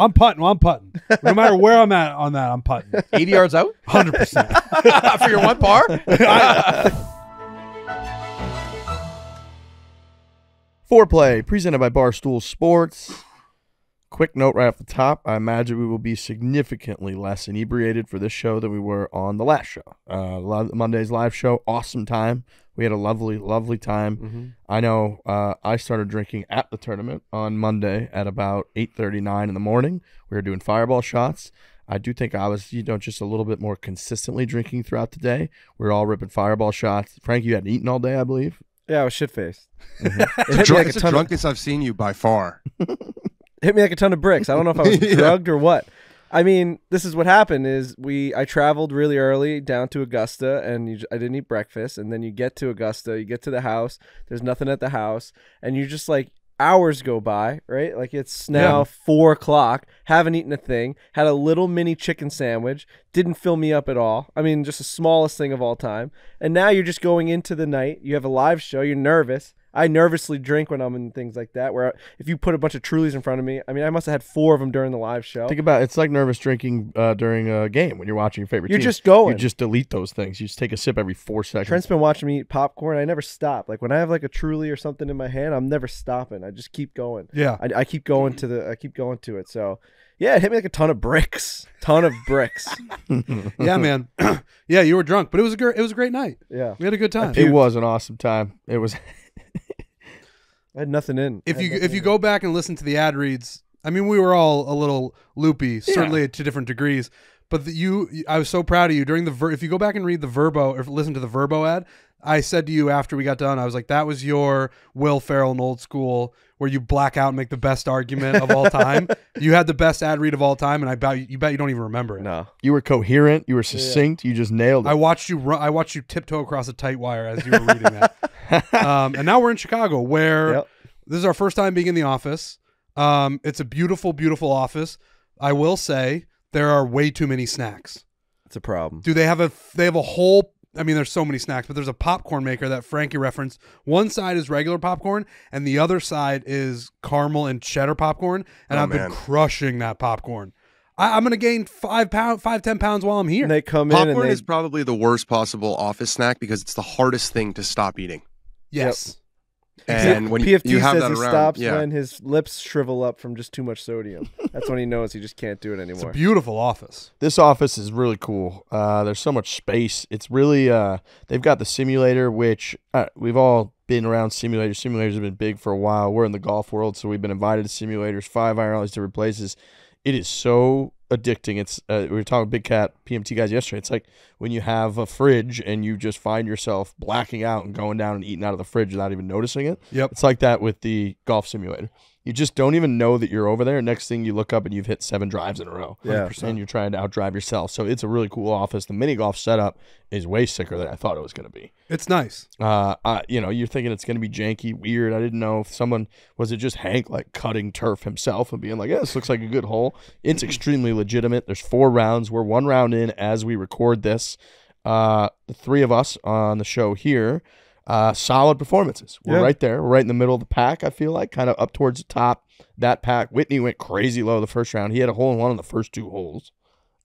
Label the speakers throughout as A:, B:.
A: I'm putting. Well, I'm putting. No matter where I'm at on that, I'm putting.
B: 80 yards out
A: 100. percent
B: for your one par. Foreplay presented by Barstool Sports. Quick note right off the top: I imagine we will be significantly less inebriated for this show than we were on the last show. Uh, Monday's live show, awesome time. We had a lovely, lovely time. I know uh, I started drinking at the tournament on Monday at about eight thirty nine in the morning. We were doing fireball shots. I do think I was, you know, just a little bit more consistently drinking throughout the day. We were all ripping fireball shots. Frank, you hadn't eaten all day, I believe.
C: Yeah, I was shit faced.
D: It's,
C: It
D: the,
C: hit me like a
D: it's the
C: ton of
D: drunkest I've seen you by far.
C: hit me like a ton of bricks. I don't know if I was
D: Yeah.
C: drugged or what. I mean, this is what happened is we I traveled really early down to Augusta and you, I didn't eat breakfast and then you get to Augusta, you get to the house, there's nothing at the house and you just like hours go by, right? Like it's now
A: Yeah.
C: four o'clock, haven't eaten a thing, had a little mini chicken sandwich, didn't fill me up at all. I mean, just the smallest thing of all time. And now you're just going into the night, you have a live show, you're nervous. I nervously drink when I'm in things like that. Where if you put a bunch of Trulies in front of me, I mean, I must have had four of them during the live show.
B: Think about it. it's like nervous drinking uh, during a game when you're watching your favorite
C: You're
B: team.
C: just going.
B: You just delete those things. You just take a sip every four seconds.
C: Trent's been watching me eat popcorn. I never stop. Like when I have like a Truly or something in my hand, I'm never stopping. I just keep going.
A: Yeah.
C: I, I keep going to the. I keep going to it. So, yeah, it hit me like a ton of bricks. Ton of bricks.
A: Yeah, man. yeah, you were drunk, but it was a gr- it was a great night.
C: Yeah,
A: We had a good time.
B: it was an awesome time. It was.
C: I had nothing in.
A: if you if you
C: in.
A: go back and listen to the ad reads, I mean, we were all a little loopy, certainly to different degrees. But the, you, I was so proud of you during the. Ver, if you go back and read the Verbo or listen to the Verbo ad, I said to you after we got done, I was like, "That was your Will Ferrell in old school, where you black out and make the best argument of all time. you had the best ad read of all time, and I bet you, you bet you don't even remember it.
C: no.
B: You were coherent. You were succinct. You just nailed it.
A: I watched you run. I watched you tiptoe across a tight wire as you were reading that. um, and now we're in Chicago, where
C: Yep.
A: this is our first time being in the office. Um, it's a beautiful, beautiful office. I will say there are way too many snacks.
C: It's a problem.
A: Do they have a? They have a whole. I mean, there's so many snacks, but there's a popcorn maker that Frankie referenced. One side is regular popcorn, and the other side is caramel and cheddar popcorn. And
D: Oh,
A: I've
D: man.
A: been crushing that popcorn. I, I'm gonna gain five pound, five ten pounds while I'm here.
C: And they come in
D: Popcorn
C: they.
D: is probably the worst possible office snack because it's the hardest thing to stop eating.
A: yes.
D: And when
C: PFT
D: you have
C: says
D: that
C: he
D: around,
C: stops
D: yeah.
C: when his lips shrivel up from just too much sodium. That's when he knows he just can't do it
A: It's a
C: anymore.
A: beautiful office.
B: This office is really cool. Uh, there's so much space. It's really uh, they've got the simulator, which uh, we've all been around simulators. Simulators have been big for a while. We're in the golf world, so we've been invited to simulators, five iron, all these different places. It is so addicting. It's uh, we were talking Big Cat PMT guys yesterday. It's like when you have a fridge and you just find yourself blacking out and going down and eating out of the fridge without even noticing it.
A: Yep.
B: It's like that with the golf simulator. You just don't even know that you're over there. Next thing you look up and you've hit seven drives in a row.
C: Yeah.
B: And you're trying to outdrive yourself. So it's a really cool office. The mini golf setup is way sicker than I thought it was going to be.
A: It's nice.
B: Uh, I, you know, you're thinking it's going to be janky, weird. I didn't know if someone was it just Hank like cutting turf himself and being like, "Yeah, this looks like a good hole." It's extremely legitimate. There's four rounds. We're one round in as we record this. Uh, the three of us on the show here, uh, solid performances. We're
C: Yeah.
B: right there. We're right in the middle of the pack. I feel like kind of up towards the top. That pack. Whitney went crazy low the first round. He had a hole in one on the first two holes.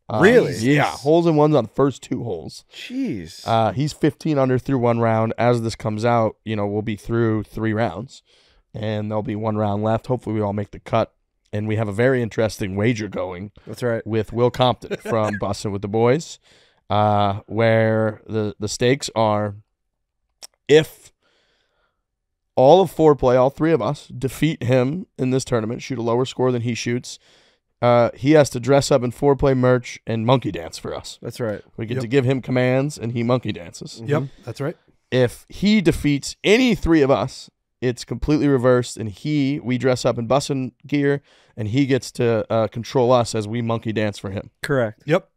B: Uh,
C: Really?
B: Yeah, holes in ones on the first two holes.
C: Jeez.
B: Uh, he's 15 under through one round. As this comes out, you know, we'll be through three rounds, and there'll be one round left. Hopefully, we all make the cut. And we have a very interesting wager going
C: That's right.
B: with Will Compton from Bussin' with the Boys, uh, where the the stakes are if all of foreplay, all three of us, defeat him in this tournament, shoot a lower score than he shoots. Uh, he has to dress up in foreplay merch and monkey dance for us.
C: That's right.
B: We get
A: Yep.
B: to give him commands, and he monkey dances
A: Yep, that's right.
B: if he defeats any three of us, it's completely reversed, and he we dress up in bussin gear, and he gets to uh, control us as we monkey dance for him.
C: Correct.
A: Yep.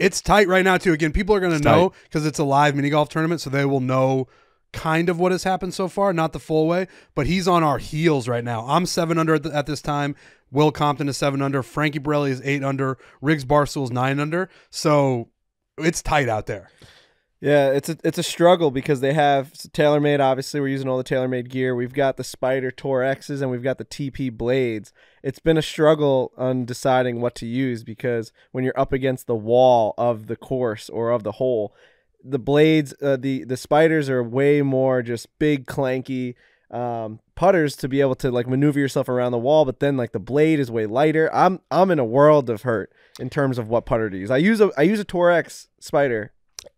A: It's tight right now too. Again, people are going to know because it's a live mini golf tournament, so they will know kind of what has happened so far, not the full way. But he's on our heels right now. I'm seven under at, the, at this time. Will Compton is seven under. Frankie Borrelli is eight under. Riggs Barstool is nine under. So it's tight out there.
C: Yeah, it's a it's a struggle because they have TaylorMade. Obviously, we're using all the TaylorMade gear. We've got the Spider Tour X's and we've got the TP blades, it's been a struggle on deciding what to use because when you're up against the wall of the course or of the hole, the blades, uh, the the spiders are way more just big, clanky um, putters to be able to like maneuver yourself around the wall. But then like the blade is way lighter. I'm I'm in a world of hurt in terms of what putter to use. I use a I use a Tour X spider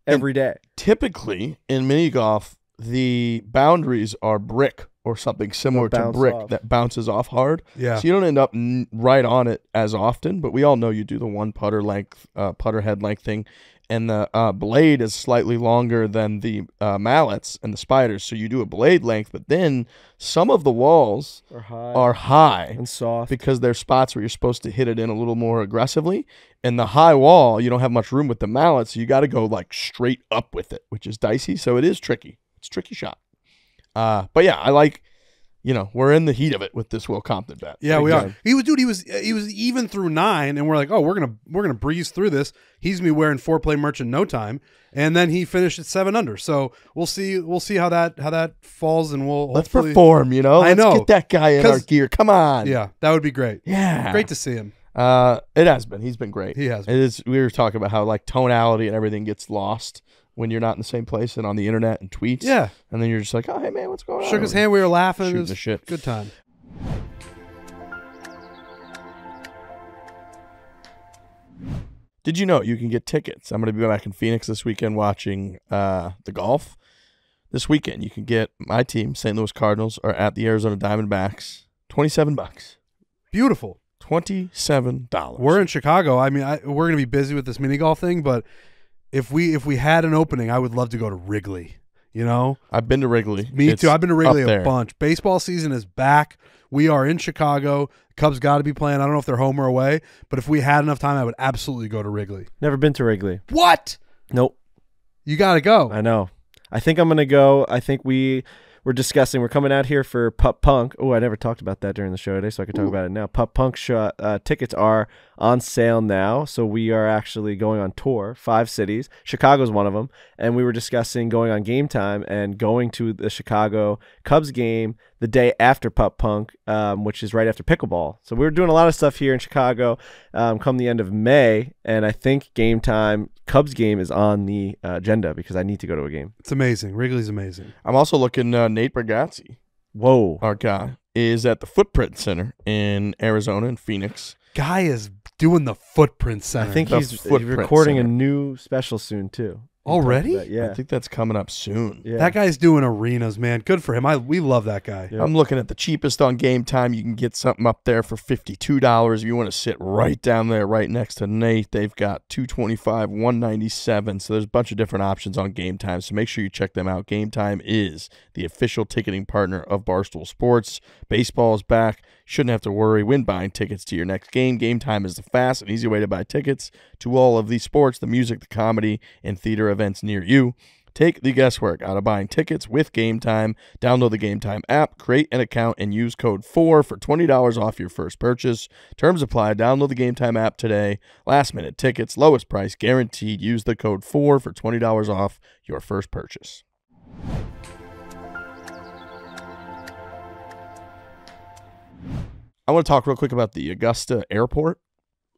C: every day.
B: Typically in mini golf, the boundaries are brick or something similar to brick
C: off.
B: that bounces off hard.
A: Yeah.
B: So you don't end up n- right on it as often, but we all know you do the one putter length, uh, putter head length thing, and the uh, blade is slightly longer than the uh, mallets and the spiders. So you do a blade length, but then some of the walls
C: Or high
B: are high
C: and soft.
B: because there's spots where you're supposed to hit it in a little more aggressively. And the high wall, you don't have much room with the mallet, so you got to go like straight up with it, which is dicey. So it is tricky. It's a tricky shot. Uh, but yeah, I like. You know, we're in the heat of it with this Will Compton bet.
A: Yeah,
B: Big
A: we are. He was, dude. He was, he was even through nine, and we're like, oh, we're gonna, we're gonna breeze through this. He's gonna be wearing Fore Play merch in no time, and then he finished at seven under. So we'll see, we'll see how that, how that falls, and we'll
B: Let's perform, you know.
A: I
B: Let's
A: know.
B: get that guy in our gear. Come on.
A: Yeah, that would be great.
B: Yeah.
A: Great to see him.
B: Uh, it has been. He's been great.
A: He has.
B: It is. We were talking about how like tonality and everything gets lost when you're not in the same place and on the internet and tweets.
A: Yeah,
B: And then you're just like, oh hey man, what's going on?
A: shook his hand. We were laughing. It
B: Shooting
A: was
B: the shit.
A: Good time.
B: Did you know you can get tickets? I'm going to be back in Phoenix this weekend watching uh, the golf. This weekend, you can get my team, St. Louis Cardinals, are at the Arizona Diamondbacks. Twenty-seven bucks.
A: Beautiful.
B: Twenty-seven dollars.
A: We're in Chicago. I mean, I, we're gonna be busy with this mini golf thing, but if we if we had an opening, I would love to go to Wrigley. You know,
B: I've been to Wrigley.
A: me
B: It's
A: too. I've been to Wrigley a
B: there.
A: bunch. Baseball season is back. We are in Chicago. Cubs got to be playing. I don't know if they're home or away, but if we had enough time, I would absolutely go to Wrigley.
C: Never been to Wrigley.
A: What?
C: Nope.
A: You got to go.
C: I know. I think I'm gonna go. I think we we're discussing. We're coming out here for Pup Punk. Oh, I never talked about that during the show today, so I can talk about it now. Pup Punk sh- uh, tickets are on sale now, so we are actually going on tour, five cities. Chicago's one of them, and we were discussing going on game time and going to the Chicago Cubs game the day after Pup Punk, um, which is right after pickleball. So we were doing a lot of stuff here in Chicago um, come the end of May, and I think game time Cubs game is on the uh, agenda because I need to go to a game.
A: It's amazing. Wrigley's amazing.
B: I'm also looking. Uh, Nate Bargatze,
C: Whoa.
B: our guy, is at the Footprint Center in Arizona in Phoenix.
A: Guy is doing the footprint
C: I think
B: The
C: he's, he's
B: Footprint
C: recording a new special soon too.
A: Already?
C: talked Yeah.
B: I think that's coming up soon.
C: yeah.
A: that guy's doing arenas, man. Good for him. I we love that guy.
C: Yep.
B: I'm looking at the cheapest on game time. You can get something up there for $52 if you want to sit right down there, right next to Nate. They've got 225 197 So there's a bunch of different options on game time. So make sure you check them out. Game time is the official ticketing partner of Barstool Sports. Baseball is back. Shouldn't have to worry when buying tickets to your next game. Game time is the fast and easy way to buy tickets to all of the sports, the music, the comedy, and theater events near you. Take the guesswork out of buying tickets with Game Time. Download the Game Time app, create an account, and use code FORE for $20 off your first purchase. Terms apply. Download the Game Time app today. Last minute tickets, lowest price guaranteed. Use the code FORE for $20 off your first purchase. I want to talk real quick about the Augusta airport.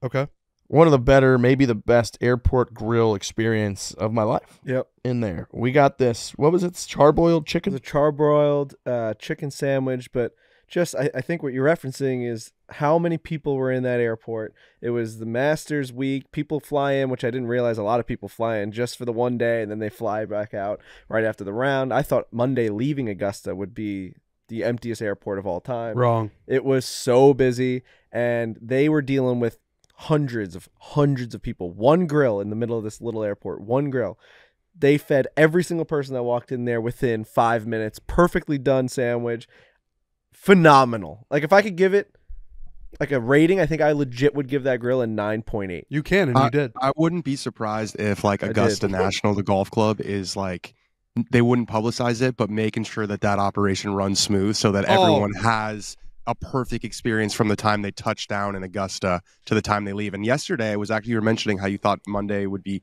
A: Okay.
B: One of the better, maybe the best airport grill experience of my life
C: Yep.
B: in there. We got this. What was it? Charbroiled
C: It's
B: chicken.
C: a charbroiled uh, chicken sandwich, but just I, I think what you're referencing is how many people were in that airport. It was the Masters week. People fly in, which I didn't realize a lot of people fly in just for the one day, and then they fly back out right after the round. I thought Monday leaving Augusta would be the emptiest airport of all time.
A: Wrong.
C: It was so busy, and they were dealing with hundreds of hundreds of people. One grill in the middle of this little airport. One grill. They fed every single person that walked in there within five minutes. Perfectly done sandwich. Phenomenal. Like if I could give it like a rating, I think I legit would give that grill a nine point eight.
A: You can, and you did.
D: I wouldn't be surprised if like Augusta National, the golf club, is like they wouldn't publicize it, but making sure that that operation runs smooth so that
A: Oh.
D: everyone has a perfect experience from the time they touch down in Augusta to the time they leave. And yesterday, I was actually you were mentioning how you thought Monday would be.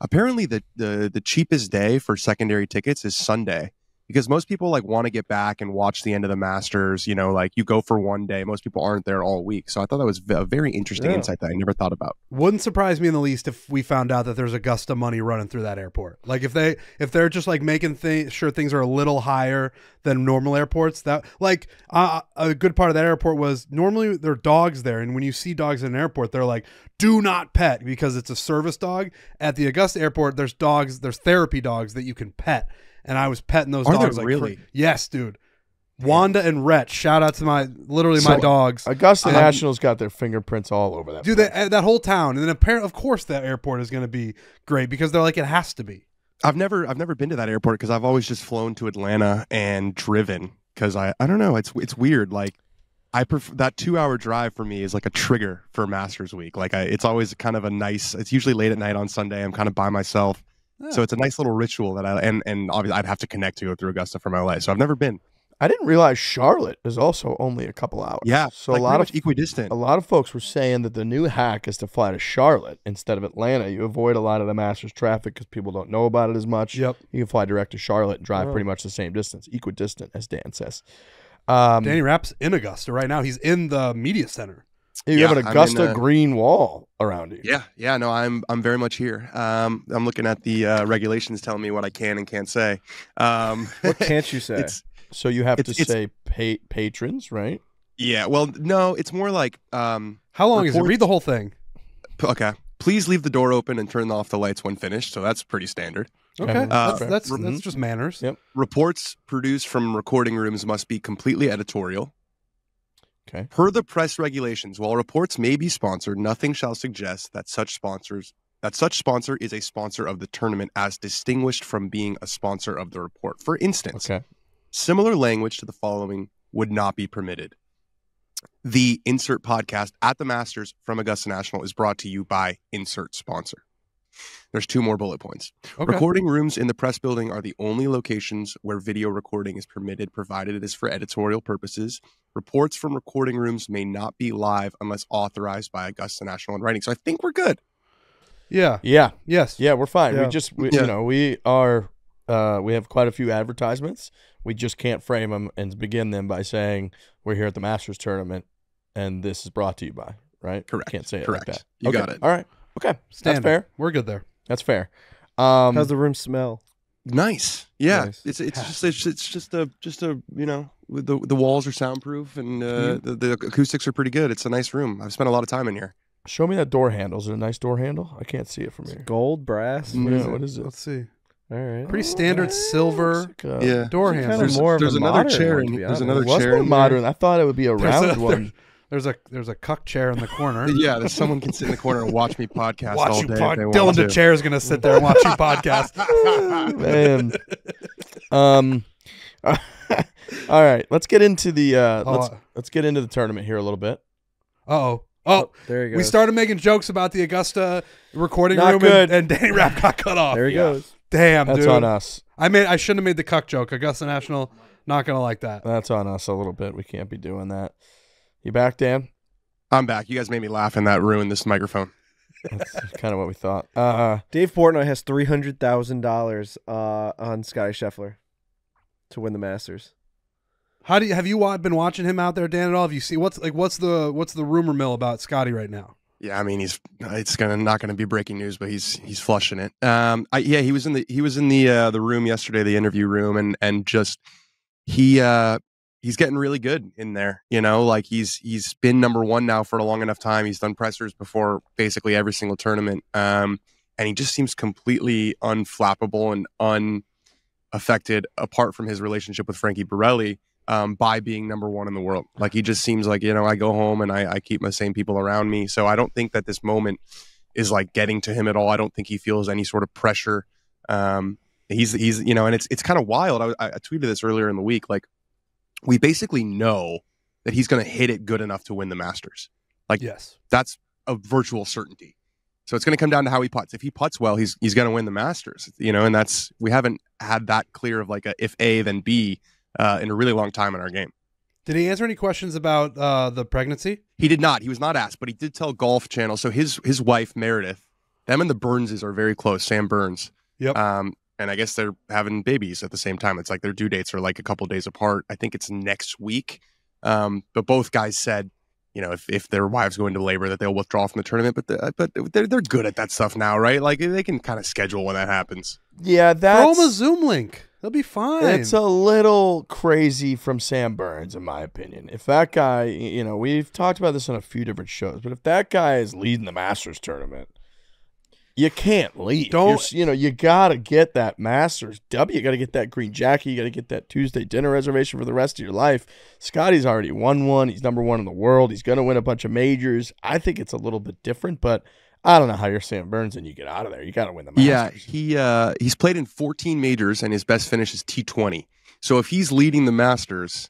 D: Apparently, the the the cheapest day for secondary tickets is Sunday because most people like want to get back and watch the end of the Masters. You know, like you go for one day. Most people aren't there all week. So I thought that was a very interesting
C: Yeah.
D: insight that I never thought about.
A: Wouldn't surprise me in the least if we found out that there's Augusta money running through that airport. Like if they if they're just like making things sure things are a little higher than normal airports. That like uh, a good part of that airport was normally there are dogs there, and when you see dogs in an airport, they're like do not pet because it's a service dog. At the Augusta airport, there's dogs, there's therapy dogs that you can pet, and I was petting those
D: Are
A: dogs like
D: really?
A: cra- yes, dude. Wanda and Rhett, shout out to my literally my
D: So-
A: dogs.
B: Augusta
A: Um,
B: National's got their fingerprints all over that.
A: Dude, that, that whole town, and then apparently, of course, that airport is going to be great because they're like it has to be.
D: I've never I've never been to that airport because I've always just flown to Atlanta and driven because I I don't know it's it's weird like I prefer that two hour drive for me is like a trigger for Masters Week like I it's always kind of a nice it's usually late at night on Sunday I'm kind of by myself so it's a nice little ritual that I and and obviously I'd have to connect to go through Augusta from LA so I've never been
B: I didn't realize Charlotte is also only a couple hours.
D: yeah
B: so
D: like
B: a lot of
D: much equidistant
B: a lot of folks were saying that the new hack is to fly to Charlotte instead of Atlanta. You avoid a lot of the Masters traffic because people don't know about it as much.
A: Yep.
B: You can fly direct to Charlotte and drive
C: Oh.
B: pretty much the same distance, equidistant, as Dan says. Um,
A: Danny Rapp's in Augusta right now. He's in the media center.
B: You
D: Yeah,
B: have an
D: I'm in,
B: Augusta
D: uh,
B: green wall around you.
D: Yeah, yeah, no, I'm I'm very much here. Um, I'm looking at the uh, regulations telling me what I can and can't say. Um,
C: What can't you say?
D: it's
B: So you have
D: It's-
B: to
D: it's-
B: say pa- patrons, right?
D: yeah, well, no, it's more like um,
A: How long is it? Read the whole thing.
D: p- okay. Please leave the door open and turn off the lights when finished. So that's pretty standard.
A: Okay,
B: Uh,
A: that's that's,
B: Mhm.
A: that's just manners.
B: Yep.
D: Reports produced from recording rooms must be completely editorial.
B: Okay.
D: Per the press regulations, while reports may be sponsored, nothing shall suggest that such sponsors that such sponsor is a sponsor of the tournament as distinguished from being a sponsor of the report. For instance,
B: Okay.
D: Similar language to the following would not be permitted. The Insert podcast at the Masters from Augusta National is brought to you by Insert Sponsor. There's two more bullet points.
A: Okay.
D: Recording rooms in the press building are the only locations where video recording is permitted, provided it is for editorial purposes. Reports from recording rooms may not be live unless authorized by Augusta National in writing. So I think we're good.
A: Yeah.
B: Yeah.
A: Yes.
B: Yeah, we're fine.
C: Yeah.
B: We just, we,
D: Yeah.
B: you know, we are, uh, we have quite a few advertisements. We just can't frame them and begin them by saying we're here at the Masters tournament and this is brought to you by, right?
D: Correct.
B: Can't say it
D: Correct.
B: like that.
D: You
B: Okay.
D: got it.
B: All right. Okay.
A: Standard.
B: That's fair.
A: We're good there.
B: That's fair. Um,
C: How's the room smell?
D: Nice. Yeah.
C: Nice.
D: It's it's just it's, it's just a just a you know the the walls are soundproof and uh, the, the acoustics are pretty good. It's a nice room. I've spent a lot of time in here.
B: show me that door handle. Is it a nice door handle? I can't see it from here.
C: Gold, brass. What is
B: Yeah,
C: it?
B: what is it?
A: Let's see.
C: All right.
A: Pretty standard silver
B: Looks like a-
D: yeah.
A: door
C: Kinda
A: handle.
D: There's,
C: more of
D: there's
C: a
D: another
C: modern
D: chair
C: one,
D: in
C: to be
D: here. There's
C: honest.
D: another
B: It was
D: chair
B: more
D: in here.
B: modern. I thought it would be a
A: There's a-
B: round one.
A: There's a there's a cuck chair in the corner.
D: Yeah, there's someone can sit in the corner and watch me podcast
A: Watch
D: all
A: you
D: day.
A: pod-
D: if they
A: Dylan the chair is gonna sit there and watch you podcast.
B: Man. Um. all right. Let's get into the uh,
A: Oh,
B: let's
A: uh,
B: let's get into the tournament here a little bit.
A: oh. Oh,
C: there he goes.
A: we started making jokes about the Augusta recording
C: Not
A: room,
C: good.
A: And, and Danny Rapp got cut off.
C: There he
B: Yeah.
C: goes.
A: Damn,
B: That's
A: dude.
B: on us.
A: I made. I shouldn't have made the cuck joke. Augusta National, not gonna like that.
B: That's on us a little bit. We can't be doing that. You back, Dan?
D: I'm back. You guys made me laugh, and that ruined this microphone.
B: That's kind of what we thought. Uh,
C: Dave Portnoy has three hundred thousand dollars uh, on Scottie Scheffler to win the Masters.
A: How do you have you been watching him out there, Dan? At all? Have you see what's like? What's the what's the rumor mill about Scottie right now?
D: Yeah, I mean he's it's gonna not gonna be breaking news, but he's he's flushing it. Um, I, yeah, he was in the he was in the uh, the room yesterday, the interview room, and and just he uh he's getting really good in there. You know, like he's he's been number one now for a long enough time. He's done pressers before basically every single tournament, um, and he just seems completely unflappable and unaffected apart from his relationship with Frankie Borrelli um, by being number one in the world. Like he just seems like you know I go home and I, I keep my same people around me. So I don't think that this moment is like getting to him at all. I don't think he feels any sort of pressure. Um, he's he's you know, and it's it's kind of wild. I, I tweeted this earlier in the week. Like we basically know that he's going to hit it good enough to win the Masters. Like
A: Yes.
D: that's a virtual certainty. So it's going to come down to how he puts. If he puts well, he's he's going to win the Masters. You know, and that's we haven't had that clear of like a if A then B uh, in a really long time in our game.
A: Did he answer any questions about uh, the pregnancy?
D: He did not. He was not asked, but he did tell Golf Channel. So his his wife Meredith, them and the Burnses are very close. Sam Burns.
A: Yep.
D: Um, and I guess they're having babies at the same time. It's like their due dates are like a couple days apart. I think it's next week. Um, but both guys said, you know, if, if their wives go into labor, that they'll withdraw from the tournament. But the, but they're they're good at that stuff now, right? Like they can kind of schedule when that happens.
B: Yeah,
A: Throw
B: that's
A: them a Zoom link. They'll be fine.
B: It's a little crazy from Sam Burns, in my opinion. If that guy, you know, we've talked about this on a few different shows, but if that guy is leading the Masters tournament, you can't leave.
A: Don't-
B: You're you know, you got to get that Masters W. You got to get that green jacket. You got to get that Tuesday dinner reservation for the rest of your life. Scottie's already won one. He's number one in the world. He's going to win a bunch of majors. I think it's a little bit different, but I don't know how you're Sam Burns and you get out of there. You got to win the Masters.
D: Yeah, he uh, he's played in 14 majors and his best finish is T20. So if he's leading the Masters,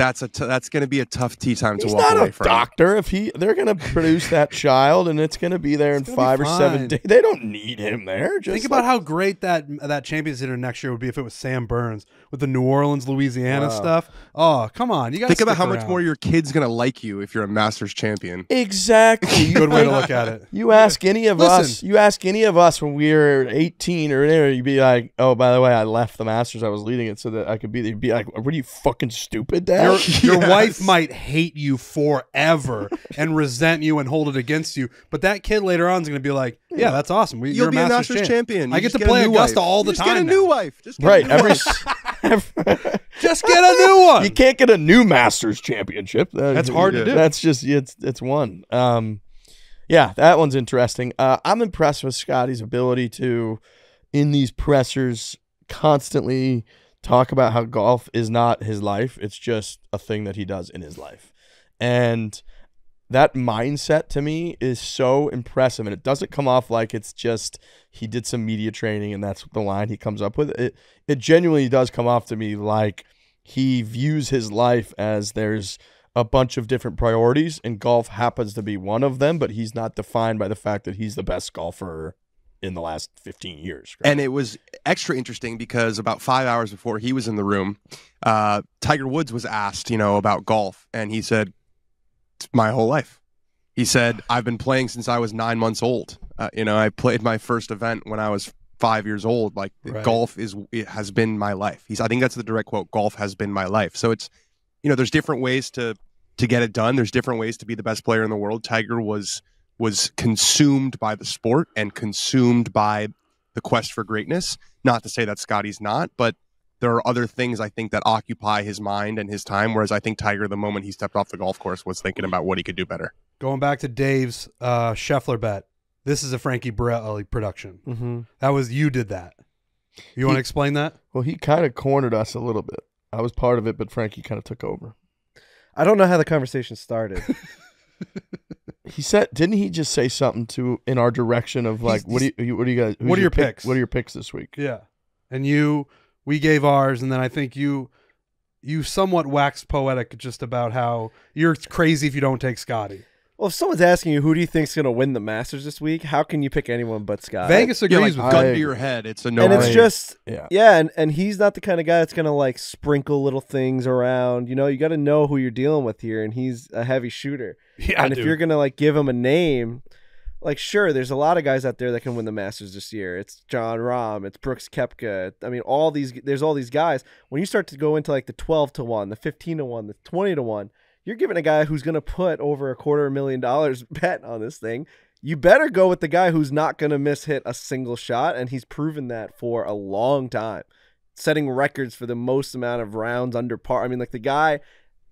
D: that's a t- that's going to be a tough tea time to
B: He's
D: walk
B: not
D: away
B: a
D: from.
B: doctor. If he, they're gonna produce that child, and it's gonna be there in five or seven days. They don't need him there. Just
A: Think about how great that that Champions Dinner next year would be if it was Sam Burns with the New Orleans, Louisiana
C: Wow.
A: stuff. Oh, come on, you got
D: Think about how much more your kid's going to like you if you're a Masters champion.
B: exactly.
A: Good way to look at it.
B: You ask any of us. You ask any of us when we were eighteen or whatever. You'd be like, "Oh, by the way, I left the Masters. I was leading it so that I could be." You'd be like, "What are you fucking stupid, Dad?"
A: Your, your
D: Yes.
A: wife might hate you forever and resent you and hold it against you, but that kid later on is going to be like, "Yeah, that's awesome. We,
D: You'll
A: you're
D: be a
A: Masters,
D: Masters
A: champ.
D: champion.
A: I get to
D: a
A: play
D: new
A: Augusta
D: wife.
A: all the
D: You just
A: time
D: Get a
A: now.
D: new wife. Just get a
B: right.
D: new
B: Every,
D: wife.
A: Just get a new one.
B: you can't get a new Masters championship. That-
A: That's hard to
D: do.
B: That's just it's it's one. Um, yeah, that one's interesting. Uh, I'm impressed with Scottie's ability to, in these pressers, constantly talk about how golf is not his life. It's just a thing that he does in his life, and that mindset to me is so impressive. And it doesn't come off like it's just he did some media training and that's the line he comes up with. It it genuinely does come off to me like he views his life as there's a bunch of different priorities and golf happens to be one of them but he's not defined by the fact that he's the best golfer in the last 15 years
D: And it was extra interesting because about five hours before he was in the room, uh, Tiger Woods was asked, you know, about golf, and he said, my whole life." He said, "I've been playing since I was nine months old. Uh, you know, I played my first event when I was five years old. Like
A: Right.
D: golf is it has been my life." He's, I think that's the direct quote. Golf has been my life. So it's, you know, there's different ways to to get it done. There's different ways to be the best player in the world. Tiger was was consumed by the sport and consumed by the quest for greatness. Not to say that Scottie's not, but there are other things I think that occupy his mind and his time. Whereas I think Tiger, the moment he stepped off the golf course, was thinking about what he could do better.
A: Going back to Dave's uh, Scheffler bet. This is a Frankie Borrelli production.
C: Mm-hmm.
A: That was you did that. You want to explain that?
B: well he kind of cornered us a little bit i was part of it but frankie kind of took over
C: I don't know how the conversation started.
B: he said didn't he just say something to in our direction of like what do you what do you guys
A: What are your
B: pick-
A: picks?
B: what are your picks this week
A: Yeah. And you, we gave ours, and then I think you, you somewhat waxed poetic just about how you're crazy if you don't take Scottie.
C: Well, if someone's asking you who do you think's going to win the Masters this week, how can you pick anyone but Scott?
A: Vegas
D: Yeah,
A: agrees
D: like
A: with
D: gun to your head. It's a no.
C: and it's just
B: yeah
C: yeah, and, and he's not the kind of guy that's gonna like sprinkle little things around. You know, you got to know who you're dealing with here, and he's a heavy shooter.
A: Yeah,
C: and if
A: dude.
C: you're gonna like give him a name, like sure, there's a lot of guys out there that can win the Masters this year. It's Jon Rahm, it's Brooks Koepka. I mean, all these there's all these guys. When you start to go into like the 12 to one, the 15 to one, the 20 to one, you're giving a guy who's gonna put over a quarter of a million dollars bet on this thing. You better go with the guy who's not gonna miss hit a single shot, and he's proven that for a long time, setting records for the most amount of rounds under par. I mean, like the guy.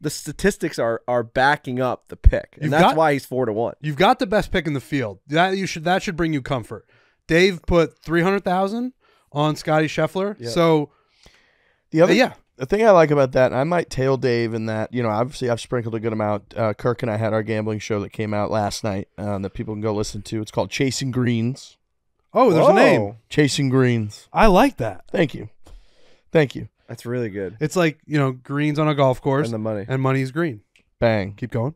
C: The statistics are are backing up the pick, and
A: You've
C: that's
A: got-
C: why he's four to one.
A: You've got the best pick in the field. That you should that should bring you comfort. Dave put three hundred thousand on Scottie Scheffler.
C: Yeah.
A: So
B: the other
A: yeah,
B: the thing I like about that, and I might tail Dave in that, you know, obviously I've sprinkled a good amount. Uh, Kirk and I had our gambling show that came out last night um, that people can go listen to. It's called Chasing Greens.
A: oh, there's a name.
B: Chasing Greens.
A: I like that.
B: Thank you. Thank you.
C: That's really good.
A: It's like you know greens on a golf course,
C: And the money.
A: and money is green.
B: Bang.
A: Keep going.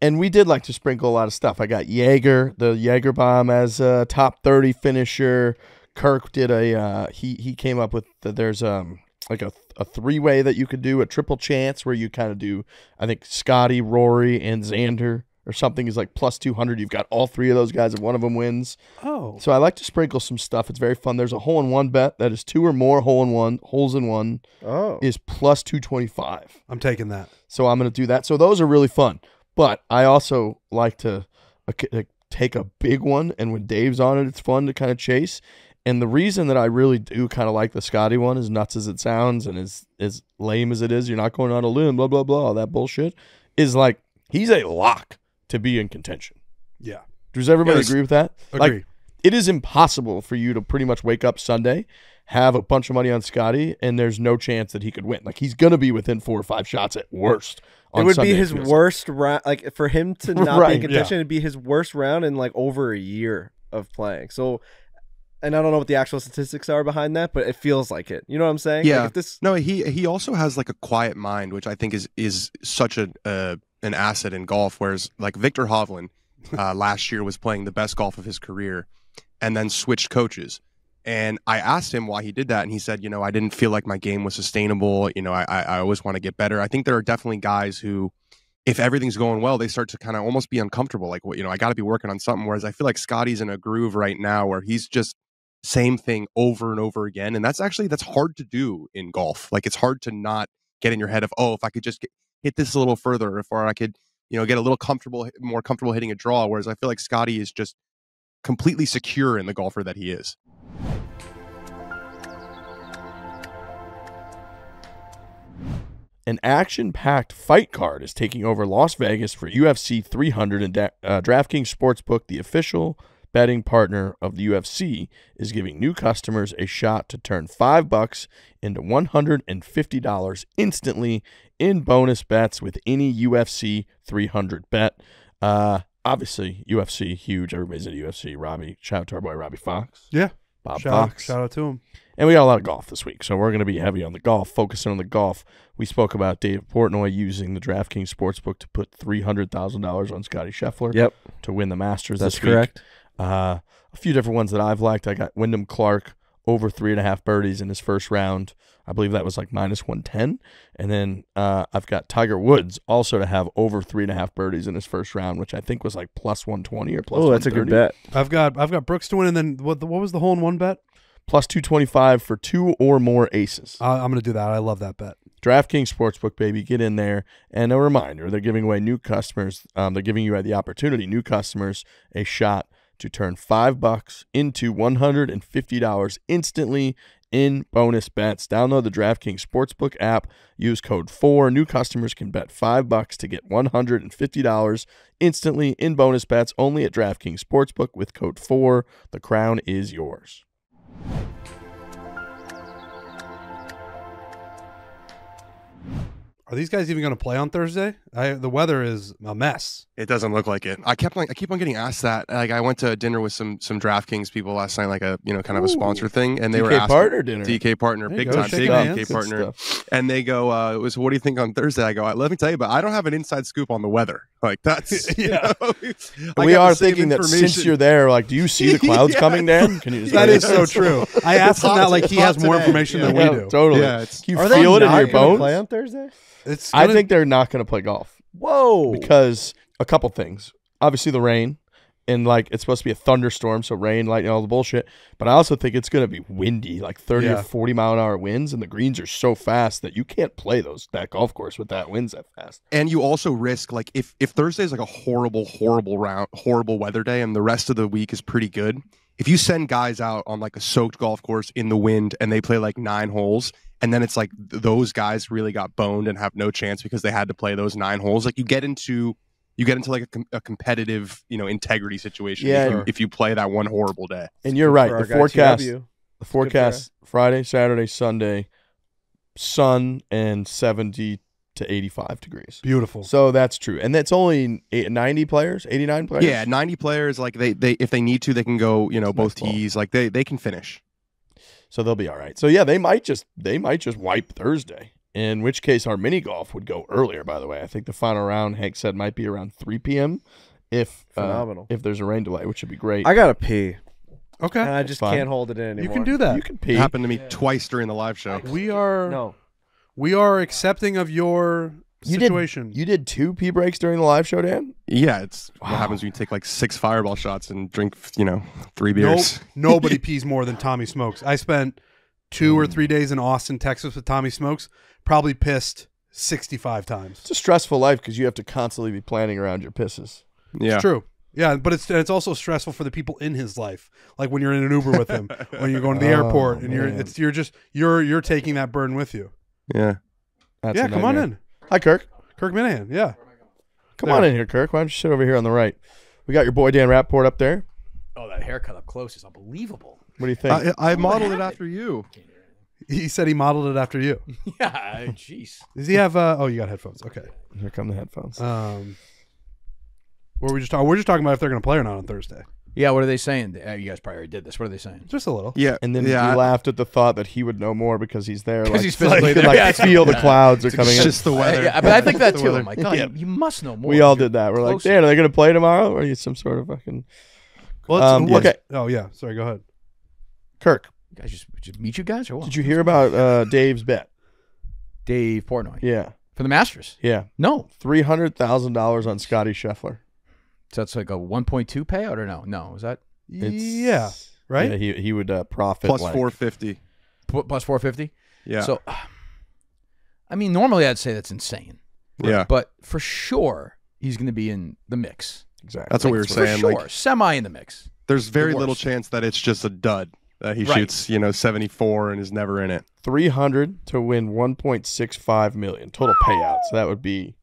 B: And we did like to sprinkle a lot of stuff. I got Jaeger, the Jaeger bomb as a top 30 finisher. Kirk did a uh, he he came up with the, there's um like a a three way that you could do a triple chance where you kind of do I think Scottie, Rory, and Xander or something is like plus 200. You've got all three of those guys if one of them wins.
A: Oh,
B: So I like to sprinkle some stuff. It's very fun. There's a hole in one bet that is two or more hole in one holes in one
C: Oh.
B: is plus 225.
A: I'm taking that.
B: So I'm going to do that. So those are really fun. But I also like to uh, take a big one, and when Dave's on it, it's fun to kind of chase. And the reason that I really do kind of like the Scottie one, as nuts as it sounds and as as lame as it is, you're not going on a limb, blah blah blah, all that bullshit, is like he's a lock to be in contention.
A: Yeah,
B: Does everybody
D: Yes.
B: agree with that?
A: agree.
B: Like it is impossible for you to pretty much wake up Sunday, have a bunch of money on Scottie, and there's no chance that he could win. Like he's gonna be within four or five shots at worst.
C: It would
B: Sunday,
C: be his worst round. Like for him to not be in contention, it'd be his worst round in like over a year of playing. So, and I don't know what the actual statistics are behind that, but it feels like it. You know what I'm saying?
D: Yeah.
C: Like if this,
D: No, he he also has like a quiet mind, which I think is is such a uh, an asset in golf. Whereas like Viktor Hovland uh, last year was playing the best golf of his career, and then switched coaches. And I asked him why he did that, and he said, you know, I didn't feel like my game was sustainable. You know, I I, I always want to get better. I think there are definitely guys who, if everything's going well, they start to kind of almost be uncomfortable. Like, well, you know, I got to be working on something. Whereas I feel like Scottie's in a groove right now where he's just same thing over and over again and that's actually that's hard to do in golf like it's hard to not get in your head of oh if i could just get, hit this a little further if or i could you know get a little comfortable more comfortable hitting a draw whereas i feel like scottie is just completely secure in the golfer that he is.
B: An action-packed fight card is taking over Las Vegas for UFC 300, and uh, DraftKings Sportsbook, the official betting partner of the UFC, is giving new customers a shot to turn five bucks into one hundred and fifty dollars instantly in bonus bets with any UFC 300 bet. Uh, obviously, UFC huge. Everybody's at UFC. Robbie, shout out to our boy Robbie Fox.
A: Yeah.
B: Bob
A: Shout out,
B: Fox.
A: shout out to him.
B: And we got a lot of golf this week, so we're going to be heavy on the golf, focusing on the golf. We spoke about Dave Portnoy using the DraftKings Sportsbook to put three hundred thousand dollars on Scottie Scheffler
C: yep,
B: to win the Masters.
C: that's
B: this week.
C: Correct.
B: Uh, a few different ones that I've liked. I got Wyndham Clark over three and a half birdies in his first round. I believe that was like minus one ten. And then uh, I've got Tiger Woods also to have over three and a half birdies in his first round, which I think was like plus one twenty or plus.
C: Oh, that's a good bet.
A: I've got I've got Brooks to win, and then what? The, what was the hole in one bet?
B: Plus two twenty five for two or more aces.
A: Uh, I'm gonna do that. I love that bet.
B: DraftKings Sportsbook, baby, get in there. And a reminder, they're giving away new customers. Um, they're giving you the opportunity, new customers, a shot to turn five bucks into one hundred and fifty dollars instantly in bonus bets. Download the DraftKings Sportsbook app. Use code FORE. New customers can bet five bucks to get one hundred and fifty dollars instantly in bonus bets. Only at DraftKings Sportsbook with code FORE. The crown is yours.
A: Are these guys even gonna play on Thursday? I, the weather is a mess.
D: it doesn't look like it i kept like i keep on getting asked that like i went to dinner with some some draftkings people last night like a you know kind of a sponsor thing and they
B: DK
D: were asking
B: partner dinner.
D: dk partner big
A: go,
D: time big dk
B: Good
D: partner
B: stuff.
D: and they go, uh, "Was what do you think on Thursday?" I go, "Let me tell you, but I don't have an inside scoop on the weather. Like that's
A: Yeah.
D: know,
B: we are thinking that since you're there, like, do you see the clouds
D: Yeah.
B: coming down? Can you just
A: That
B: go-
A: is so true. I asked him that like he has more
D: today.
A: information than we do.
B: Totally.
D: Yeah,
B: you
C: Are
B: feel
C: they
B: it in
C: not
B: your
C: gonna
B: bones?
C: play on Thursday?
A: It's
B: I think they're not going to play golf
C: Whoa!
B: because a couple things. Obviously, the rain, and like it's supposed to be a thunderstorm, so rain, lightning, all the bullshit. But I also think it's going to be windy, like thirty
A: Yeah.
B: or forty mile an hour winds, and the greens are so fast that you can't play those that golf course with that winds that fast.
D: and you also risk like if if Thursday is like a horrible, horrible round, horrible weather day, and the rest of the week is pretty good. If you send guys out on like a soaked golf course in the wind and they play like nine holes, and then it's like th- those guys really got boned and have no chance because they had to play those nine holes, like you get into you get into like a, com- a competitive, you know, integrity situation.
B: Yeah.
D: if you, if you play that one horrible day.
B: And you're right.
C: our
B: The forecast,
C: TW.
B: the forecast, Friday, Saturday, Sunday, sun and seventy to eighty-five degrees.
A: beautiful.
B: So that's true, and that's only eight, 90 players, eighty-nine players.
D: Yeah, ninety players. Like they, they if they need to, they can go. You know,
B: It's
D: both
B: nice ball.
D: tees. Like they, they can finish.
B: So they'll be all right. So yeah, they might just they might just wipe Thursday. In which case, our mini golf would go earlier. By the way, I think the final round Hank said might be around three p.m. If uh,
C: Phenomenal.
B: if there's a rain delay, which would be great.
C: I gotta pee,
A: okay,
C: and I just
B: fine.
C: can't hold it in anymore.
A: you can do that.
B: you can pee.
D: It happened to me twice during the live show.
A: we are
C: No,
A: we are accepting of your
B: You
A: situation.
B: Did, you did two pee breaks during the live show, Dan?
D: Yeah, it's what happens when you take like six fireball shots and drink, you know, three
A: Nope.
D: beers.
A: Nobody pees more than Tommy Smokes. I spent two or mm. three days in Austin, Texas with Tommy Smokes. Probably pissed 65 times.
B: It's a stressful life because you have to constantly be planning around your pisses.
D: Yeah,
A: It's true. Yeah, but it's it's also stressful for the people in his life. Like when you're in an Uber with him, when you're going to the
B: Oh,
A: airport, and you're it's you're just you're you're taking that burden with you.
D: Yeah.
B: That's
A: yeah, come on in,
B: Hi, Kirk.
A: Kirk Minihane. Yeah,
B: Come
A: There.
B: on in here, Kirk. Why don't you sit over here on the right? We got your boy Dan Rapaport up there.
E: Oh, that haircut up close is unbelievable.
B: What do you think?
D: I, I modeled it after you.
A: he said he modeled it after you.
E: yeah, jeez.
A: Does he have? Uh, oh, you got headphones. Okay.
B: here come the headphones.
A: Um, were we just talking? We're just talking about if they're going to play or not on Thursday.
E: Yeah, what are they saying? Uh, you guys probably already did this. What are they saying?
A: Just a little.
D: Yeah,
B: and then
D: yeah,
B: we laughed at the thought that he would know more because he's there. Like,
E: he's physically
B: he could,
E: there.
B: like
E: Yeah,
B: feel the clouds are coming
D: it's
B: in.
D: just the weather.
E: Yeah, but I think that too.
D: weather.
E: I'm like, God,
B: Yeah.
E: you, you must know more.
B: we all did that. We're like,
E: closer.
B: Dan, are they going to play tomorrow? Or are you some sort of fucking
A: Well, let's-
B: Um,
A: let's-
B: okay.
A: Oh yeah. Sorry. Go ahead.
B: Kirk?
E: You guys just, just meet you guys or what?
B: Did you hear about uh, Dave's bet?
E: Dave Portnoy
B: Yeah,
E: for the Masters?
B: yeah,
E: No,
B: three hundred thousand dollars on Scottie Scheffler.
E: So that's like a 1.2 payout or no? No, is that
B: It's,
A: yeah. Right.
B: Yeah, he he would uh, profit
D: plus
B: like,
D: four fifty.
E: p- plus 450?
D: Yeah,
E: So, I mean, normally I'd say that's insane,
D: yeah.
E: but for sure he's going to be in the mix.
B: Exactly.
D: That's what we were
E: for
D: saying.
E: sure,
D: Like,
E: semi in the mix.
D: there's very
E: the
D: little chance that it's just a dud. That he
E: Right.
D: shoots, you know, seventy four and is never in it.
B: three hundred to win one point six five million total payout. So that would be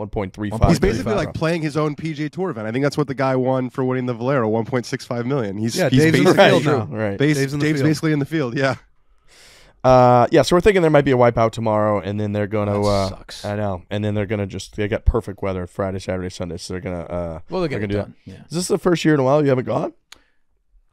B: one point three five.
D: He's basically like playing his own PGA Tour event. I think that's what the guy won for winning the Valero, one point six five million. He's
A: Yeah,
D: he's
A: Dave's in the field
B: right,
A: now.
B: right.
D: base-
A: Dave's in the
D: Dave's
A: field.
D: basically in the field. Yeah,
B: Uh, yeah, so we're thinking there might be a wipeout tomorrow, and then they're gonna.
E: That
B: Uh,
E: sucks.
B: I know, and then they're gonna just they got perfect weather Friday, Saturday, Sunday, so they're gonna. Uh,
E: Well, they'll get
B: they're gonna do
E: done. Yeah.
B: Is this the first year in a while you haven't gone?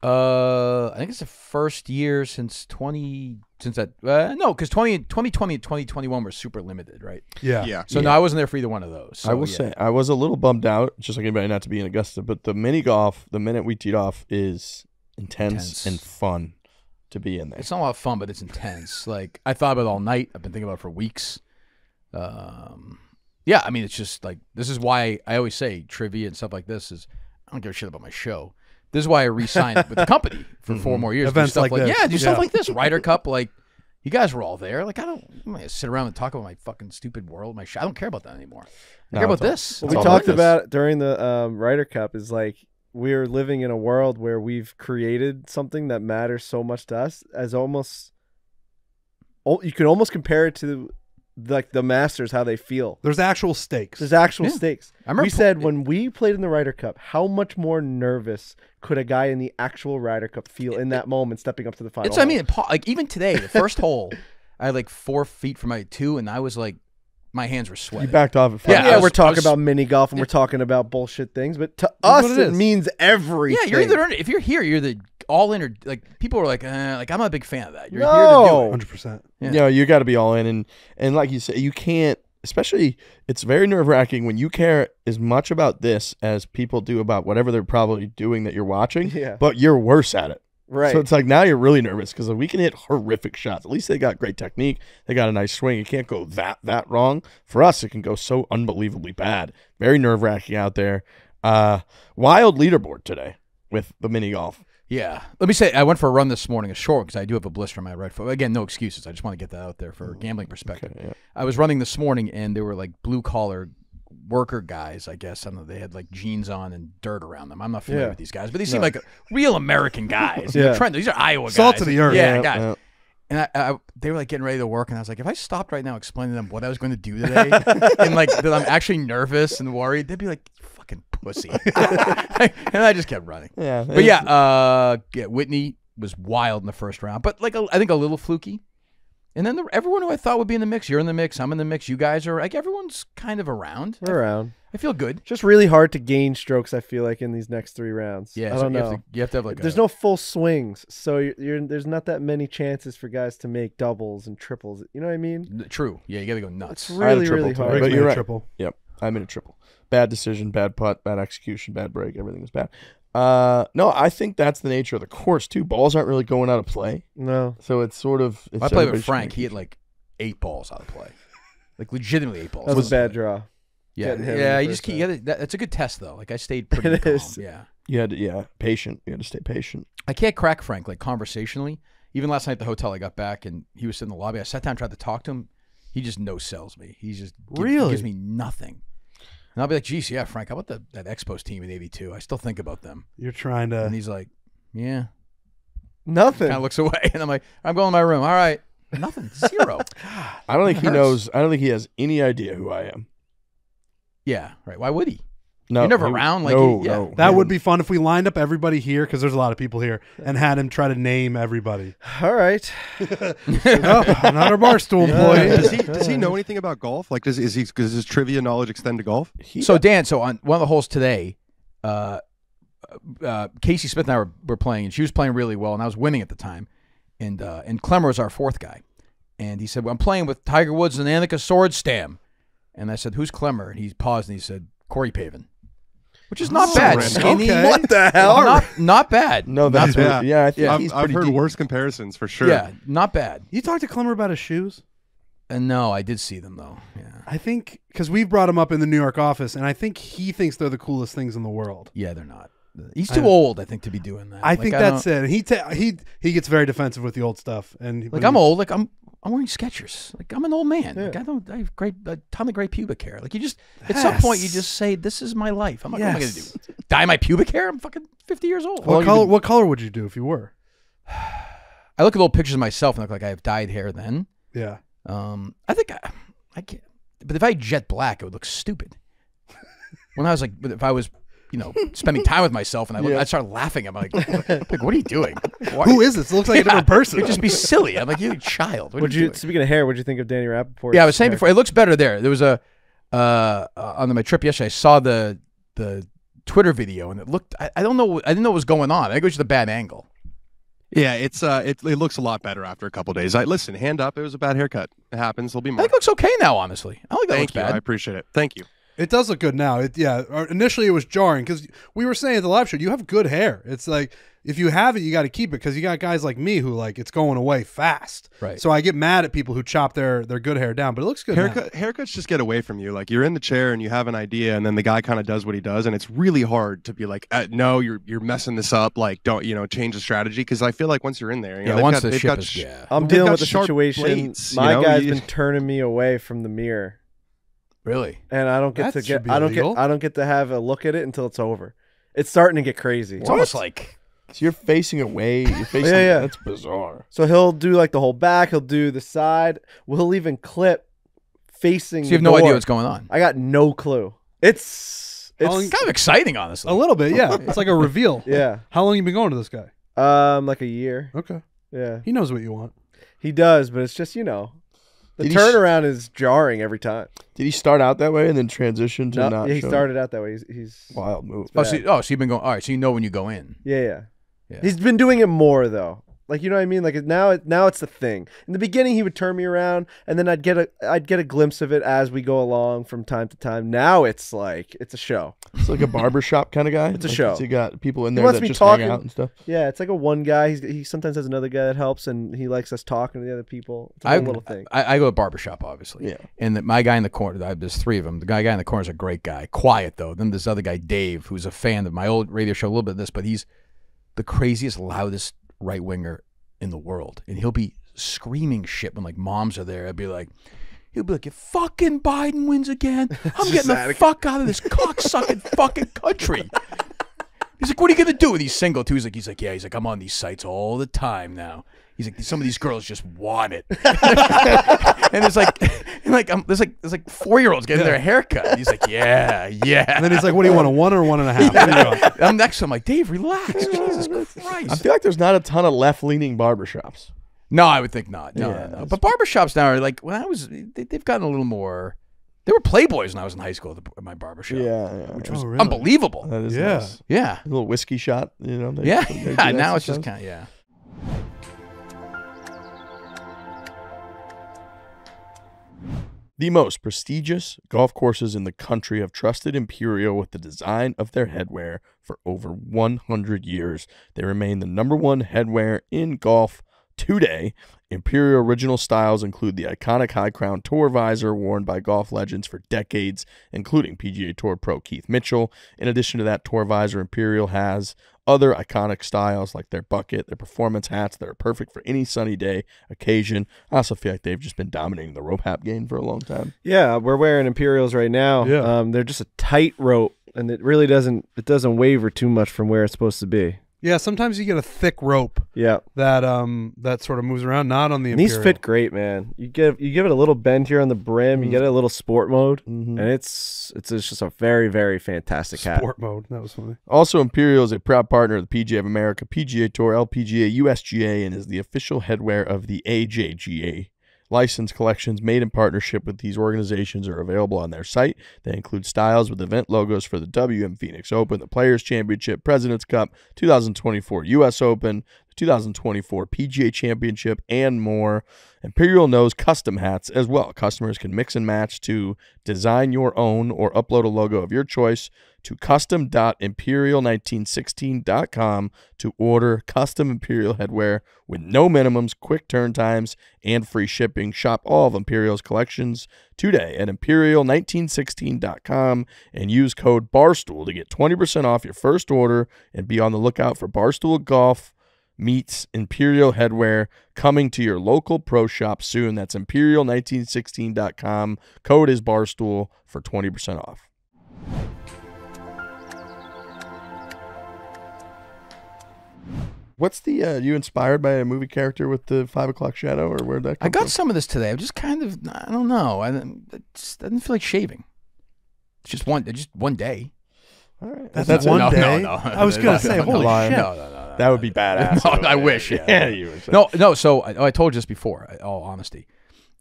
E: Uh, I think it's the first year since 20 since that uh, no, because 20, 2020 and 2021 were super limited, right?
A: Yeah.
D: yeah.
E: So no, I wasn't there for either one of those.
B: I will
E: yeah.
B: say I was a little bummed out, just like anybody not to be in Augusta, but the mini golf, the minute we teed off, is intense,
E: Intense.
B: and fun to be in there.
E: It's not a lot of fun, but it's intense. Like I thought about it all night. I've been thinking about it for weeks. Um, yeah, I mean, it's just like this is why I always say trivia and stuff like this is I don't give a shit about my show. This is why I re-signed with the company for four more years.
A: Events
E: stuff
A: like this.
E: yeah, do stuff
A: Yeah.
E: like this. Ryder Cup, like you guys were all there. Like I don't I'm not gonna sit around and talk about my fucking stupid world. My sh- I don't care about that anymore. I
B: No,
E: care about
B: all-
E: this.
C: What we talked
B: like this.
C: about during the um, Ryder Cup is like we're living in a world where we've created something that matters so much to us as almost al- you can almost compare it to like the Masters how they feel.
A: There's actual stakes.
C: There's actual
E: Yeah.
C: stakes.
E: I remember
C: we
E: pl-
C: said when we played in the Ryder Cup, how much more nervous could a guy in the actual Ryder Cup feel in that moment stepping up to the final?
E: It's I mean, like even today, the first hole, I had like four feet from my two, and I was like, my hands were
B: sweaty.
E: You
B: backed off at
E: Yeah,
B: five.
C: yeah,
E: I was-
C: we're talking
E: was-
C: about mini golf and we're talking about bullshit things, but to us
A: what it
C: it,
A: is.
C: means everything.
E: Yeah, you're either in, if you're here, you're the all in or like people are like, eh, like I'm not a big fan of that. You're here
C: No.
E: to do it.
A: Hundred percent.
E: Yeah.
B: You know, you got to be all in, and and like you say, you can't. Especially, it's very nerve wracking when you care as much about this as people do about whatever they're probably doing that you're watching.
C: Yeah.
B: But you're worse at it.
C: Right.
B: So it's like now you're really nervous because we can hit horrific shots. At least they got great technique. They got a nice swing. It can't go that that wrong. For us, it can go so unbelievably bad. Very nerve wracking out there. Uh, wild leaderboard today with the mini golf.
E: Yeah. Let me say, I went for a run this morning, a short, because I do have a blister on my right foot. Again, no excuses. I just want to get that out there for a gambling perspective.
B: Okay, yeah.
E: I was running this morning, and there were like blue collar worker guys. I guess I don't know. They had like jeans on and dirt around them. I'm not familiar
C: Yeah.
E: with these guys, but they seem like real American guys.
C: Yeah.
E: Trying, these are Iowa guys.
A: Salt of the earth.
E: Yeah,
B: Yeah,
E: guys.
B: yeah.
E: And I, I, they were like getting ready to work, and I was like, if I stopped right now explaining to them what I was going to do today, and like that I'm actually nervous and worried, they'd be like, "Fucking pussy," and I just kept running.
B: Yeah,
E: But yeah, uh, yeah, Whitney was wild in the first round, but like a, I think a little fluky. And then the, everyone who I thought would be in the mix, you're in the mix, I'm in the mix, you guys are like everyone's kind of around.
C: We're around.
E: I feel good.
C: Just really hard to gain strokes. I feel like in these next three rounds.
E: Yeah,
C: I
E: so
C: don't
E: you
C: know.
E: Have to, you have to have like
C: there's
E: a,
C: no full swings, so you're, you're there's not that many chances for guys to make doubles and triples. You know what I mean?
E: true. Yeah, you got to go nuts.
C: It's
B: I had a
C: really
B: triple
C: really
B: today,
C: hard.
B: but you're
A: a
B: right.
A: Triple.
B: Yep, I'm in a triple. Bad decision, bad putt, bad execution, bad break. Everything was bad. Uh, no, I think that's the nature of the course too. Balls aren't really going out of play,
C: No,
B: so it's sort of. It's
E: I played with Frank. He
B: to-
E: had like eight balls out of play. like legitimately eight balls.
C: That was a bad draw.
E: yeah,
C: getting him in
E: yeah. You just
C: first
E: keep, you gotta, that, that's a good test though. Like I stayed pretty calm.
C: is.
E: Yeah,
B: You had to, yeah, patient. You had to stay patient.
E: I can't crack Frank like conversationally. Even last night at the hotel, I got back and he was sitting in the lobby. I sat down, tried to talk to him. He just no sells me. He's just give- he
A: Really?
E: gives me nothing. And I'll be like, "Geez, yeah, Frank, how about the, that Expos team in '82? I still think about them."
A: You're trying to.
E: And he's like, "Yeah."
C: Nothing.
E: Kind of looks away, and I'm like, "I'm going to my room." All right, nothing, zero.
B: I don't think he knows. I don't think he has any idea who I am.
E: yeah, right. Why would he?
B: No,
E: You're never
B: he-
E: around, like,
B: no,
E: yeah.
B: no.
A: That would be fun if we lined up everybody here because there's a lot of people here and had him try to name everybody.
C: All right.
A: oh, another barstool employee.
D: does he does he know anything about golf? Like, does is he does his trivia knowledge extend to golf?
B: He-
E: So Dan, so on one of the holes today, uh, uh, Casey Smith and I were, were playing, and she was playing really well, and I was winning at the time, and uh, and Clemmer was our fourth guy, and he said, well, "I'm playing with Tiger Woods and Annika Sorenstam," and I said, "Who's Clemmer?" And he paused and he said, "Corey Pavin," which is not
D: Oh,
E: bad.
D: random.
E: Skinny,
A: Okay.
C: What the hell?
E: not not bad.
B: no, that's
D: Yeah.
B: yeah. yeah, I think
E: Yeah,
B: he's
D: I've, I've heard
B: deep.
D: worse comparisons for sure.
E: Yeah, not bad.
A: You talked to Clemmer about his shoes?
E: And no, I did see them though. Yeah,
A: I think because we've brought him up in the New York office, and I think he thinks they're the coolest things in the world.
E: yeah, they're not. He's too
A: know.
E: old, I think, to be doing that.
A: I
E: Like,
A: think
E: don't-
A: that's it. He ta- he he gets very defensive with the old stuff. And
E: Like I'm old. Like I'm I'm wearing Skechers. Like I'm an old man.
C: Yeah.
E: Like I don't. I have great a ton of great pubic hair. Like you just at some point you just say this is my life. I'm like, what am I gonna do? Dye my pubic hair? I'm fucking 50 years old.
A: What color? What color would you do if you were?
E: I look at old pictures of myself and look like I have dyed hair then.
A: Yeah.
E: Um, I think I, I can't. But if I had jet black, it would look stupid. when I was like, but if I was, you know, spending time with myself and I look,
B: Yeah.
E: I'd start laughing. I'm like, like, what are you doing? Why-
A: Who is this? It looks like a different person.
E: It'd just be silly. I'm like, you're a child. What are
C: Would you?
E: doing?
C: Speaking of hair, what'd you think of Danny Rapaport?
E: Yeah, I was saying before, it looks better there. There was a uh, uh, on my trip yesterday. I saw the the Twitter video, and it looked. I, I don't know. I didn't know what was going on. I think it was just a bad angle.
D: Yeah, it's uh, it, it looks a lot better after a couple days. I listen, hand up. It was a bad haircut. It happens. There'll be
E: I think it looks okay now. Honestly, I don't think that
D: Thank
E: looks
D: you.
E: bad.
D: I appreciate it. Thank you.
A: It does look good now. It, yeah. uh, Initially, it was jarring because we were saying at the live show, you have good hair. It's like if you have it, you got to keep it because you got guys like me who like it's going away fast.
E: Right.
A: So I get mad at people who chop their their good hair down, but it looks good. now.
D: Haircut, haircuts just get away from you. Like you're in the chair and you have an idea, and then the guy kind of does what he does, and it's really hard to be like, uh, no, you're you're messing this up. Like, don't you know, change the strategy because I feel like once you're in there, you
E: yeah,
D: they've
E: once
D: got,
E: the ship
D: got
E: is
D: sh-
E: yeah.
C: I'm dealing with the situation.
D: blades, you
C: My
D: know?
C: guy's
D: You-
C: been turning me away from the mirror,
E: Really.
C: and I don't get
A: That
C: to
A: should
C: get.
A: be
C: I don't
A: illegal.
C: get. I don't get to have a look at it until it's over. It's starting to get crazy.
E: It's almost like
B: So you're facing away. You're facing.
C: Yeah, yeah.
B: That's bizarre.
C: So he'll do like the whole back. He'll do the side. We'll even clip facing.
E: so you have
C: the
E: no idea what's going on.
C: I got no clue. It's it's
A: long-
E: It's kind of exciting, honestly.
A: A little bit, yeah. It's like a reveal.
C: yeah.
A: How long you been going to this guy?
C: Um, like a year.
A: Okay.
C: Yeah,
A: He knows what you want.
C: he does, but it's just you know, the
B: Did he
C: turnaround is jarring every time.
B: Did he start out that way and then transition to
C: No,
B: not?
C: yeah, he
B: show-
C: started out that way. He's, he's
B: Wild move.
E: Oh, so,
C: bad.
E: oh, so you've been going. All right, so you know when you go in.
C: yeah, yeah,
E: Yeah.
C: He's been doing it more though. Like you know what I mean? Like now, it, now it's the thing. In the beginning, he would turn me around, and then I'd get a, I'd get a glimpse of it as we go along from time to time. Now it's like it's a show.
B: It's like a barbershop kind of guy.
C: It's a
B: Like,
C: show.
B: You got people in
C: He
B: there
C: wants
B: that
C: me
B: just
C: talking-
B: hang out and stuff.
C: Yeah, it's like a one guy. He's, he sometimes has another guy that helps, and he likes us talking to the other people. It's a
E: I-
C: little thing.
E: I, I go to barbershop, obviously.
B: Yeah.
E: And the, my guy in the corner, I- there's three of them. The guy, guy in the corner is a great guy. Quiet, though. Then this other guy, Dave, who's a fan of my old radio show, a little bit of this, but he's the craziest, loudest right winger in the world. And he'll be screaming shit when, like, moms are there. I'd be like, he'll be like, if fucking Biden wins again, I'm getting the fuck out of this cocksucking fucking country. He's like, what are you gonna do? And he's single too. He's like, he's like, yeah. He's like, I'm on these sites all the time now. He's like, some of these girls just want it. and it's like, and like, um, there's like, there's like four year olds getting their haircut. He's like, yeah, yeah.
A: And then he's like, "What do you want? A one or one and a half?" What do you want?
E: I'm next to him, like, Dave, relax. Jesus Christ.
B: I feel like there's not a ton of left leaning barbershops.
E: No, I would think not. No,
B: Yeah,
E: no, no.
B: it's-
E: But barbershops now are like, when I was, they, they've gotten a little more. They were playboys when I was in high school at, the, at my barbershop.
B: Yeah, yeah.
E: Which was
A: Oh, really?
E: unbelievable.
B: That is
A: Yeah.
B: nice.
E: yeah.
B: A little whiskey shot, you know. they-
E: Yeah.
B: they do
E: yeah.
B: that
E: Now it's just
B: sometimes.
E: kind of, yeah.
B: The most prestigious golf courses in the country have trusted Imperial with the design of their headwear for over 100 years. They remain the number one headwear in golf today. Imperial original styles include the iconic High Crown Tour visor worn by golf legends for decades, including PGA Tour pro Keith Mitchell. In addition to that tour visor, Imperial has other iconic styles like their bucket, their performance hats that are perfect for any sunny day occasion. I also feel like they've just been dominating the rope hat game for a long time.
C: Yeah, we're wearing Imperials right now.
A: Yeah.
C: Um, they're just a tight rope, and it really doesn't it doesn't waver too much from where it's supposed to be.
A: Yeah, sometimes you get a thick rope
C: Yeah,
A: that um that sort of moves around. Not on the
C: and these fit great, man. You give you give it a little bend here on the brim, you get it a little sport mode,
B: Mhm.
C: and it's it's just a very very fantastic hat.
A: sport mode. That was funny.
B: Also, Imperial is a proud partner of the PGA of America, PGA Tour, LPGA, USGA, and is the official headwear of the AJGA. Licensed collections made in partnership with these organizations are available on their site. They include styles with event logos for the WM Phoenix Open, the Players Championship, President's Cup, 2024 US Open, 2024 PGA Championship, and more. Imperial knows custom hats as well. Customers can mix and match to design your own or upload a logo of your choice to custom.imperial1916.com to order custom Imperial headwear with no minimums, quick turn times, and free shipping. Shop all of Imperial's collections today at imperial1916.com and use code BARSTOOL to get 20% off your first order and be on the lookout for Barstool Golf meets Imperial headwear coming to your local pro shop soon. That's imperial1916.com. Code is Barstool for 20% off. What's the uh, you inspired by a movie character with the five o'clock shadow or where'd that come
E: I got
B: from?
E: some of this today. I'm just kind of I don't know. I, didn't- it just doesn't feel like shaving. It's just one just one day.
B: All right.
A: That's
B: That's
A: one
E: no,
A: day.
E: No, no,
A: I was gonna
E: no,
A: say,
E: no,
A: holy
E: no,
A: shit.
B: That would be badass.
E: No, I wish, yeah.
B: yeah, you would. say.
E: No, no. So I, oh, I told you this before. In all honesty,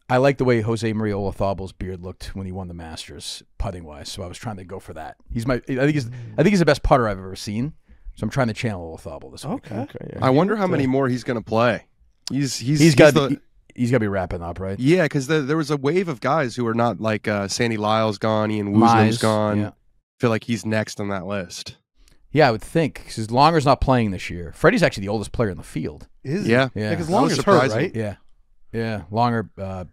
E: I like the way Jose Maria Olazabal's beard looked when he won the Masters putting wise. So I was trying to go for that. He's my. I think he's. I think he's the best putter I've ever seen. So I'm trying to channel Olazabal this week.
A: Okay.
B: Okay. Yeah.
D: I wonder how many more he's going to play. He's he's
E: He's got.
D: the-
E: to He's got to be wrapping up, right?
D: yeah, because the, there was a wave of guys who are not like uh, Sandy Lyle's gone, Ian Woosnam's
E: Mize,
D: gone.
E: Yeah.
D: feel like he's next on that list.
E: Yeah, I would think because Langer's not playing this year. Freddie's actually the oldest player in the field.
A: Is
D: Yeah.
E: Yeah.
A: Because
D: That
A: Langer's
D: was
A: hurt, right?
E: Yeah, yeah. Langer. Uh,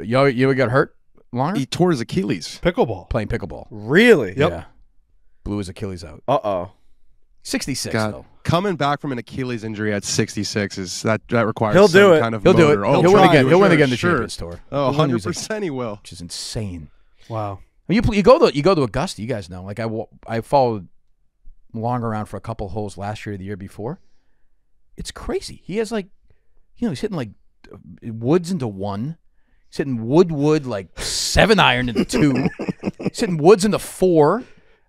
E: you you ever got hurt? Langer
D: He tore his Achilles.
A: Pickleball.
E: playing pickleball.
C: Really?
A: Yep.
E: Yeah. Blew his Achilles out.
C: Uh oh.
E: 66 though.
D: coming back from an Achilles injury at 66 is that that requires
C: He'll do
D: some
C: it.
D: kind of
E: He'll do it.
D: motor.
E: He'll,
D: Oh,
E: win again. He'll win
D: sure,
E: again the
D: sure.
E: Champions Tour.
D: Oh, 100 percent he will.
E: Which is insane.
A: Wow.
E: I mean, you you go to you go to Augusta. You guys know. Like I wa- I followed Long around for a couple holes last year, or the year before. It's crazy. He has like, you know, he's hitting like uh, woods into one. He's hitting wood wood like seven iron into two. he's hitting woods into four.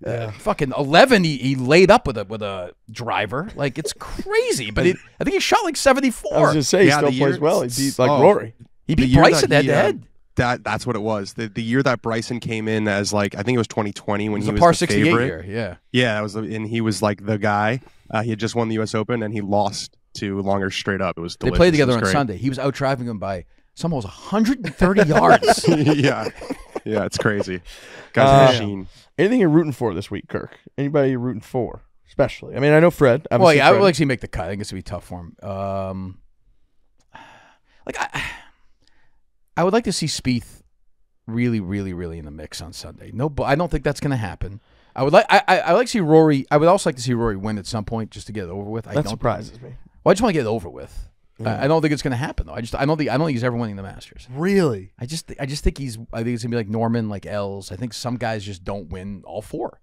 E: Uh, fucking eleven. He, he laid up with a with a driver. Like it's crazy. But it, I think he shot like seventy four.
B: I was
E: four.
B: just say he still plays
D: year-
B: well. He beat like
D: oh.
B: Rory.
E: He
D: The
E: beat
D: year
E: Bryson
D: that
E: head
D: he,
E: to
D: uh,
E: head.
D: That that's what it was. The the year that Bryson came in as like I think it was 2020 when
E: It was
D: he
E: a
D: was
E: par
D: the
E: sixty eight
D: favorite.
E: year. Yeah.
D: Yeah, that was the, and he was like the guy. Uh, he had just won the U.S. Open and he lost to Langer straight up. It was
E: They played together on
D: great.
E: Sunday. He was out driving him by some was 130 yards.
D: yeah, yeah, it's crazy. Guy's
B: Uh,
D: a machine.
B: Anything you're rooting for this week, Kirk? Anybody you're rooting for? Especially. I mean, I know Fred.
E: well,
B: obviously
E: yeah, I would
B: Fred.
E: like to see make the cut. I think it's gonna be tough for him. Um, like I, I would like to see Spieth really, really, really in the mix on Sunday. No, but I don't think that's gonna happen. I would like I, I I like to see Rory. I would also like to see Rory win at some point just to get it over with. I
B: that
E: don't
B: surprises me.
E: Well, I just want to get it over with. I, I don't think it's gonna happen though. I just I don't think I don't think he's ever winning the Masters.
A: Really?
E: I just I just think he's I think it's gonna be like Norman, like Els. I think some guys just don't win all four.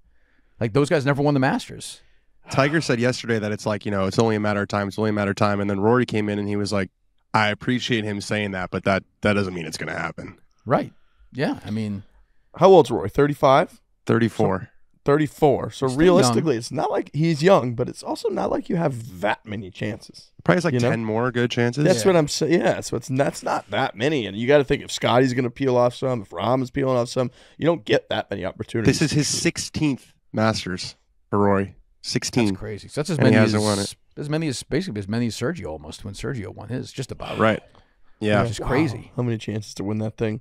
E: Like those guys never won the Masters.
D: Tiger said yesterday that it's like you know it's only a matter of time. It's only a matter of time. And then Rory came in and he was like, I appreciate him saying that, but that that doesn't mean it's going to happen.
E: Right. Yeah. I mean,
B: How old's Roy? 35?
D: 34.
B: 34. So
E: Still
B: realistically, it's not like he's young, but it's also not like you have that many chances.
D: Probably has like
B: You know?
D: 10 more good chances.
B: That's
E: Yeah.
B: what I'm saying. Yeah, so it's that's not that many, and you got to think if Scottie's going to peel off some, if Rahm is peeling off some, you don't get that many opportunities.
D: this is his 16th Masters for Rory. 16.
E: that's crazy. So that's as
D: And
E: many as
D: hasn't won it.
E: as many as basically as many as Sergio almost when Sergio won his. Just about
D: Right. Yeah.
E: Which is crazy.
B: How many chances to win that thing?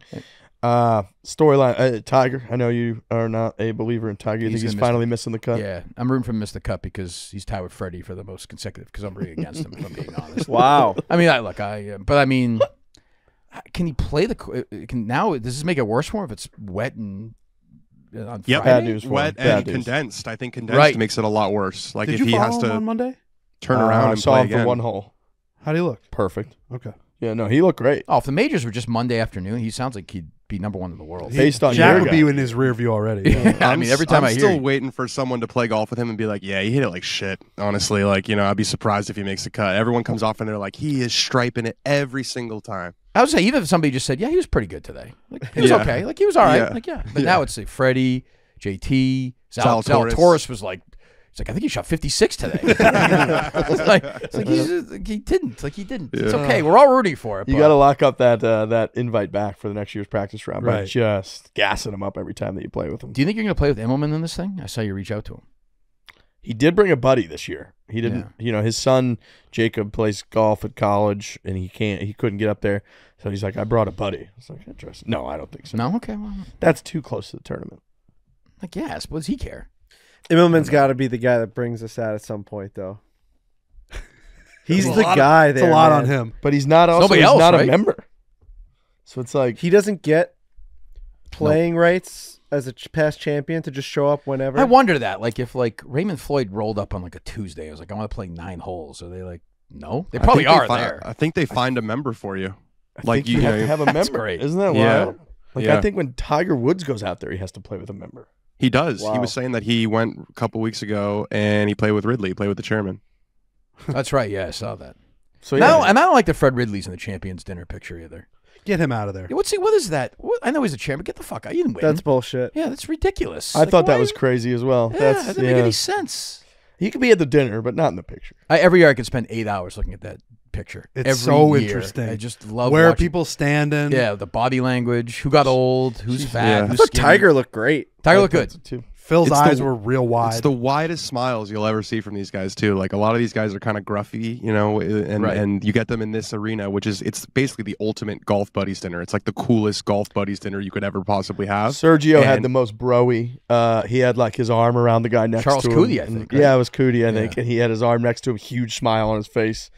B: Uh, storyline. Uh, Tiger. I know you are not a believer in Tiger. You
E: He's
B: think he's
E: gonna miss
B: finally missing the cut?
E: Yeah, I'm rooting for him to miss the cut because he's tied with Freddie for the most consecutive. Because I'm rooting against him. If I'm being honest.
C: Wow.
E: I mean, I look, I, uh, but I mean, can he play the? qu- uh, Can now? Does this make it worse for him if it's wet and on
D: Yep.
E: Friday?
B: Bad news for
D: Wet
B: him. Bad
D: and
B: news.
D: condensed. I think condensed
E: Right.
D: makes it a lot worse. Like
A: Did
D: if
A: you
D: he
A: follow
D: has
A: him
D: to
A: on Monday?
D: turn
B: Uh,
D: around
B: I
D: and
B: saw
D: play
B: him
D: again.
B: for one hole.
A: How do you look?
B: Perfect.
A: Okay.
B: Yeah, no, he looked great.
E: Oh, if the majors were just Monday afternoon, he sounds like he'd be number one in the world.
B: Based on
A: Jack
B: your
A: would
B: guy.
A: be in his rear view already.
E: Yeah, I
D: I'm
E: mean,
D: s-
E: every time
D: I'm
E: I hear
D: still
E: you-
D: waiting for someone to play golf with him and be like, "Yeah, he hit it like shit." Honestly, like you know, I'd be surprised if he makes a cut. Everyone comes off and they're like, "He is striping it every single time."
E: I would say even if somebody just said, "Yeah, he was pretty good today," like he was
D: Yeah.
E: okay, like he was all right,
D: Yeah.
E: like yeah. But
D: Yeah.
E: now it's like Freddie, JT, Zal-
D: Zalatoris.
E: Zalatoris was like, it's like I think he shot 56 today. it's like, it's like he's just, he didn't, like he didn't. It's okay, we're all rooting for it.
B: You got to lock up that uh, that invite back for the next year's practice round by
A: Right.
B: just gassing him up every time that you play with him.
E: Do you think you're gonna play with Immelman in this thing? I saw you reach out to him.
B: He did bring a buddy this year. He didn't, you know, his son Jacob plays golf at college, and he can't, he couldn't get up there, so he's like, I brought a buddy. It's like interesting. No, I don't think so.
E: No, okay, well,
B: That's too close to the tournament.
E: like yes, what does he care?
C: Immelman's got to be the guy that brings us out at some point, though. He's the
A: lot of-
C: guy
A: It's a lot
C: man.
A: on him.
B: But he's not also
E: Nobody
B: he's
E: else,
B: not
E: right?
B: a member. So it's like
C: He doesn't get playing rights as a past champion to just show up whenever.
E: I wonder that, like if like Raymond Floyd rolled up on like a Tuesday, I was like, I want to play nine holes. Are they like, no? They probably
D: think they
E: are there.
D: I think they find a member for you.
B: I
D: Like
B: think you,
D: you
B: have
D: know,
B: to have a
E: That's
B: member.
E: great.
B: Isn't that
D: Yeah.
B: wild? Like I think when Tiger Woods goes out there, he has to play with a member.
D: He does. He was saying that he went a couple weeks ago and he played with Ridley. He played with the chairman.
E: That's right. Yeah, I saw that.
B: So
E: No,
B: yeah,
E: and I don't like the Fred Ridley's in the Champions Dinner picture either.
A: Get him out of there.
E: Yeah, What's he? What is that? What, I know he's a chairman. Get the fuck out. You didn't win.
C: That's bullshit.
E: yeah, that's ridiculous.
B: I
E: Like,
B: thought that
E: why-
B: was crazy as well.
E: Yeah,
B: That's
E: that doesn't
B: yeah.
E: make any sense.
B: He could be at the dinner, but not in the picture.
E: I, every year I could spend eight hours looking at that picture.
A: It's
E: Every
A: so
E: year.
A: interesting.
E: I just love
A: Where are
E: watching-
A: people standing?
E: Yeah, the body language. Who got old? Who's fat?
D: Yeah.
C: I
E: Who's
C: thought
E: skinny.
C: Tiger looked great.
E: Tiger looked good.
B: too.
A: Phil's
D: It's the-
A: eyes were real wide.
D: It's the widest smiles you'll ever see from these guys too. Like a lot of these guys are kind of gruffy, you know, and
E: Right.
D: and you get them in this arena, which is it's basically the ultimate golf buddies dinner. It's like the coolest golf buddies dinner you could ever possibly have.
B: Sergio had the most broy. Uh, he had like his arm around the guy next
E: Charles
B: to him.
E: Coody, I think, right?
B: Yeah, it was Coody, I think, and he had his arm next to him, huge smile on his face.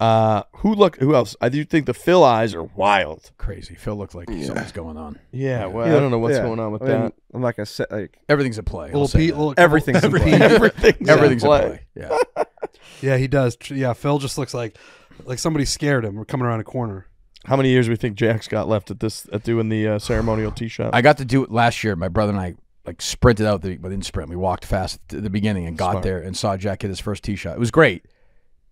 B: Uh, who look? Who else? I do think the Phil eyes are wild.
E: Crazy. Phil looked like
D: Yeah.
E: something's going on.
B: Yeah, well,
C: Yeah,
B: I don't know what's
C: yeah.
B: going on with
C: I mean,
B: that.
C: I'm not gonna say like
E: Everything's at play. I'll
A: little
E: say
A: Pete,
E: that.
A: little,
C: everything's in play.
B: Everything's,
E: Everything's
B: in
E: at
B: play.
E: play. Yeah.
A: Yeah, he does. Tr- Yeah, Phil just looks like like somebody scared him. We're coming around a corner.
B: How many years do we think Jack's got left at this at doing the uh, ceremonial tee shot?
E: I got to do it last year. My brother and I like sprinted out the, but didn't sprint. We walked fast at the beginning and got
B: Smart.
E: there and saw Jack hit his first tee shot. It was great,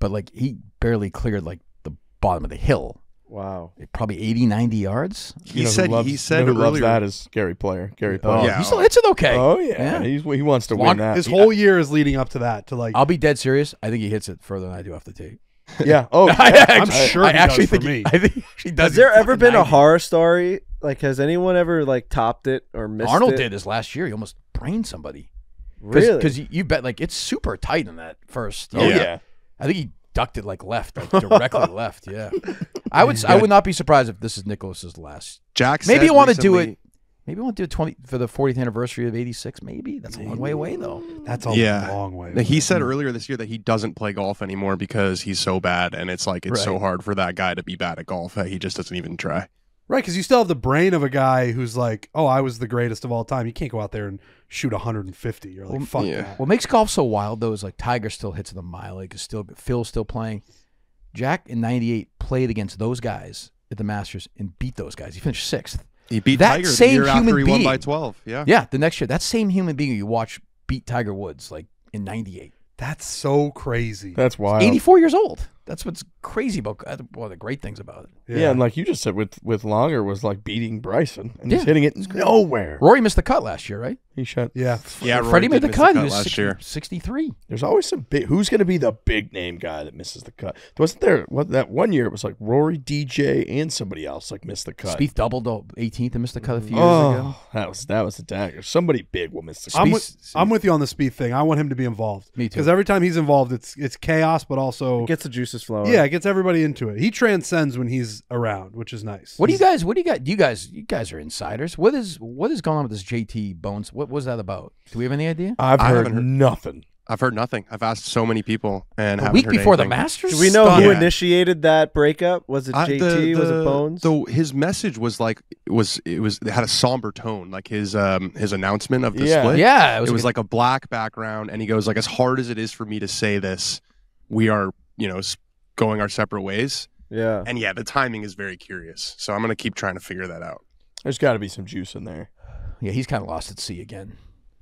E: but like he barely cleared like the bottom of the hill.
C: wow.
E: Probably 80, 90 yards.
D: He
B: You know who
D: said
B: loves,
D: he
B: you
D: said
B: know who loves
D: earlier.
B: that is Gary Player. Gary
E: Oh,
B: Player.
D: Yeah.
E: he still hits it okay.
B: Oh yeah,
E: Yeah.
B: He's, he wants to
E: Long-
B: win that.
A: His whole year is leading up to that. To like,
E: I'll be dead serious. I think he hits it further than I do off the tee.
B: yeah. Oh,
E: I
B: yeah.
A: I'm sure
E: I
A: he
E: actually
A: does for
E: think
A: me.
E: I think he does.
C: Has there ever
E: fucking
C: been a horror story? Like, has anyone ever like topped it or missed it?
E: Arnold
C: it?
E: did this last year. He almost brained somebody.
C: Really?
E: Because you, you bet like it's super tight in that first.
B: Oh
D: Yeah.
B: yeah.
E: I think he ducked it like left, like directly left. Yeah. I would. I would not be surprised if this is Nicklaus's last.
D: Jack
E: Maybe
D: said
E: you want to do it. Maybe you want to do it twenty for the 40th anniversary of '86. Maybe that's a long way away though.
A: that's a
D: Yeah.
A: long way.
D: He said mm-hmm. earlier this year that he doesn't play golf anymore because he's so bad, and it's like it's so hard for that guy to be bad at golf that he just doesn't even try.
A: Right, because you still have the brain of a guy who's like, "Oh, I was the greatest of all time." You can't go out there and shoot 150. You're like,
E: Well,
A: "Fuck
D: yeah.
A: that."
E: What makes golf so wild though is like Tiger still hits the mile, like is still Phil's still playing. Jack in '98 played against those guys at the Masters and beat those guys. He finished sixth.
D: He beat
E: That
D: Tiger the
E: same
D: year after
E: human
D: being. won by twelve. Yeah,
E: Yeah, the next year, that same human being you watch beat Tiger Woods like in '98.
A: That's so crazy.
B: That's wild.
E: 84 years old. That's what's crazy about uh, one of the great things about it.
B: Yeah. and like you just said, with with Langer was like beating Bryson, and he's hitting it nowhere.
E: Rory missed the cut last year, right?
B: He shot.
A: Yeah.
D: Yeah, Rory
E: Freddie
D: did
E: made the
D: miss
E: cut. He was
D: last
E: 60
D: year.
E: 63.
B: There's always some big. Who's going to be the big name guy that misses the cut? Wasn't there? What that one year it was like Rory, DJ, and somebody else like missed the cut.
E: Spieth doubled the 18th and missed the cut a few years
B: oh,
E: ago.
B: that was that was the dagger. Somebody big will miss the cut.
A: I'm with, I'm with you on the Spieth thing. I want him to be involved.
E: Me too.
A: Because every time he's involved, it's it's chaos, but also
C: It gets the juices flowing.
A: yeah, it gets everybody into it. He transcends when he's around, which is nice.
E: What do you guys? What do you got? You guys, you guys are insiders. What is what is going on with this JT Bones? What was that about? Do we have any idea?
B: I've
D: I
B: heard,
D: haven't heard-
B: nothing.
D: I've heard nothing. I've asked so many people and
E: A week
D: heard
E: before the. Masters.
C: Do we know who
D: Yeah.
C: initiated that breakup? Was it
D: I-
C: JT?
D: the-
C: was it Bones?
D: So his message was like it was it was it had a somber tone, like his um his announcement of the
B: Yeah.
D: split.
E: Yeah,
D: it was,
E: a-
D: like a black background, and he goes like, as hard as it is for me to say this, we are you know s- going our separate ways.
C: yeah.
D: And yeah, the timing is very curious. So I'm gonna keep trying to figure that out.
B: There's got to be some juice in there.
E: yeah. He's kind of lost at sea again.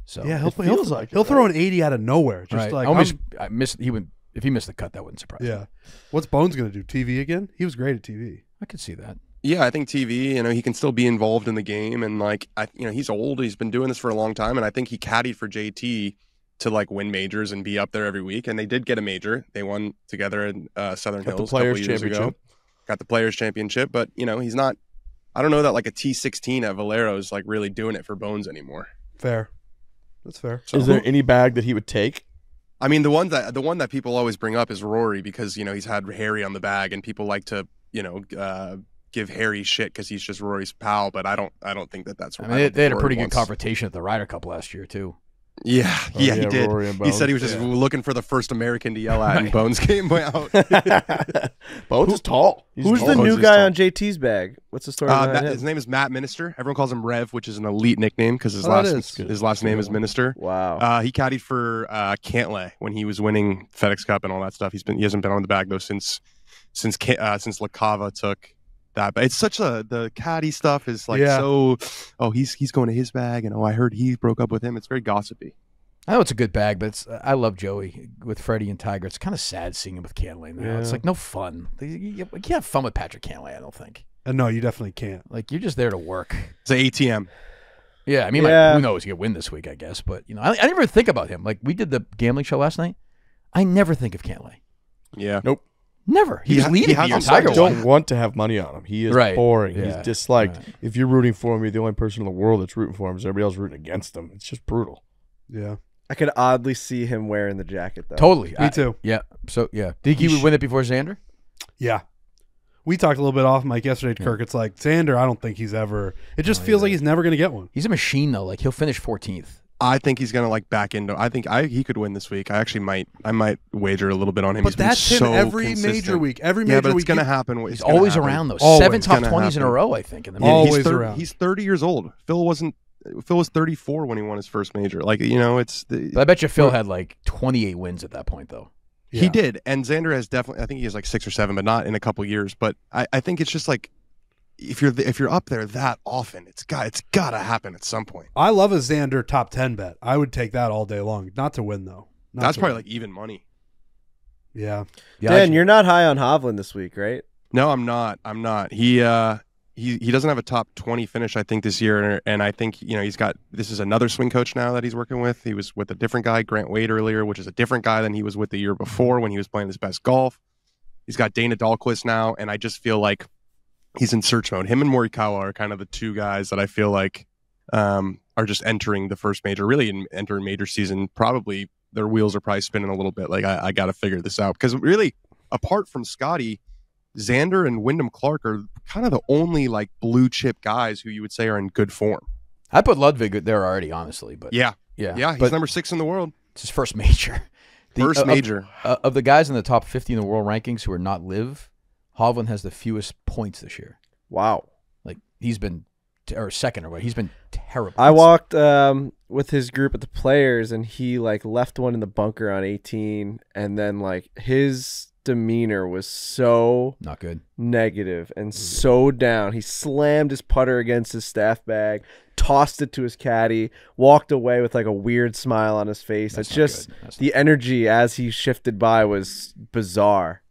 E: So
A: Yeah, he'll, he'll,
B: feels like
A: he'll throw
B: right?
A: an 80 out of nowhere. Just
E: right.
A: like
E: I almost,
A: I'm-
E: I missed. He would if he missed the cut. That wouldn't surprise. me.
A: yeah. What's Bones gonna do? TV again? He was great at TV.
E: I could see that.
D: Yeah, I think TV, you know, he can still be involved in the game, and like, I, you know, he's old. He's been doing this for a long time, and I think he caddied for JT to like win majors and be up there every week. And they did get a major. They won together in uh, Southern
B: Got the
D: Hills a couple
B: Players'
D: years ago. Got the Players Championship, but you know, he's not. I don't know that like a T16 at Valero is like really doing it for Bones anymore.
A: Fair. That's fair.
D: So
B: Is there any bag that he would take?
D: I mean, the one that the one that people always bring up is Rory because you know he's had Harry on the bag, and people like to you know uh, give Harry shit because he's just Rory's pal. But I don't I don't think that that's.
E: I
D: I
E: mean,
D: don't
E: they,
D: think
E: they had a
D: Rory
E: pretty good
D: wants-
E: confrontation at the Ryder Cup last year too.
D: Yeah,
B: Oh,
D: yeah, he did. He said he was just
B: Yeah.
D: looking for the first American to yell at, and Bones came out.
B: Bones is tall. He's
C: Who's
B: tall.
C: the
D: Bones
C: new guy
D: tall.
C: on JT's bag? What's the story
D: Uh, Matt- his name is Matt Minister. Everyone calls him Rev, which is an elite nickname because his
A: Oh, that
D: last his last name is Minister.
C: Wow.
D: Uh, he caddied for uh, Cantlay when he was winning FedEx Cup and all that stuff. He's been he hasn't been on the bag though since since uh, since Lacava took that. But it's such a the caddy stuff is like
A: Yeah.
D: so. Oh, he's he's going to his bag, and oh, I heard he broke up with him. It's very gossipy.
E: I know it's a good bag, but it's, I love Joey with Freddie and Tiger. It's kind of sad seeing him with Cantlay now. It's like no fun. You, you- you can't have fun with Patrick Cantlay. I don't think.
A: And no, you definitely can't.
E: Like you're just there to work.
D: It's an ATM.
E: Yeah, I mean,
C: Yeah.
E: like, who knows? He could win this week, I guess. But you know, I, I never think about him. Like we did the gambling show last night. I never think of Cantlay.
D: Yeah.
E: Never.
D: He
E: He's
D: ha-
E: leading
D: he
E: me
D: hasn't
E: Tiger
B: I don't want to have money on him. He is
E: Right.
B: boring.
E: Yeah.
B: He's disliked.
E: Right.
B: If you're rooting for him, you're the only person in the world that's rooting for him. Is everybody else rooting against him? It's just brutal.
A: Yeah.
C: I could oddly see him wearing the jacket though.
E: Totally.
A: Me
E: I-
A: too.
E: Yeah. So yeah, think he
A: He
E: would
A: sh-
E: win it before Xander?
A: Yeah. We talked a little bit off mic yesterday to
E: Yeah.
A: Kirk. It's like Xander, I don't think he's ever it just
E: No,
A: feels
E: either.
A: like he's never gonna get one.
E: He's a machine though. Like he'll finish 14th.
D: I think he's gonna like back into. I think I he could win this week. I actually might. I might wager a little bit on him.
A: But
D: He's been
A: that's
D: so
A: him every
D: consistent.
A: major week. Every major
D: Yeah, but it's
A: week.
D: gonna
A: he-
D: happen.
E: He's
D: It's gonna
E: always
D: happen.
E: around though.
A: Always
E: Seven top 20s in a row, I think. In the
D: Yeah.
A: Always
D: he's, thir-
A: around.
D: he's 30 years old. Phil wasn't. Phil was 34 when he won his first major. Like you know, it's the,
E: But I bet you Phil had like 28 wins at that point though.
A: Yeah.
D: he did. And Xander has definitely. I think he has like six or seven, but not in a couple years. But I, I think it's just like if you're if you're up there that often, it's got it's got to happen at some point.
A: I love a Xander top ten bet. I would take that all day long. Not to win though. Not
D: That's probably
A: win.
D: like even money.
A: Yeah.
E: Yeah,
C: Dan, you're not high on Hovland this week, right?
D: No, I'm not. I'm not. He uh he he doesn't have a top 20 finish I think this year and, and I think you know he's got this is another swing coach now that he's working with. He was with a different guy, Grant Waite earlier, which is a different guy than he was with the year before when he was playing his best golf. He's got Dana Dahlquist now and I just feel like he's in search mode. Him and Morikawa are kind of the two guys that I feel like um are just entering the first major, really in, entering major season. Probably their wheels are probably spinning a little bit. Like I, I got to figure this out because really, apart from Scottie, Xander and Wyndham Clark are kind of the only like blue chip guys who you would say are in good form.
E: I put Ludvig there already, honestly. But
D: Yeah,
E: yeah,
D: yeah, he's
E: but
D: number six in the world,
E: it's his first major. The-
D: first
E: of-
D: major.
E: Uh, of the guys in the top 50 in the world rankings who are not live, Hovland has the fewest points this year.
C: Wow.
E: Like he's been, or second or what? He's been terrible.
C: I walked um, with his group at the players, and he like left one in the bunker on 18, and then like his demeanor was so
E: Not good.
C: negative and so down. He slammed his putter against his staff bag, tossed it to his caddy, walked away with like a weird smile on his face.
E: That's
C: it's just the energy as he shifted by was bizarre.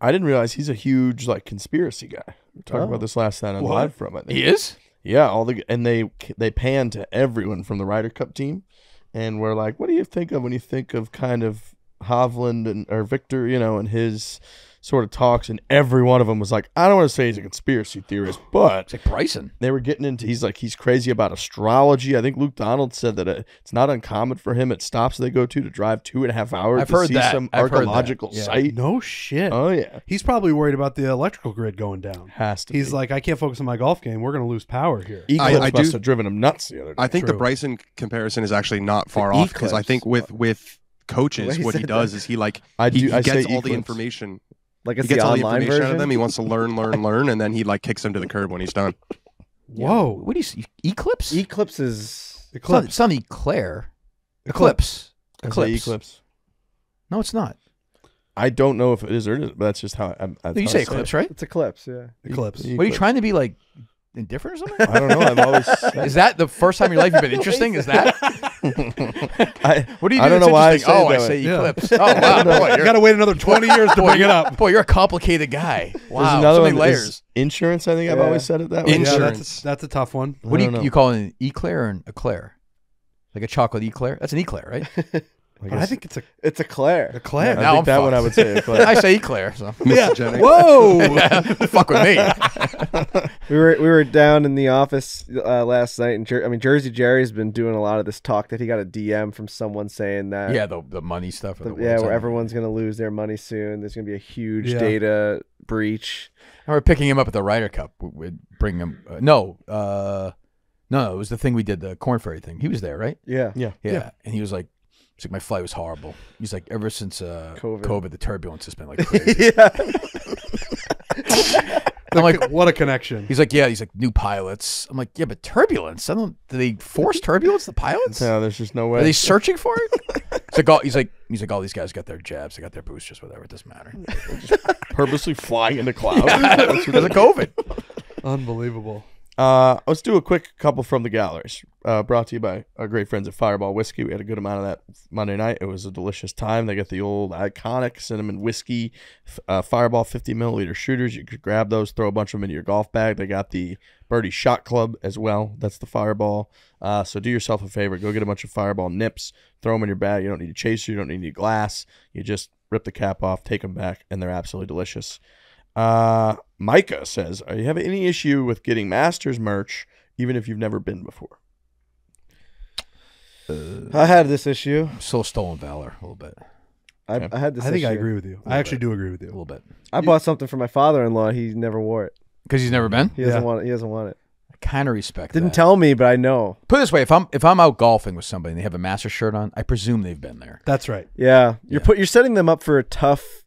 B: I didn't realize he's a huge like conspiracy guy. We were talking
C: Oh.
B: about this last night on
A: What?
B: live from it.
E: He is.
B: Yeah, all the and they they pan to everyone from the Ryder Cup team, and we're like, what do you think of when you think of kind of Hovland and or Viktor, you know, and his sort of talks, and every one of them was like, I don't want to say he's a conspiracy theorist, but
E: It's like Bryson.
B: they were getting into. He's like he's crazy about astrology. I think Luke Donald said that uh it's not uncommon for him at stops they go to to drive two and a half hours
E: I've
B: to
E: heard
B: see
E: that.
B: some
E: I've heard that.
B: archaeological
E: Yeah.
B: site.
A: No shit.
B: Oh yeah,
A: He's probably worried about the electrical grid going down.
B: has to.
A: He's
B: be.
A: like, I can't focus on my golf game. We're going to lose power here.
B: Eclipse
D: I- I
B: must
D: do-
B: have driven him nuts the other day.
D: I think the Bryson comparison is actually not far off because I think with with coaches, what he does
C: that.
D: is he like
B: I
D: he,
B: do.
D: he
B: I
D: gets
B: say
D: all the information.
C: Like
D: He
C: it's the
D: gets all the
C: online
D: information out of them. He wants to learn, learn, learn, and then he like kicks them to the curb when he's done.
A: Whoa.
E: What do you see? Eclipse?
C: Eclipse is
E: not,
A: Eclipse.
E: it's not Eclair. Eclipse.
B: I
E: Eclipse.
B: eclipse.
E: No, it's not.
B: I don't know if it is or it isn't, but that's just how I. That's
E: you
B: how
E: say
B: I
E: Eclipse,
B: it.
E: right?
C: it's Eclipse. Yeah.
A: Eclipse.
E: What are you trying to be like indifferent or something?
B: I don't know. I've always.
E: Is that the first time in your life you've been interesting? Is that?
B: I,
E: What do you do?
B: I don't know why I
E: interesting?
B: say
E: oh, I
B: that.
E: say
A: Yeah.
E: eclipse. Oh wow, boy,
A: You
E: you're,
A: got to wait another 20 years to
E: boy,
A: bring it
E: you're-
A: up.
E: Boy, you're a complicated guy. Wow,
B: There's another
E: so many
B: one.
E: layers.
B: Is insurance. I think I've always said it that way.
A: Yeah,
D: Insurance.
A: that's, that's a tough one.
E: What do you
B: know.
E: you call it an eclair or an eclair? Like a chocolate eclair? That's an eclair, right?
A: But I think it's a
C: It's Eclair.
A: Eclair.
B: I
E: now
B: think
E: I'm
B: that one. I would say. Eclair.
E: I say eclair. So
D: Misogenic.
A: Whoa.
E: fuck with me.
C: We were we were down in the office uh, last night, and Jer- I mean Jersey Jerry's been doing a lot of this talk that he got a DM from someone saying that
E: yeah, the the money stuff.
C: the-
E: the
C: yeah, where everyone's gonna lose their money soon. There's gonna be a huge
A: Yeah.
C: data breach.
E: And we're picking him up at the Ryder Cup. We- We'd bring him. Uh, no, uh, no, no, it was the thing we did, the Korn Ferry thing. He was there, right?
C: Yeah,
B: yeah.
E: Yeah. And he was like, he's like, my flight was horrible. He's like, ever since uh,
C: COVID.
E: COVID. the turbulence has been like crazy.
C: yeah.
E: I'm like,
A: what a connection.
E: he's like, yeah. He's like, new pilots. I'm like, yeah, but turbulence. I don't. Do they force turbulence? The pilots?
B: No, there's just no way.
E: Are they searching for it? He's like, all, he's like, he's like, all these guys got their jabs, they got their boosters, whatever. It doesn't matter.
B: purposely flying into clouds?
E: Because of COVID.
A: Unbelievable.
B: Uh, let's do a quick couple from the galleries. Uh, brought to you by our great friends at Fireball Whiskey. We had a good amount of that Monday night. It was a delicious time. They got the old iconic cinnamon whiskey, uh, Fireball 50 milliliter shooters. You could grab those, throw a bunch of them into your golf bag. They got the Birdie Shot Club as well. That's the Fireball. Uh, so do yourself a favor. Go get a bunch of Fireball nips, throw them in your bag. You don't need a chaser. You don't need any glass. You just rip the cap off, take them back, and they're absolutely delicious. Uh, Micah says, "Are you have any issue with getting Masters merch, even if you've never been before?"
C: I had this issue.
E: Still stolen valor a little bit.
C: I, I had this.
A: I think I
C: issue.
A: agree with you. I actually do agree with you.
E: A
A: you.
E: little bit.
C: I bought something for my father-in-law. He never wore it.
E: Because he's never been.
C: He doesn't
A: Yeah.
C: want it. He doesn't want it.
E: I kind of respect
C: Didn't
E: that.
C: tell me, but I know.
E: Put it this way: if I'm if I'm out golfing with somebody and they have a master shirt on, I presume they've been there.
A: That's right.
C: Yeah, you're
E: Yeah.
C: put. You're setting them up for a tough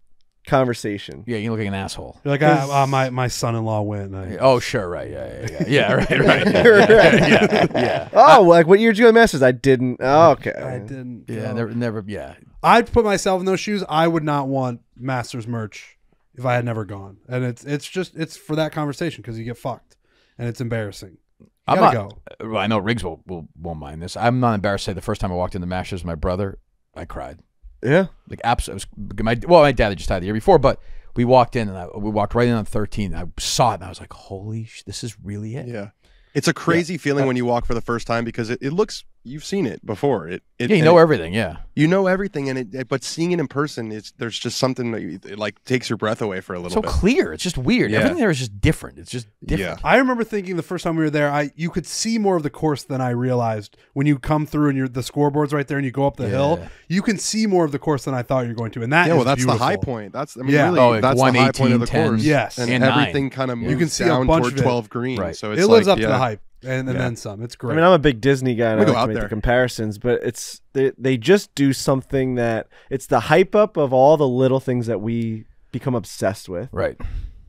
C: conversation.
E: Yeah, you look like an asshole.
A: You're like, ah, ah, my, my son in law went. I,
E: Oh, sure, right, yeah, yeah, yeah, yeah, right, right, yeah,
C: Right.
E: yeah, yeah,
C: Oh, like what year did you go to Masters? I didn't. Oh, okay.
A: I didn't.
E: yeah,
A: go.
E: never, never, yeah.
A: I'd put myself in those shoes. I would not want Masters merch if I had never gone. And it's it's just it's for that conversation because you get fucked and it's embarrassing. You
E: I'm
A: gotta
E: not.
A: go.
E: Well, I know Riggs will, will won't mind this. I'm not embarrassed to say the first time I walked into Masters with my brother, I cried.
C: Yeah.
E: Like absolutely. My well, my dad had just died the year before, but we walked in and I, we walked right in on 13. I saw it and I was like, "Holy, sh- this is really it."
D: Yeah. It's a crazy feeling when you walk for the first time because it, it looks you've seen it before. It, it
E: Yeah, you know
D: it-
E: everything. Yeah,
D: you know everything and it, it- but seeing it in person it's there's just something that you, it like takes your breath away for a little bit.
E: so
D: bit.
E: clear. It's just weird.
D: Yeah.
E: Everything there is just different. It's just different. Yeah.
A: I remember thinking the first time we were there, I you could see more of the course than I realized. When you come through and you're the scoreboard's right there and you go up the hill, you can see more of the course than I thought you were going to. And that
D: yeah, well
A: is
D: that's the high point. That's I mean
A: Yeah.
D: really
E: Oh, it's
D: that's the high point of the
E: 118,
D: course.
E: 10.
A: Yes.
D: and,
E: And
D: everything kind of
E: You
A: can see a bunch
D: toward
A: of it.
D: 12 green.
E: Right.
D: So it's
A: It lives
D: like,
A: up to the hype and, and
D: Yeah.
A: then some. It's great.
C: I mean, I'm a big Disney guy and
D: We
C: I
D: go
C: like to make
D: there.
C: the comparisons, but it's they they just do something that it's the hype up of all the little things that we become obsessed with.
E: Right.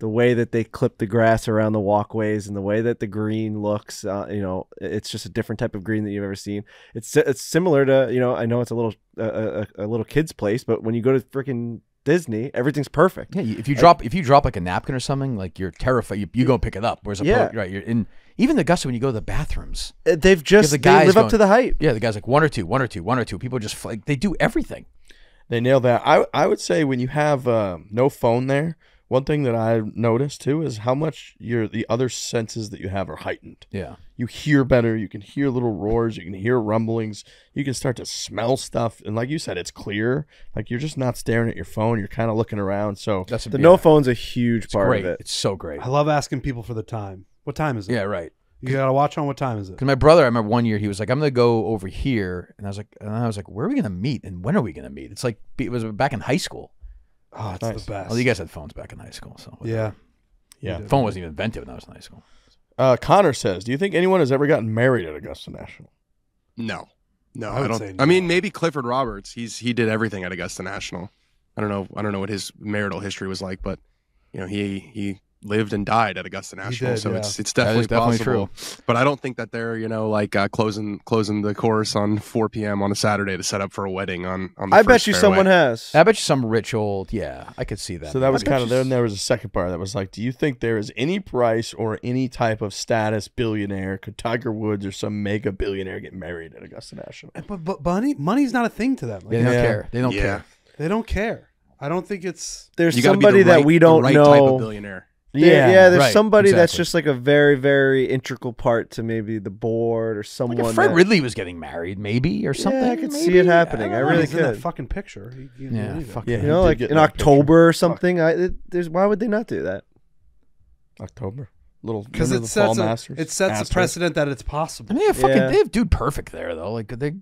C: The way that they clip the grass around the walkways and the way that the green looks, uh, you know, it's just a different type of green that you've ever seen. It's it's similar to, you know, I know it's a little a, a, a little kid's place, but when you go to freaking Disney, everything's perfect.
E: Yeah, if you drop if you drop like a napkin or something, like you're terrified. You, you go pick it up. Whereas a
C: Yeah.
E: pro, right, you're in even the Augusta when you go to the bathrooms.
C: Uh, They've just
E: the
C: they
E: guys
C: live up to the hype.
E: Yeah, the guy's like one or two, one or two, one or two. People just like they do everything.
B: They nail that. I I would say when you have uh, no phone there, One thing that I noticed too is how much your the other senses that you have are heightened.
E: Yeah.
B: You hear better. You can hear little roars. You can hear rumblings. You can start to smell stuff. And like you said, it's clear. Like you're just not staring at your phone. You're kind of looking around. So
E: That's a,
C: The
E: yeah,
C: no phone's a huge
E: It's
C: part
E: great.
C: of it.
E: It's so great.
A: I love asking people for the time. What time is it?
E: Yeah, right.
A: You gotta watch on what time is it?
E: Because my brother, I remember one year he was like, "I'm gonna go over here," and I was like, and I was like, "Where are we gonna meet? And when are we gonna meet?" It's like it was back in high school.
A: Oh, it's
B: Nice.
A: the best.
E: Well, you guys had phones back in high school, so
A: yeah.
B: yeah.
E: phone wasn't even invented when I was in high school.
B: Uh, Connor says, "Do you think anyone has ever gotten married at Augusta National?"
D: No, no,
A: I
D: I, don't.
A: say
D: I mean, maybe Clifford Roberts. He's he did everything at Augusta National. I don't know. I don't know what his marital history was like, but you know, he he lived and died at Augusta National,
A: did,
D: so
A: yeah.
D: it's it's definitely
E: is definitely
D: possible. But I don't think that they're you know like uh, closing closing the course on 4 p.m. on a Saturday to set up for a wedding on on. The
C: I bet you
D: fairway.
C: someone has.
E: I bet you some rich old, yeah, I could see that.
B: So that was
C: bet
B: kind of
C: there.
B: And there was a second part that was like, "Do you think there is any price or any type of status billionaire could Tiger Woods or some mega billionaire get married at Augusta National?"
A: But, but money, money's not a thing to them. Like,
E: they don't
B: Yeah.
E: care. They don't
D: Yeah.
E: care.
A: They don't care. I don't think it's.
C: There's
D: You gotta be
C: somebody
D: the
C: that we don't
D: right
C: know.
D: type of billionaire.
C: Yeah, yeah. There's
E: right,
C: somebody that's just like a very, very integral part to maybe the board or someone.
E: Like if Fred
C: that-
E: Ridley was getting married, maybe or something.
C: I could see it happening. I
E: don't
C: really
A: he's in that fucking picture. You- you
E: Yeah, fuck
B: Yeah,
C: You know, like in
B: that picture.
C: October or something. I it, there's why would they not do that?
B: October, little
A: Because
B: remember
A: it sets a, it sets a precedent that it's
E: I
A: possible.
E: mean, they have fucking,
C: Yeah.
E: they have dude perfect there though. Like they,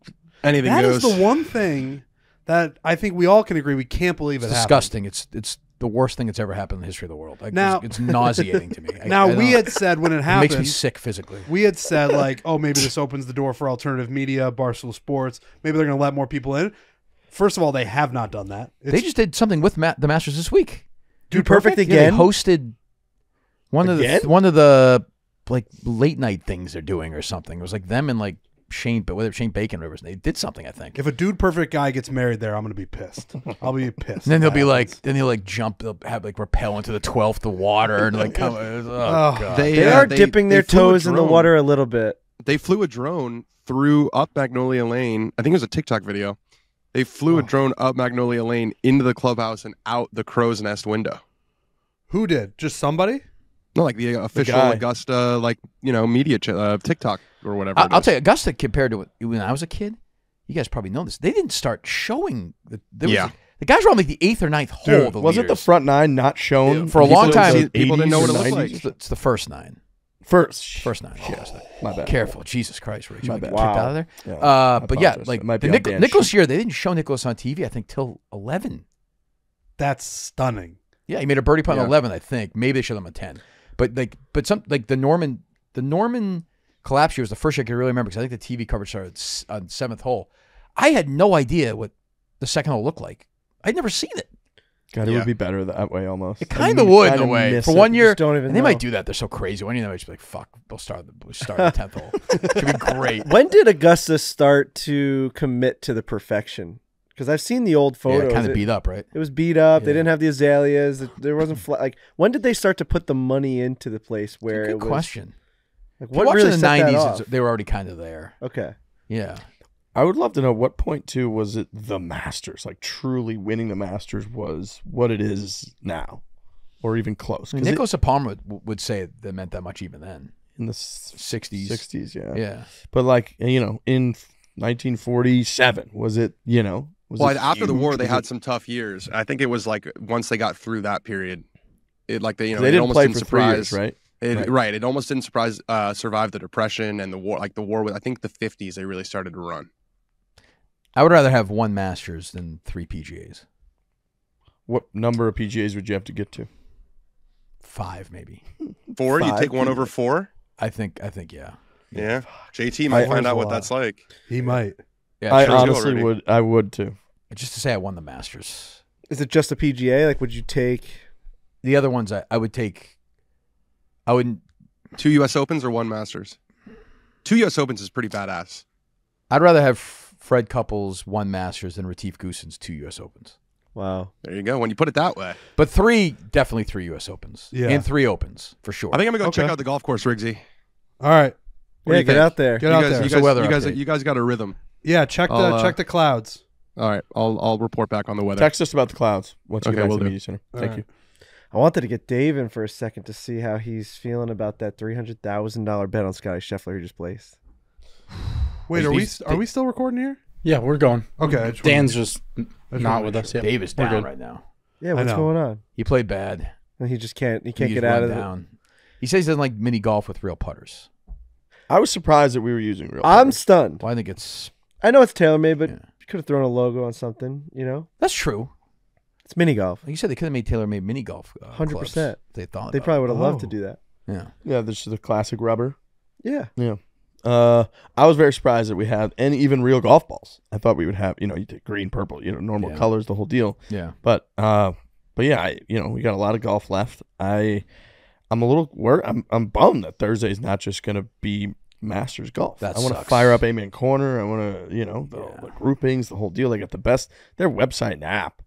D: Anything
A: That is
D: goes.
A: the one thing that I think we all can agree we can't believe
E: it's
A: it happened.
E: disgusting. It's it's the worst thing that's ever happened in the history of the world. Like,
A: Now-
E: it's, it's nauseating to me. I-
A: Now
E: I
A: we had said when it happened, it
E: makes me sick physically.
A: we had said like, oh, maybe this opens the door for alternative media, Barstool Sports. Maybe they're going to let more people in. First of all, they have not done that. It's,
E: They just did something with Ma- the Masters this week.
C: Dude, perfect,
E: Yeah,
C: again.
E: they hosted one of the one of the like late night things they're doing or something. It was like them and like Shane, but whether Shane Bacon Rivers, they did something. I think.
A: if a dude perfect guy gets married there, I'm going to be pissed. I'll be pissed.
E: And then
A: if
E: they'll
A: that
E: be like, then they'll like jump, they'll have like repel into the twelfth of water and like come. Oh,
A: Oh,
E: God.
D: They,
C: they
D: uh,
C: are
D: they-
C: dipping
D: they
C: their
D: flew a
C: toes in the
D: drone.
C: water a little bit.
D: They flew a drone through up Magnolia Lane. I think it was a TikTok video. They flew a drone up Magnolia Lane into the clubhouse and out the crow's nest window.
A: who did? Just somebody?
D: No, like the official
B: guy.
D: Augusta, like you know, media ch- uh, TikTok or whatever.
E: I-
D: it
E: I'll tell you, Augusta compared to when I was a kid, you guys probably know this. They didn't start showing the. There was
D: Yeah.
E: the guys were on like the eighth or ninth hole.
B: Dude,
E: of the
B: wasn't the front nine not shown
E: For a long
B: in
E: time,
B: the
D: people didn't know what it
B: or
D: looked like.
E: It's the, it's the first nine.
B: First,
E: First nine.
B: Shit.
E: Augusta.
B: my bad.
E: Careful, Jesus Christ, Rich.
B: My
E: You get
B: bad.
E: kicked
C: Wow.
E: out of there.
B: Yeah,
E: Uh, but yeah, like the Nic- Nicklaus
B: sheet.
E: year, they didn't show Nicklaus on TV. I think till eleven.
A: That's stunning.
E: Yeah, he made a birdie putt on eleven. I think maybe they showed him on ten. But like, but some like the Norman, the Norman collapse year was the first year I could really remember because I think the TV coverage started on seventh hole. I had no idea what the second hole looked like. I'd never seen it.
B: God, it
D: Yeah.
B: would be better that way almost.
E: It kind of would in a way.
B: miss
E: For
B: it.
E: one year,
C: don't even
E: and they
C: know.
E: might do that. They're so crazy. One year they might just be like, "Fuck, we'll start the we'll start the tenth hole." It could be great.
C: When did Augusta start to commit to the perfection? Because I've seen the old photos.
E: Yeah, kind of beat up, right?
C: It was beat up. They didn't have the azaleas. There wasn't fla- like when did they start to put the money into the place where
E: Good
C: it was
E: question.
C: like what
E: watch
C: really
E: in the nineties, they were already kind of there.
C: Okay.
E: Yeah.
B: I would love to know what point two was it the Masters, like truly winning the Masters was what it is now, or even close.
E: I mean,
B: 'Cause it-
E: Nicklaus Palmer would, would say that meant that much even then.
B: in the
E: Sixties.
B: 60s, yeah.
E: Yeah.
B: But like you know, in 1947, was it you know? Was
D: well, after the war, they had some tough years. I think it was like once they got through that period, it like they you know
B: they
D: it
B: didn't
D: almost
B: play
D: didn't
B: for three
D: surprise
B: years, right?
D: It,
B: Right.
D: right. It almost didn't surprise uh, survive the depression and the war. Like the war with I think the fifties they really started to run.
E: I would rather have one Masters than three PGAs.
B: What number of PGAs would you have to get to?
E: Five, maybe.
D: Four, you
B: Five
D: take one over four.
E: I think. I think. Yeah.
D: Yeah, JT might
B: I-
D: find out what
A: lot.
D: that's like.
A: He might.
E: Yeah.
B: I honestly would. I would too.
E: Just to say, I won the Masters.
C: Is it just a PGA? Like, would you take?
E: The other ones, I, I would take. I wouldn't.
D: Two U.S. Opens or one Masters. Two U.S. Opens is pretty badass.
E: I'd rather have Fred Couples one Masters than Retief Goosen's two U.S. Opens.
C: Wow.
D: There you go. When you put it that way,
E: But three, definitely three U.S. Opens.
A: Yeah.
E: And three Opens for sure.
D: I think I'm gonna go check out the golf course, Rigsy.
A: All right.
D: What
C: yeah,
D: you
C: get
D: think?
C: out there.
A: Get
D: you
A: out
D: guys,
A: there.
D: You
E: It's a
D: guys,
E: weather
D: you guys, you guys got a rhythm.
A: Yeah, check the
D: I'll, uh,
A: check the clouds.
D: All right, I'll I'll report back on the weather.
B: Text us about the clouds once you
D: Okay,
B: get back
D: will
B: to the
D: do.
B: media center.
A: All
B: Thank
A: right.
B: you.
C: I wanted to get Dave in for a second to see how he's feeling about that three hundred thousand dollar bet on Scottie Scheffler he just placed.
A: Wait, are we
E: These-
A: are we still recording here?
F: Yeah, we're going.
A: Okay, just
F: Dan's just
A: just
F: not with
A: make
F: us yet.
E: Dave is
F: We're
E: down
F: good.
E: right now.
C: Yeah, what's going on?
E: He played bad.
C: And he just can't. He can't
E: He's
C: get out of it.
E: down. He says he doesn't like mini golf with real putters.
B: I was surprised that we were using real.
C: I'm
B: putters.
C: stunned.
E: Well, I think it's
C: I know it's TaylorMade, but
E: Yeah.
C: You could have thrown a logo on something. You know,
E: that's true.
C: it's mini golf.
E: Like you said, they could have made TaylorMade mini golf. uh,
C: 100%.
E: They thought
C: They probably would have loved to
A: Oh.
C: do that.
E: Yeah.
B: yeah, this is the classic rubber.
C: Yeah. Yeah.
B: Uh, I was very surprised that we had and even real golf balls. I thought we would have, you know, you take green, purple, you know, normal
E: Yeah.
B: colors, the whole deal.
E: Yeah.
B: But uh, but yeah, I, you know, we got a lot of golf left. I, I'm a little worried. I'm I'm bummed that Thursday's not just gonna be Masters golf.
E: That
B: I want to
E: sucks.
B: fire up Amen Corner. I want to, you know, the,
E: Yeah.
B: the groupings, the whole deal. They got the best. Their website and app.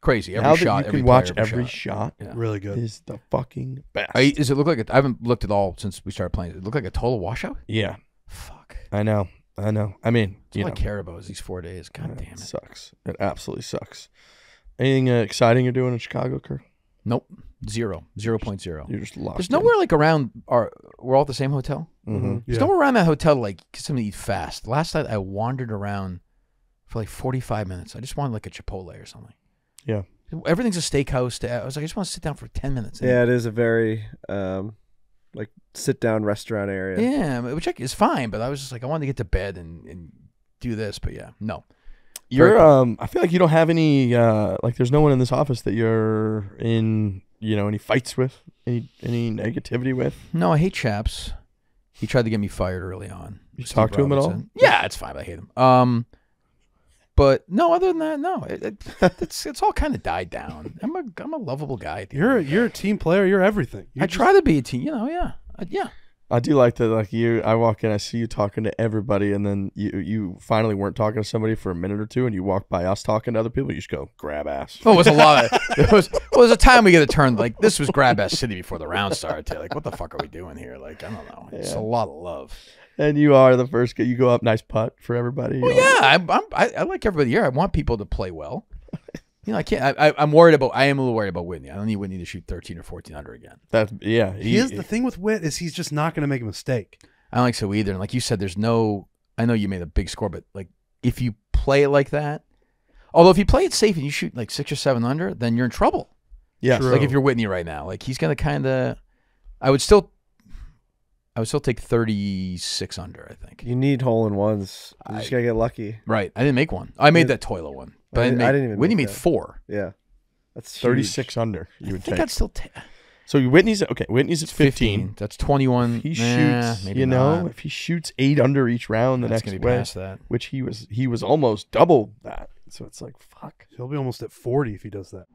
E: Crazy. Every
B: now
E: shot.
B: that you
E: every
B: can watch
E: player,
B: every
E: shot.
B: shot,
E: Yeah.
A: really good.
B: is the fucking best.
E: I, does it look like a, I haven't looked at all since we started playing. Does it look like a total washout?
B: yeah,
E: Fuck.
B: I know. I know. I mean,
E: That's
B: you
E: all
B: know,
E: I care about is these four days. God damn it.
B: sucks. It absolutely sucks. Anything uh, exciting you're doing in Chicago, Kirk?
E: Nope. Zero. Zero point zero.
B: You're just lost.
E: There's nowhere like around our. We're all at the same hotel.
B: hmm
E: There's
A: Yeah.
E: nowhere around that hotel to like get something to eat fast. Last night I wandered around for like 45 minutes. I just wanted like a Chipotle or something.
B: Yeah.
E: Everything's a steakhouse. I was like, I just want to sit down for 10 minutes.
C: Yeah, it is a very um, like sit down restaurant area.
E: Yeah, which I- is fine, but I was just like, I wanted to get to bed and, and do this, but yeah, no.
B: You're um. I feel like you don't have any uh. Like, there's no one in this office that you're in. You know, any fights with, any any negativity with.
E: No, I hate Chaps. He tried to get me fired early on.
B: You
E: Steve
B: talk to him at all?
E: Yeah, it's fine. I hate him. Um, but no, other than that, no. It, it, it's it's all kind of died down. I'm a I'm a lovable guy. at the end
A: You're
E: of the
A: you're a team player. You're everything. You
E: I
A: just-
E: try to be a team. You know, yeah, Uh, yeah.
B: I do like that. Like you, I walk in, I see you talking to everybody, and then you you finally weren't talking to somebody for a minute or two, and you walk by us talking to other people. You just go grab ass.
E: Well, it was a lot. Of, it was well, it was a time we get a turn. Like this was grab ass city before the round started. Too. Like what the fuck are we doing here? Like I don't know. It's
B: Yeah.
E: a lot of love.
B: And you are the first. You go up, nice putt for everybody.
E: Well,
B: know,
E: yeah, I'm, I'm, I, I like everybody here. I want people to play well. You know, I can't. I, I, I'm worried about. I am a little worried about Whitney. I don't need Whitney to shoot 13 or 14 under again.
B: That yeah.
A: He is the thing with Wit is he's just not going to make a mistake.
E: I don't like so either. And like you said, there's no. I know you made a big score, but like if you play it like that, although if you play it safe and you shoot like six or seven under, then you're in trouble.
A: Yeah.
E: Like if you're Whitney right now, like he's gonna kind of. I would still. I would still take 36 under. I think.
C: You need hole in ones. You just
E: I-
C: gotta get lucky.
E: Right. I didn't make one. I made that Toilet one, but
C: I
E: I didn't,
C: didn't- I didn't even
E: Whitney
C: make
E: made four.
C: Yeah, that's huge.
B: thirty six under. You
E: I
B: would
E: think
B: take.
E: I'd still take.
B: So Whitney's okay. Whitney's at
E: 15.
B: fifteen.
E: That's 21.
B: He
E: Nah,
B: shoots.
E: maybe
B: You know,
E: not.
B: if he shoots eight under each round the
E: That's
B: next
E: gonna be
B: way,
E: past that.
B: which he was, he was almost double that. So it's like fuck.
A: He'll be almost at 40 if he does that.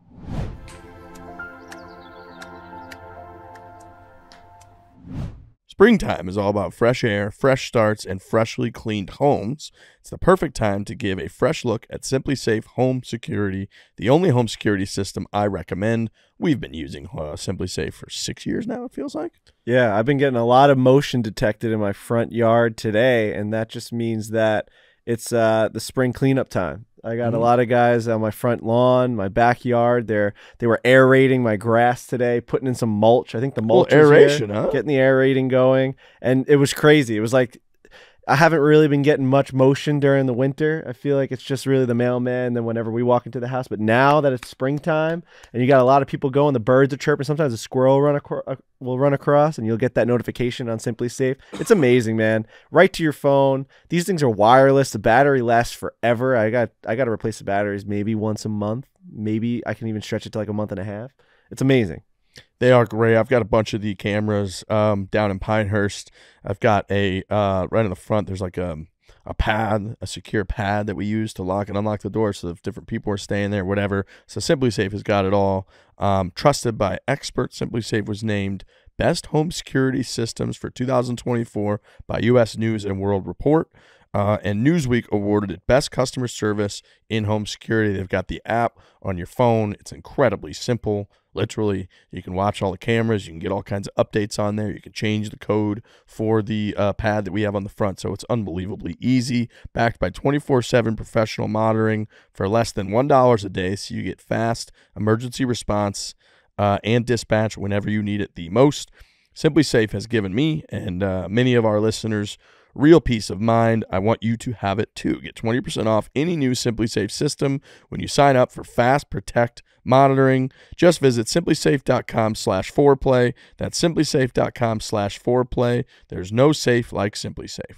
B: Springtime is all about fresh air, fresh starts, and freshly cleaned homes. It's the perfect time to give a fresh look at SimpliSafe Home Security, the only home security system I recommend. We've been using uh, SimpliSafe for six years now, it feels like.
C: Yeah, I've been getting a lot of motion detected in my front yard today, and that just means that it's uh, the spring cleanup time. I got a
B: Mhm.
C: lot of guys on my front lawn, my backyard. They're they were aerating my grass today, putting in some mulch. I think the mulch is here,
B: huh?
C: getting the aerating going, and it was crazy. It was like I haven't really been getting much motion during the winter. I feel like it's just really the mailman. Then whenever we walk into the house, but now that it's springtime and you got a lot of people going, the birds are chirping. Sometimes a squirrel run uh, will run across, and you'll get that notification on SimpliSafe. It's amazing, man. Right to your phone. These things are wireless. The battery lasts forever. I got I got to replace the batteries maybe once a month. Maybe I can even stretch it to like a month and a half. It's amazing.
B: They are great. I've got a bunch of the cameras um, down in Pinehurst. I've got a uh, right in the front. There's like a a pad, a secure pad that we use to lock and unlock the door, so if different people are staying there, whatever. So SimpliSafe has got it all. Um, trusted by experts, SimpliSafe was named best home security systems for 2024 by U.S. News and World Report. Uh, and Newsweek awarded it best customer service in home security. They've got the app on your phone. It's incredibly simple. Literally, you can watch all the cameras. You can get all kinds of updates on there. You can change the code for the uh, pad that we have on the front. So it's unbelievably easy. Backed by 24 7 professional monitoring for less than $1 a day. So you get fast emergency response uh, and dispatch whenever you need it the most. SimpliSafe has given me and uh, many of our listeners real peace of mind. I want you to have it too. Get 20% off any new SimpliSafe system when you sign up for Fast Protect monitoring. Just visit simplisafe.com slash foreplay. That's simplisafe.com slash foreplay. There's no safe like SimpliSafe.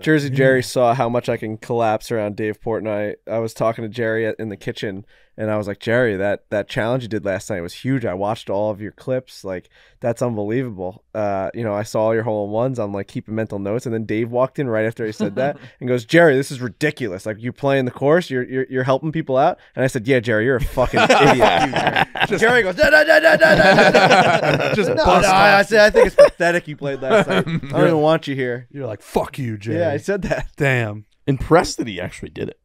C: Jersey Jerry saw how much I can collapse around Dave Portnoy. I was talking to Jerry in the kitchen, and I was like, Jerry, that that challenge you did last night was huge. I watched all of your clips. Like, that's unbelievable. Uh, you know, I saw all your hole in ones. I'm like keeping mental notes, and then Dave walked in right after he said that and goes, Jerry, this is ridiculous. Like, you playing the course, you're you're, you're helping people out. And I said, Yeah, Jerry, you're a fucking idiot. Jerry goes, da, da, da, da, da, da, da.
A: Just
C: no, no, I said, I think it's pathetic you played last night. I don't even want you here.
A: You're like, fuck you, Jay.
C: Yeah, I said that.
A: Damn.
B: Impressed that he actually did it.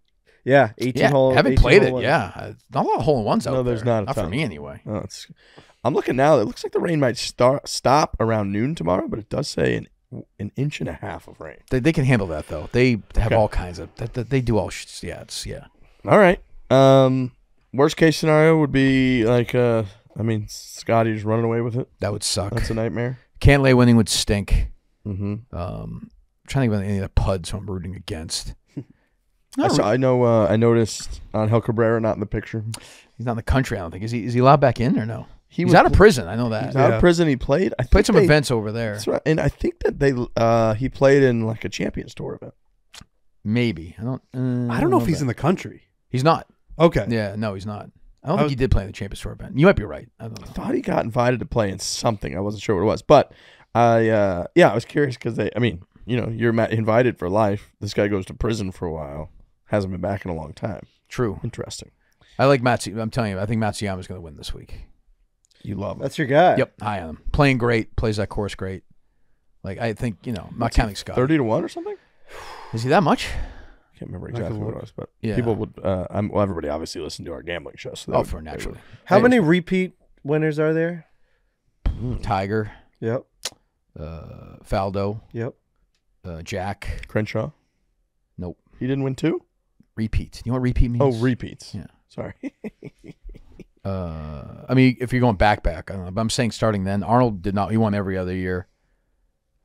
C: Yeah, 18
E: Yeah,
C: hole.
E: haven't
C: 18
E: put
C: hole
E: it.
C: ones.
E: Yeah, Uh, not a lot of hole in ones out
B: No, there's
E: there.
B: not a
E: Not for me anyway.
B: It's, I'm looking now. It looks like the rain might start stop around noon tomorrow, but it does say an an inch and a half of rain.
E: They, they can handle that though. They have
B: Okay.
E: all kinds of. That, that- they do all. Sh- yeah, it's yeah.
B: All right. Um, worst case scenario would be like, uh, I mean, Scottie just running away with it.
E: That would suck.
B: That's a nightmare.
E: Cantlay winning would stink.
B: Mm-hmm.
E: Um, I'm trying to think about any of the puds who I'm rooting against.
B: I, saw, I know. Uh, I noticed Angel Cabrera not in the picture.
E: He's not in the country. I don't think. Is he? Is he allowed back in or no?
B: He
E: he's
B: was
E: out of prison. I know that.
B: He's out of prison. He played. I
E: Played some
B: they-
E: events over there.
B: That's right. And I think that they uh he played in like a Champions Tour event.
E: Maybe. I don't. Uh,
A: I don't know if he's
E: that.
A: in the country.
E: He's not.
A: Okay.
E: Yeah. No, he's not. I don't
A: I
E: think
A: was-
E: he did play in the Champions Tour event. You might be right. I don't
B: I thought he got invited to play in something. I wasn't sure what it was, but I uh yeah, I was curious because they. I mean, you know, you're invited for life. This guy goes to prison for a while. Hasn't been back in a long time.
E: True.
B: Interesting.
E: I like Matsu. I'm telling you, I think Matsuyama's going to win this week.
B: You love it.
C: That's your guy.
E: Yep, high on him. Playing great, plays that course great. Like I think you know, not counting Scott.
B: Thirty to one or something.
E: Is he that much?
B: I can't remember exactly what it was, but
E: Yeah.
B: people would. Uh, I'm, well, everybody obviously listened to our gambling show. So
E: Oh,
B: would-
E: for
B: they
E: naturally.
C: How
B: Hey.
C: many repeat winners are there?
B: would-
E: Tiger,
C: Yep.
E: uh, Faldo,
C: Yep.
E: uh, Jack.
B: Crenshaw.
E: Nope.
B: He didn't win two.
E: Repeat. You know what repeat means?
B: Oh, repeats.
E: Yeah.
B: Sorry.
E: Uh, I mean, if you're going back, back, I don't know. But I'm saying starting then. Arnold did not. He won every other year.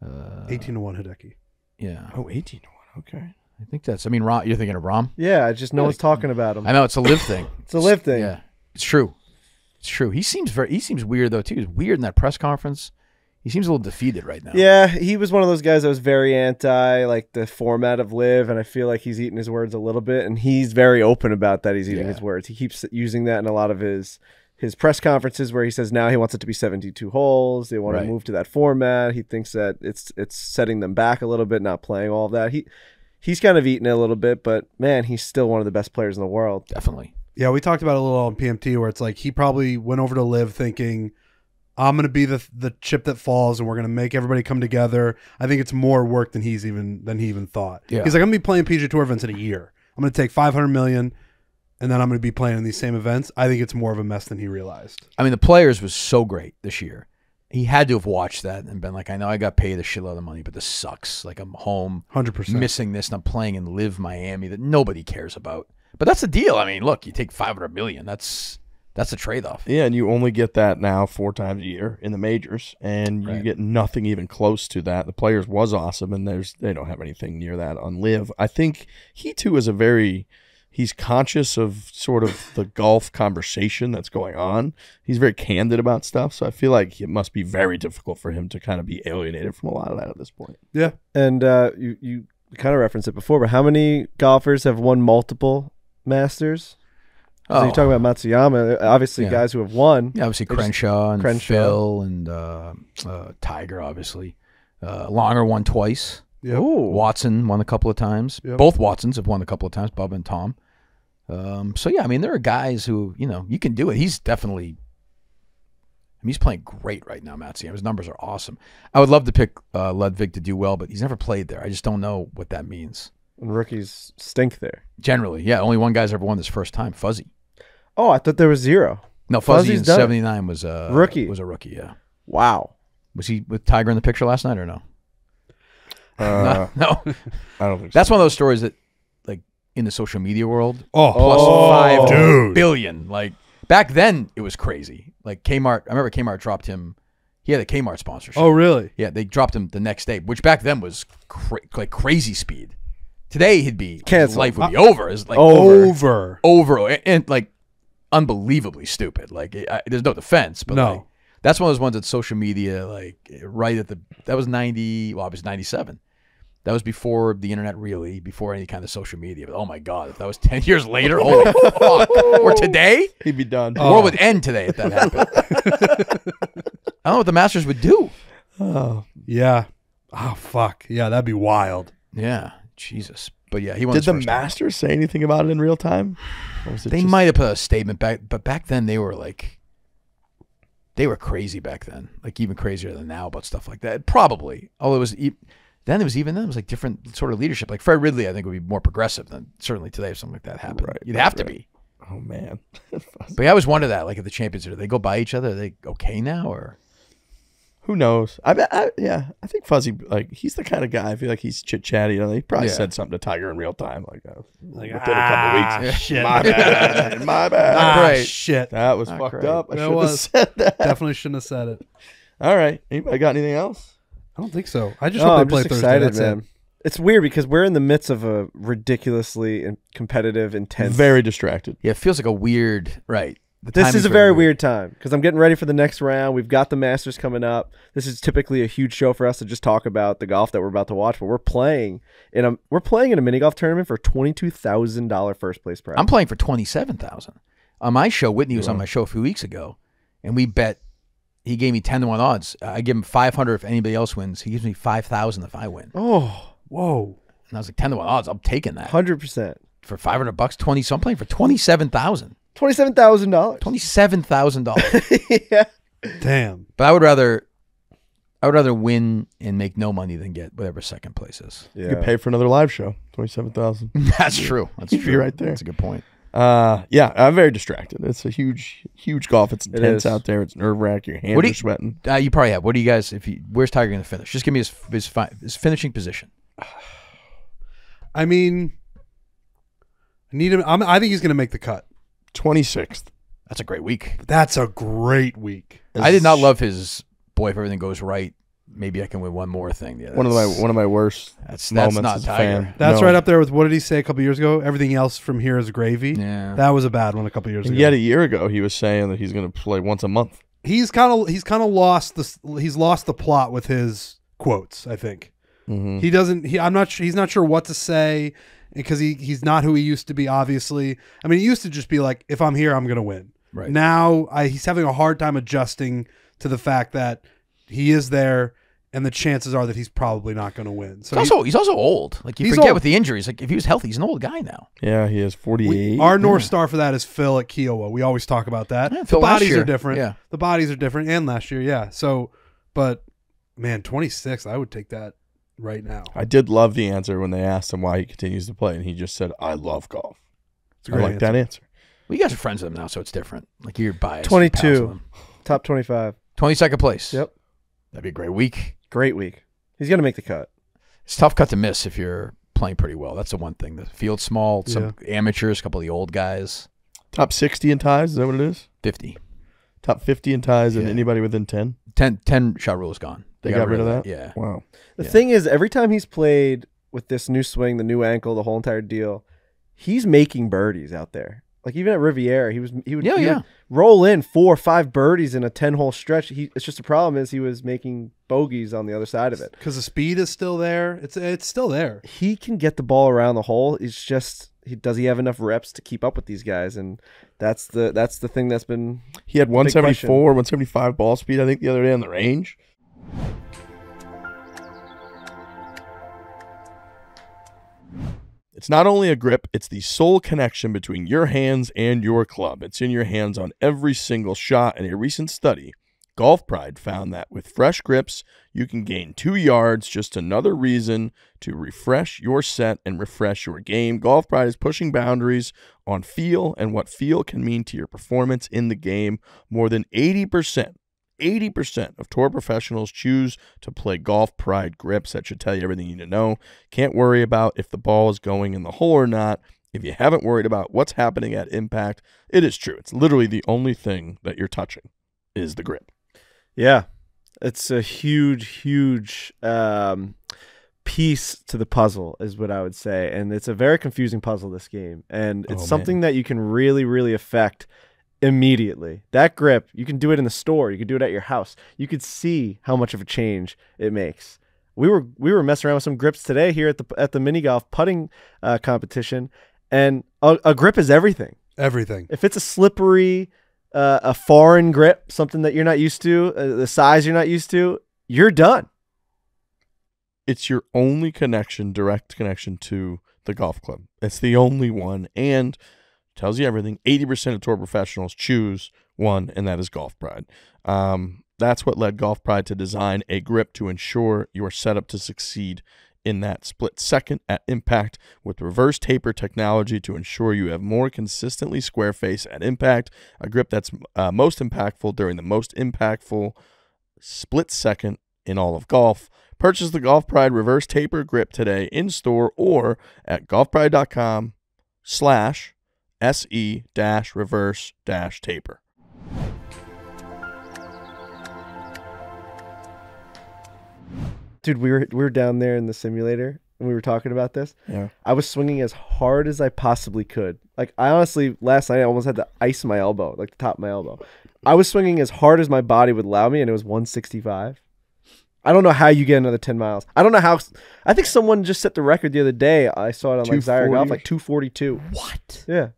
E: Uh,
A: 18 to 1 Hideki.
E: Yeah,
B: oh, 18 to one. Okay.
E: I think that's. I mean, Rahm, you're thinking of Rahm.
C: Yeah, I just no
B: Yeah,
C: one's talking about him.
E: I know it's a LIV thing.
C: It's a LIV thing.
E: Yeah, it's true. It's true. He seems very. He seems weird though too. He's weird in that press conference. He seems a little defeated right now.
C: Yeah, he was one of those guys that was very anti like the format of LIV, and I feel like he's eating his words a little bit, and he's very open about that. He's eating
E: Yeah.
C: his words. He keeps using that in a lot of his his press conferences where he says now he wants it to be 72 holes. They want
E: Right.
C: to move to that format. He thinks that it's it's setting them back a little bit, not playing all of that. He he's kind of eating it a little bit, but man, he's still one of the best players in the world.
E: definitely.
A: Yeah, we talked about it a little on PMT where it's like he probably went over to LIV thinking, I'm going to be the the chip that falls and we're going to make everybody come together. I think it's more work than he's even than he even thought.
E: Yeah.
A: He's like, I'm going to be playing PGA Tour events in a year. I'm going to take 500 million and then I'm going to be playing in these same events. I think it's more of a mess than he realized.
E: I mean, the players was so great this year. He had to have watched that and been like, I know I got paid a shitload of money, but this sucks. Like I'm home
A: 100%.
E: missing this and I'm playing in LIV Miami that nobody cares about. But that's the deal. I mean, look, you take 500 million. That's that's a trade off.
B: Yeah, and you only get that now four times a year in the majors, and you
E: Right.
B: get nothing even close to that. The players was awesome, and there's they don't have anything near that on LIV. I think he too is a very he's conscious of sort of the golf conversation that's going on. He's very candid about stuff, so I feel like it must be very difficult for him to kind of be alienated from a lot of that at this point.
A: Yeah.
C: And uh, you you kind of referenced it before, but how many golfers have won multiple Masters? So you're talking about Matsuyama, obviously
E: Yeah.
C: guys who have won.
E: Yeah, obviously Crenshaw and
C: Crenshaw.
E: Phil and uh, uh, Tiger, obviously. Uh, Langer won twice.
A: Yep.
C: Ooh.
E: Watson won a couple of times.
A: Yep.
E: Both Watsons have won a couple of times, Bubba and Tom. Um, so yeah, I mean, there are guys who you know you can do it. He's definitely. I mean, he's playing great right now, Matsuyama. His numbers are awesome. I would love to pick uh, Ludvig to do well, but he's never played there. I just don't know what that means.
C: And rookies stink there.
E: Generally, yeah, only one guy's ever won this first time. Fuzzy.
C: Oh, I thought there was zero.
E: No, Fuzzy
C: Fuzzy's
E: in
C: done it.
E: '79 was a
C: Rookie.
E: Was a rookie. Yeah.
C: Wow.
E: Was he with Tiger in the picture last night or no?
B: Uh,
E: no.
B: I don't think so.
E: That's one of those stories that, like, in the social media world.
A: Oh,
E: Plus
C: Oh,
E: five
A: dude.
E: billion. Like back then, it was crazy. Like Kmart, I remember Kmart dropped him. He had a Kmart sponsorship.
A: oh, really?
E: yeah, they dropped him the next day, which back then was cra- like crazy speed. Today he'd be his
C: Canceled.
E: life would be over. It's like
C: Over.
A: Over.
E: over and, and, like unbelievably stupid. Like it, I, there's no defense, but
A: No.
E: like, that's one of those ones that social media like right at the that was ninety. Well, it was ninety seven. That was before the internet, really, before any kind of social media. But oh my god, if that was ten years later, holy fuck! Or today,
B: He'd be done.
E: the world would end today if that happened. I don't know what the Masters would do.
B: Oh.
A: Yeah. Oh, fuck. Yeah, that'd be wild.
E: Yeah, Jesus. But yeah, he won.
B: Did the. Masters say anything about it in real time? Or was it
E: They
B: just-
E: might have put a statement back, but back then they were like, they were crazy back then, like even crazier than now about stuff like that. Probably, although it was e- then it was even then it was like different sort of leadership. Like Fred Ridley, I think would be more progressive than certainly today if something like that happened.
B: Right,
E: You'd
B: right,
E: have to be.
B: Oh man.
E: But I always wonder that, like at the champions, do they go by each other? Are they okay now, or
B: Who knows? I. I, yeah, I think Fuzzy. Like he's the kind of guy. I feel like he's chit chatty. You know, he probably
E: Yeah.
B: said something to Tiger in real time. Like, uh,
A: Like,
B: within a couple
A: ah,
B: weeks.
A: shit.
B: My bad. My bad.
A: Ah,
E: great.
A: shit.
B: That was
E: Not
B: fucked
E: great.
B: up. I
A: That
B: should have
A: was.
B: said that.
A: Definitely shouldn't have said it.
B: All right. Anybody got anything else?
A: I don't think so. I just
C: Oh,
A: hope
C: I'm
A: they play
C: just
A: Thursday.
C: excited,
A: That's
C: man.
A: it.
C: It's weird because we're in the midst of a ridiculously competitive, intense.
B: Very distracted.
E: yeah, it feels like a weird right.
C: This is a very weird time because I'm getting ready for the next round. We've got the Masters coming up. This is typically a huge show for us to just talk about the golf that we're about to watch, but we're playing in a we're playing in a mini golf tournament for twenty two thousand dollar first place prize.
E: I'm playing for twenty seven thousand. On my show, Whitney was on my show a few weeks ago, and we bet. He gave me ten to one odds. I give him five hundred if anybody else wins. He gives me five thousand if I win.
C: oh,
A: Whoa.
E: And I was like ten to one odds. I'm taking that
C: hundred percent,
E: for five hundred bucks. Twenty. So I'm playing for twenty seven thousand.
C: Twenty seven thousand dollars.
E: Twenty seven thousand dollars.
C: yeah,
A: Damn.
E: but I would rather, I would rather win and make no money than get whatever second place is. Yeah.
B: You could pay for another live show. Twenty-seven thousand.
E: That's true. That's
B: You'd be
E: true.
B: right there.
E: That's a good point.
B: Uh, yeah, I'm very distracted. It's a huge, huge golf. It's intense
C: is.
B: out there. It's nerve wracking. Your hands
E: What do
B: are
E: you-
B: sweating.
E: Uh, you probably have. What do you guys? If you, where's Tiger going to finish? Just give me his his, fi- his finishing position.
A: I mean, I need him. I'm, I think he's going to make the cut.
B: Twenty sixth.
E: That's a great week.
A: That's a great week.
E: I did not love his boy. If everything goes right, maybe I can win one more thing. Yeah,
B: one of my one of my worst
E: That's that's
B: moments
E: not
B: as a
E: Tiger.
B: fan.
A: That's
B: No.
A: right up there with what did he say a couple years ago? Everything else from here is gravy.
E: Yeah.
A: That was a bad one a couple years
B: And
A: ago.
B: yet a year ago, he was saying that he's going to play once a month.
A: he's kind of he's kind of lost the he's lost the plot with his quotes. I think
B: Mm-hmm.
A: he doesn't. He I'm not. sure He's not sure what to say because he he's not who he used to be. Obviously, I mean, he used to just be like, if I'm here, I'm gonna win.
E: Right.
A: Now, I, he's having a hard time adjusting to the fact that he is there, and the chances are that he's probably not going to win. So
E: He's
A: he-
E: also he's also old. Like you
A: He's
E: forget
A: old.
E: with the injuries. Like if he was healthy, he's an old guy now.
B: Yeah, he is forty eight.
A: we- our North Star for that is Phil at Kiawah. We always talk about that.
E: Yeah,
A: the
E: Phil
A: bodies are different.
E: Yeah.
A: The bodies are different, and last year, yeah. So, but man, 26, I would take that right now.
B: I did love the answer when they asked him why he continues to play, and he just said, "I love golf."
A: It's a
B: I
A: great
B: like
A: answer.
B: that answer.
E: Well, you guys are friends with him now, so it's different. Like you're biased.
C: 22. top twenty five.
E: Twenty second place.
C: Yep.
E: That'd be a great week.
C: Great week. He's gonna make the cut.
E: It's a tough cut to miss if you're playing pretty well. That's the one thing. The field's small. Some amateurs, a couple of the old guys.
B: Top sixty in ties. Is that what it is?
E: Fifty.
B: Top fifty in ties, and anybody within ten.
E: 10, 10 shot rule is gone.
B: They got rid of that?
E: Yeah.
B: Wow.
C: The
E: Yeah.
C: thing is, every time he's played with this new swing, the new ankle, the whole entire deal, he's making birdies out there. Like even at Riviera, he was he would,
E: Yeah,
C: he
E: yeah.
C: would roll in four or five birdies in a ten hole stretch. He it's just the problem is he was making bogeys on the other side of it.
A: because the speed is still there. It's it's still there.
C: He can get the ball around the hole. It's just he does he have enough reps to keep up with these guys, and that's the that's the thing that's been
B: He had
C: Big
B: 174, 175 ball speed, I think, the other day on the range. It's not only a grip, it's the sole connection between your hands and your club. It's in your hands on every single shot. In a recent study, Golf Pride found that with fresh grips, you can gain two yards, just another reason to refresh your set and refresh your game. Golf Pride is pushing boundaries on feel and what feel can mean to your performance in the game. More than 80%, 80% of tour professionals choose to play Golf Pride grips. That should tell you everything you need to know. Can't worry about if the ball is going in the hole or not. If you haven't worried about what's happening at impact, it is true. It's literally the only thing that you're touching is the grip.
C: Yeah, it's a huge, huge um, piece to the puzzle, is what I would say, and it's a very confusing puzzle. This game, and it's
B: Oh,
C: something that you can really, really affect immediately. That grip, you can do it in the store, you can do it at your house. You could see how much of a change it makes. We were we were messing around with some grips today here at the at the mini golf putting uh, competition, and a, a grip is everything.
A: Everything.
C: If it's a slippery, uh, a foreign grip, something that you're not used to, uh, the size you're not used to, you're done.
B: It's your only connection, direct connection to the golf club. It's the only one and tells you everything. 80% of tour professionals choose one, and that is Golf Pride. Um, that's what led Golf Pride to design a grip to ensure you are set up to succeed in that split second at impact with reverse taper technology to ensure you have more consistently square face at impact, a grip that's uh, most impactful during the most impactful split second in all of golf. Purchase the Golf Pride reverse taper grip today in store or at golfpride.com slash se dash reverse dash taper.
C: Dude, we were we were down there in the simulator and we were talking about this.
B: Yeah.
C: I was swinging as hard as I possibly could. Like I honestly last night I almost had to ice my elbow, like the top of my elbow. I was swinging as hard as my body would allow me and it was 165. I don't know how you get another 10 miles. I don't know how I think someone just set the record the other day. I saw it on like Zyre
B: 240?
C: Golf like 242.
E: What?
C: Yeah.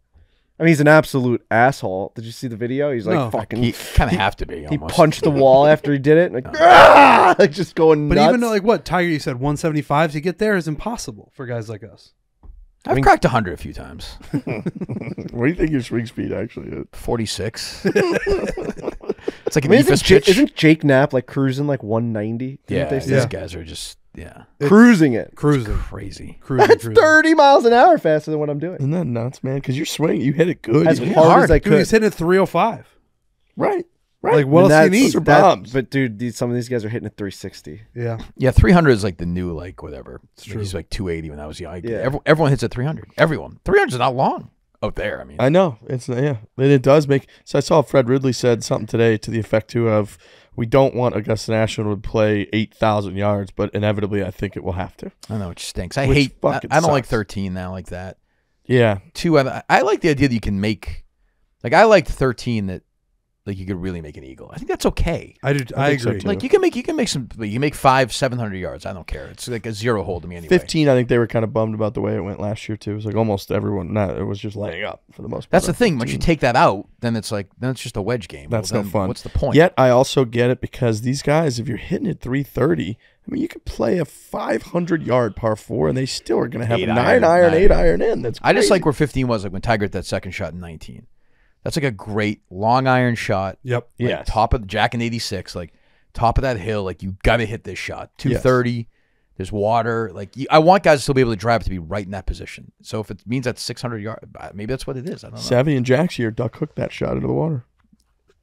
C: I mean, he's an absolute asshole. Did you see the video? He's like
A: No.
C: fucking
E: He kind of have to be.
C: he
E: Almost.
C: punched the wall after he did it, like, "Ah!" like just going
A: But
C: nuts.
A: even though, like what Tiger, you said 175 to get there is impossible for guys like us.
E: I've
C: mean-
E: cracked hundred a few times.
B: what do you think your swing speed actually is?
E: Forty six. it's like
C: I
E: an
C: mean,
E: Ephus
C: isn't, Ja-
E: pitch.
C: isn't Jake Knapp like cruising like 190? Didn't
E: yeah,
C: they
E: these
C: say?
A: Yeah.
E: guys are just yeah
C: cruising it.
A: Cruising,
E: crazy.
A: cruising,
C: That's
A: cruising.
C: 30 miles an hour faster than what I'm doing.
B: Isn't that nuts, man? Because you're swinging, you hit it good.
C: As
B: You
C: hard,
B: hit it
C: as
E: hard.
C: I
A: Dude,
C: could.
A: he's hitting at 305.
B: Right. Right.
A: Like, what
C: And
A: else do you need?
B: Those are
C: that-
B: bombs.
C: But dude, these, some of these guys are hitting at 360.
A: Yeah,
E: Yeah, three hundred is like the new like whatever. It's
A: true.
E: He's like two eighty when I was young. Like,
C: Yeah.
E: every- everyone hits at three hundred. Everyone. Three hundred is not long out there. I mean,
B: I know it's yeah, and it does make. So I saw Fred Ridley said something today to the effect too of, we don't want Augusta National to play eight thousand yards, but inevitably I think it will have to.
E: I know it stinks. I hate. I, I don't like thirteen now like that.
B: Yeah,
E: Two. I, I like the idea that you can make. Like I liked thirteen that, like you could really make an eagle. I think that's okay.
A: I do. I,
B: so,
A: agree.
B: too.
E: Like you can make you can make some you make five seven hundred yards. I don't care. It's like a zero hole to me anyway.
B: fifteen. I think they were kind of bummed about the way it went last year too. It was like almost everyone. Not it was just laying up for the most. part.
E: That's the thing. Once you take that out, then it's like then it's just a wedge game.
B: That's
E: Well,
B: no fun.
E: What's the point?
B: Yet I also get it because these guys, if you're hitting at 330, I mean, you could play a 500 yard par four, and they still are going to have
E: Eight
B: a
E: iron,
B: nine iron,
E: nine
B: eight
E: iron.
B: iron in. That's
E: I just like where 15 was, like when Tiger hit that second shot in 19. That's like a great long iron shot.
A: Yep.
E: Like
B: Yes.
E: Top of Jack in 86, like top of that hill, like you got to hit this shot. 230. There's water. Like you, I want guys to still be able to drive to be right in that position. So if it means that's 600 yards, maybe that's what it is. I don't know.
B: Seve and Jack's here duck hooked that shot into the water.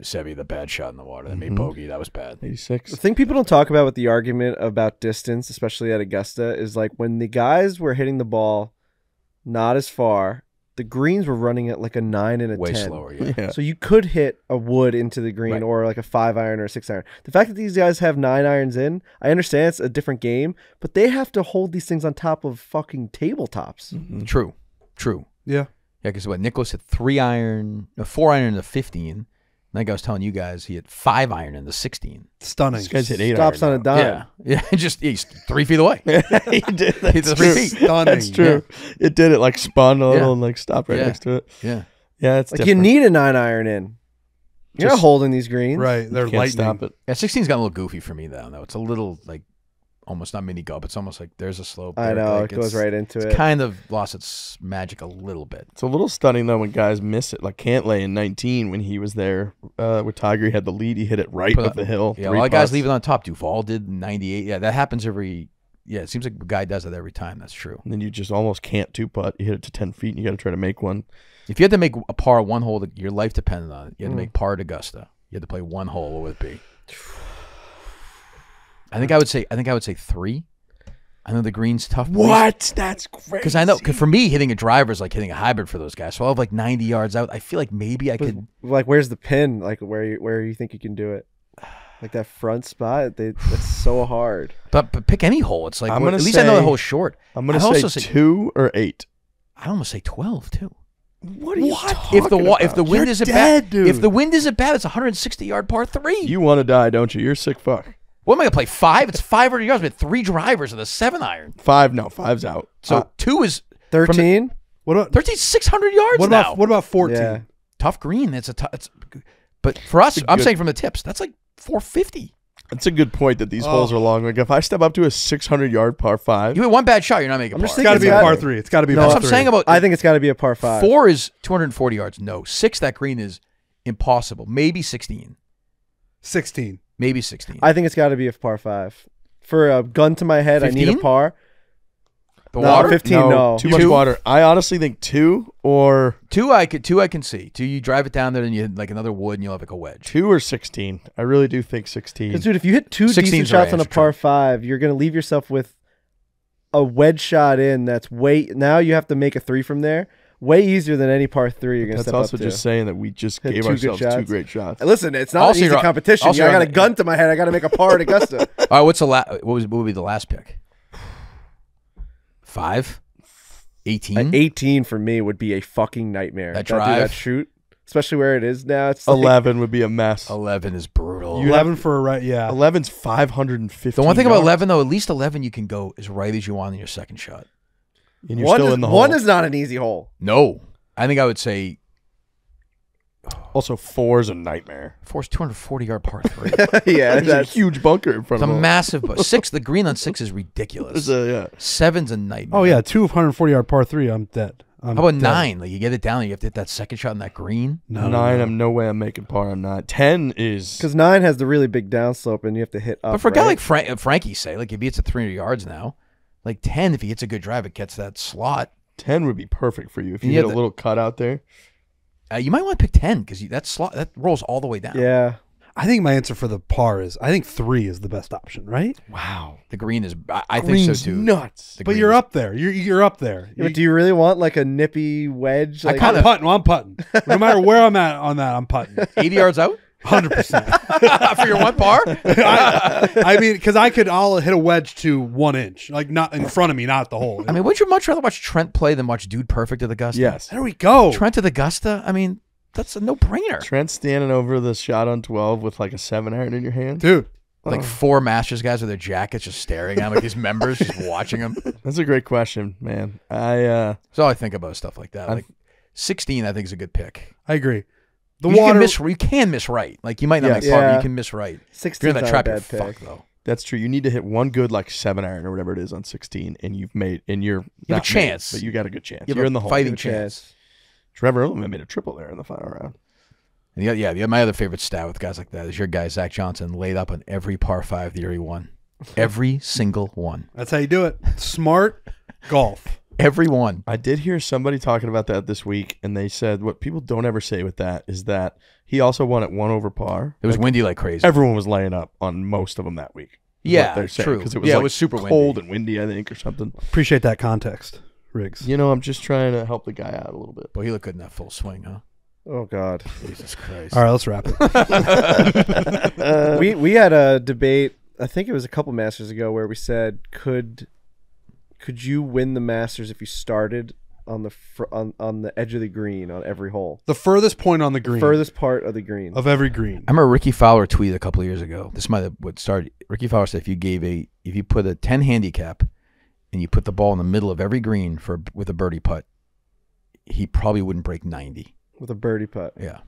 E: Seve, the bad shot in the water that made
B: Mhm.
E: bogey. That was bad.
B: 86.
C: The thing people don't talk about with the argument about distance, especially at Augusta, is like when the guys were hitting the ball not as far, the greens were running at like a nine and a
E: Way
C: 10.
E: slower. Yeah.
B: Yeah.
C: So you could hit a wood into the green
E: Right.
C: or like a five iron or a six iron. The fact that these guys have nine irons in, I understand it's a different game, but they have to hold these things on top of fucking tabletops.
B: Mhm.
E: True. True.
A: Yeah.
E: Yeah, because what Nicklaus hit three iron, a four iron and a 15. Like I was telling you guys, he hit five iron in the 16.
A: Stunning.
B: This guy's hit eight
C: Stops on
B: iron
C: a dime.
E: Yeah, yeah, just he's three feet away.
B: now. he did. That's
E: Hit the
B: true.
E: three feet.
A: Stunning.
B: That's true. It did it like spun a little
E: Yeah.
B: and like stopped right
E: Yeah.
B: next to it.
E: Yeah,
B: Yeah, it's
C: Like
B: different.
C: you need a nine iron in. You're not holding these greens.
A: Right. They're
B: You can't
A: lightning.
B: stop it.
E: yeah. 16's got a little goofy for me though. Though it's a little like almost not mini golf. It's almost like there's a slope.
C: I
E: there,
C: know
E: like,
C: it goes right into
E: It's
C: it.
E: kind of lost its magic a little bit.
B: It's a little stunning though when guys miss it. Like Cantlay in 19 when he was there uh, with Tiger, he had the lead. He hit it right
E: Put
B: up
E: up-
B: the hill.
E: Yeah, a lot of guys
B: putts.
E: leave it on top. Duval did 98. Yeah, that happens every. Yeah, it seems like a guy does it every time. That's true.
B: And then you just almost can't two putt. You hit it to 10 feet and you got to try to make one.
E: If you had to make a par one hole that your life depended on it, you had to
C: Mm.
E: make par at Augusta. You had to play one hole. What would it be? I think I would say. I think I would say three. I know the green's tough.
B: What? That's crazy.
E: Because I know, cause for me, hitting a driver is like hitting a hybrid for those guys. So I'll have like 90 yards out. I feel like maybe I
C: But,
E: could.
C: like, where's the pin? Like, where you where you think you can do it? Like that front spot, they, that's so hard.
E: But, but pick any hole. It's like,
B: I'm gonna
E: at least I know the
B: say-
E: hole short.
B: I'm gonna
E: I'd
B: say,
E: also say-
B: two or eight.
E: I almost say 12 too.
B: What are you
E: If the wa- if the wind
A: You're
E: isn't
A: dead,
E: bad,
A: dude.
E: if the wind isn't bad, it's 160 yard par three.
B: you want to die, don't you? You're a sick fuck.
E: What am I gonna play five? It's 500 yards with three drivers and a seven iron.
B: Five, no, five's out.
E: So
B: Uh,
E: two is
C: Thirteen.
A: What about
E: 13, 600 yards
A: what
E: now.
A: about what about fourteen?
C: Yeah.
E: Tough green. It's a tough. It's, but for us,
B: It's a
E: I'm
B: good-
E: saying from the tips, that's like 450.
B: It's a good point that these
A: Oh.
B: holes are long. Like if I step up to a 600 yard par five,
E: You hit one bad shot, you're not making
C: I'm
E: par.
C: just
A: It's got to be a par three. It's got to be a
C: No,
A: par
E: That's what I'm
A: three.
E: saying about
C: I think it's got to be a par five.
E: four is 240 yards. No, six that green is impossible. Maybe 16.
A: sixteen.
E: Maybe 16.
C: I think it's got to be a par five. For a gun to my head, I need a par.
E: the
C: no,
E: water
C: 15. no.
B: too much
E: Two?
B: water. I honestly think two or
E: two. I could two. I can see two. You drive it down there, and you hit like another wood, and you'll have like a wedge.
B: two or 16. I really do think 16.
C: Because dude, if you hit two
E: 16's
C: decent
E: our
C: shots on a
E: answer,
C: par
E: Trent.
C: five, you're gonna leave yourself with a wedge shot in. That's way now you have to make a three from there. Way easier than any par three you're gonna
B: That's
C: step
B: also
C: up to.
B: just saying that we just
C: Hit
B: gave
C: two good
B: ourselves two
C: shots.
B: great shots.
C: Listen, it's not
E: Also,
C: an easy
E: you're
C: competition.
E: also
C: I
E: you're
C: got
E: on
C: a
E: the-
C: gun to my head. I got to make a par at Augusta.
E: All right, what's the last? What was what would be the last pick? Five. 18.
C: An 18 for me would be a fucking nightmare.
E: That
C: dude, that shoot, especially where it is now. It's like,
B: 11 would be a mess.
E: 11 is brutal.
B: You
A: Eleven for a right. Yeah.
B: 11's 550.
E: the one thing about 11 though, at least 11 you can go as right as you want in your second shot.
B: And you're
C: one
B: still
C: is,
B: in the
C: one is not an easy hole.
E: No, I think I would say
B: also four is a nightmare.
E: force 240 yard par three.
C: yeah,
B: There's a huge bunker in front
E: It's a
B: of him.
E: massive, but six. The green on six is ridiculous.
B: There's a, yeah.
E: Seven's a nightmare.
A: Oh yeah, two of 140 yard par three. I'm dead. I'm
E: How about
A: dead.
E: nine? Like you get it down, you have to hit that second shot in that green.
A: No,
B: Nine. I'm no way I'm making par on nine. Ten is
C: because nine has the really big downslope, and you have to hit up.
E: but for a guy
C: right?
E: like Frank, uh, Frankie, say like if he hits at 300 yards now, like 10, if he hits a good drive, it gets that slot.
B: ten would be perfect for you if you
E: Yeah,
B: hit a
E: the-
B: little cut out there.
E: Uh, you might want to pick 10 because that slot that rolls all the way down.
C: yeah,
A: I think my answer for the par is I think three is the best option, right?
B: Wow,
E: The green is. I, I think
B: Green's
E: so too.
B: nuts.
E: The
A: But
E: green
A: you're
E: is-
A: up there. You're you're up there.
C: Yeah, but do you really want like a nippy wedge?
E: I
C: Like,
E: kinda-
A: I'm putting. Well, I'm putting. No matter where I'm at on that, I'm putting.
E: 80 yards out
A: Hundred percent.
E: for your one par.
A: I, I mean, because I could, I'll hit a wedge to one inch, like not in front of me, not the hole.
E: I mean, would you much rather watch Trent play than watch Dude Perfect at the Augusta?
B: Yes.
A: there we go.
E: Trent at the Augusta. I mean, that's a no brainer.
B: Trent standing over the shot on twelve with like a seven iron in your hand.
A: dude.
E: Like four Masters guys with their jackets just staring at him, like these members just watching them.
B: That's a great question, man. I uh
E: That's all I think about stuff like that.
B: I've-
E: Like 16, I think is a good pick.
A: I agree. The
E: you
A: water.
E: can miss. You can miss right. Like you might not
B: Yes.
E: make par, but you can miss right. If
C: 16's
E: you're in that trap, you're
C: bad
E: fucked though.
B: that's true. You need to hit one good like seven iron or whatever it is on sixteen, and you've made and you're you
E: have a
B: not made,
E: chance.
B: but you got a good chance.
E: You
B: you're in the hole.
E: fighting
C: Give
E: chance.
B: Trevor Immelman made a triple there in the final round.
E: And the, yeah, the, my other favorite stat with guys like that is your guy Zach Johnson laid up on every par five the year he won. Every single one.
A: That's how you do it. Smart golf.
E: Every one.
B: I did hear somebody talking about that this week, and they said what people don't ever say with that is that he also won at one over par.
E: It was
B: Like,
E: windy like crazy.
B: everyone was laying up on most of them that week.
E: Yeah,
B: they're saying,
E: true.
B: 'cause it was
E: Yeah, it was super windy.
B: cold and windy, I think, or something.
A: Appreciate that context, Riggs.
B: You know, I'm just trying to help the guy out a little bit.
E: Boy, he looked good in that full swing, huh?
C: Oh God.
E: Jesus Christ.
A: All right, let's wrap it.
C: we we had a debate. I think it was a couple Masters ago where we said could could you win the Masters if you started on the fr- on on the edge of the green on every hole,
A: The furthest point on the green
C: furthest part of the green.
A: of every green.
E: I remember Rickie Fowler tweeted a couple of years ago. This might have what started. Rickie Fowler said if you gave a if you put a ten handicap and you put the ball in the middle of every green for with a birdie putt, he probably wouldn't break ninety.
C: with a birdie putt.
E: Yeah.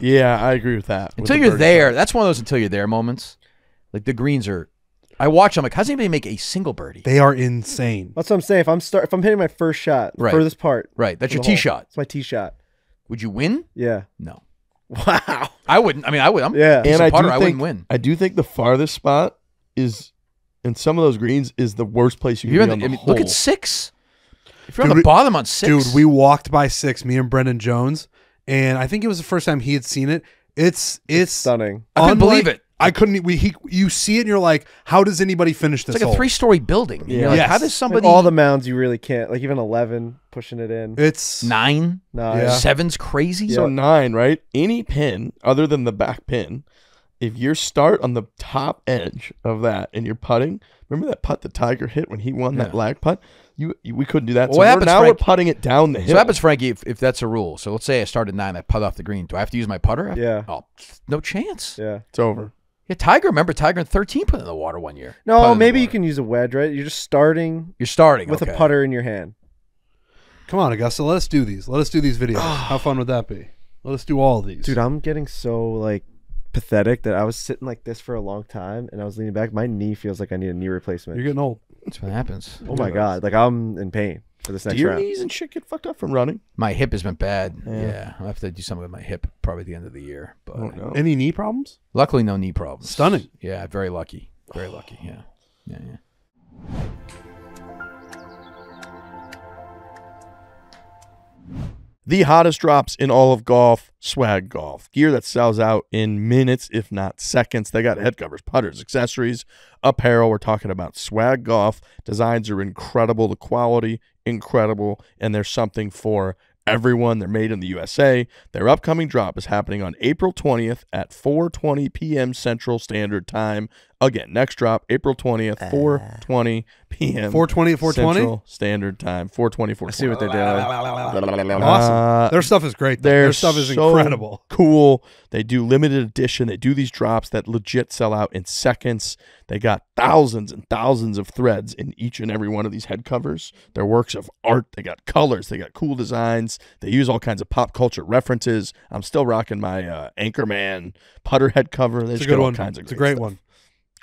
B: Yeah, I agree with that. with
E: Until
B: the
E: you're
B: birdie
E: there,
B: shot.
E: that's one of those until you're there moments. Like the greens are. I watch them like, how's anybody make a single birdie?
A: They are insane.
C: That's what I'm saying. If I'm start if I'm hitting my first shot,
E: Right.
C: furthest part,
E: Right, that's your
C: the
E: tee
C: hole,
E: shot.
C: It's my tee shot.
E: Would you win?
C: Yeah.
E: No,
C: Wow.
E: I wouldn't. I mean, I would. I'm,
C: Yeah.
B: And
E: a
B: I
E: putter,
B: do
E: I
B: think
E: wouldn't win.
B: I do think the farthest spot is in some of those greens is the worst place you
E: If you're
B: can
E: on
B: be
E: the,
B: on
E: I
B: the
E: mean, look at six. If you're
A: Dude,
E: on
A: we-
E: the bottom on six,
A: Dude, we walked by six, me and Brendan Jones, and I think it was the first time he had seen it. It's it's
C: Stunning.
E: I couldn't believe it.
A: I couldn't. We he, you see it, and you're like, how does anybody finish this?
E: It's like a three-story building.
B: Yeah.
E: You're like,
A: Yes.
E: how does
C: Like,
E: somebody
C: all the mounds you really can't. Like even eleven pushing it in.
A: It's
E: nine,
C: No,
A: Yeah.
E: seven's crazy?
B: So nine, right? Any pin other than the back pin, if you start on the top edge of that and you're putting, remember that putt the Tiger hit when he won that lag putt? You, you we couldn't do that.
E: Well,
B: so
E: what
B: we're-
E: happens,
B: now
E: Frank-
B: we're putting it down the
E: So
B: hill.
E: what happens, Frankie, if, if that's a rule? So let's say I started nine, I putt off the green. Do I have to use my putter?
C: Yeah.
E: Oh, no chance. Yeah,
C: Yeah.
B: It's over.
E: Tiger, remember Tiger in 13 put in the water one year.
C: No,
E: in
C: maybe you can use a wedge, right? You're just starting
E: You're starting
C: with
E: okay.
C: a putter in your hand.
A: come on, Augusta. Let us do these. Let us do these videos. how fun would that be? Let us do all of these,
C: Dude, I'm getting so like pathetic that I was sitting like this for a long time and I was leaning back. My knee feels like I need a knee replacement.
A: You're getting old.
E: That's what happens.
C: oh my god, like I'm in pain for this
B: Do
C: next
B: your
C: round.
B: knees and shit get fucked up from running?
E: My hip has been bad.
B: Yeah.
E: Yeah. I'll have to do something with my hip probably at the end of the year. But oh,
B: I don't.
A: Any knee problems?
E: luckily, no knee problems.
A: Stunning.
E: Yeah, very lucky. Very lucky. Yeah. Yeah, yeah.
B: The hottest drops in all of golf, swag golf. Gear that sells out in minutes, if not seconds. They got head covers, putters, accessories, apparel. We're talking about swag golf. Designs are incredible. The quality, incredible. And there's something for everyone. They're made in the USA. Their upcoming drop is happening on April 20th at 4:20 p.m. Central Standard Time. Again, next drop April 20th, 4:20 p.m.
A: 420 at 420?
B: Central Standard Time. 420
C: I see what they're doing.
A: Awesome.
B: Uh,
A: Their stuff is great. though.
B: Their
A: Their stuff is
B: so
A: incredible.
B: Cool. They do limited edition. They do these drops that legit sell out in seconds. They got thousands and thousands of threads in each and every one of these head covers. They're works of art. They got colors. They got cool designs. They use all kinds of pop culture references. I'm still rocking my uh, Anchorman putter head cover. They
A: It's a
B: just
A: good
B: got all
A: one.
B: kinds of
A: It's a
B: great
A: great
B: stuff.
A: one.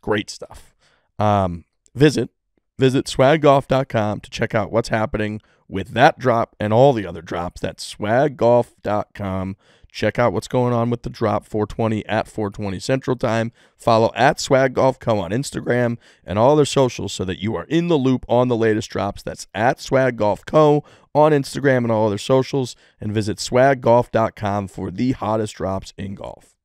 B: Great stuff. Um, visit visit swaggolf.com to check out what's happening with that drop and all the other drops. That's swaggolf.com. Check out what's going on with the drop 420 at 420 Central Time. Follow at Swag Co on Instagram and all their socials so that you are in the loop on the latest drops. That's at Swag Co on Instagram and all other socials. And visit swaggolf.com for the hottest drops in golf.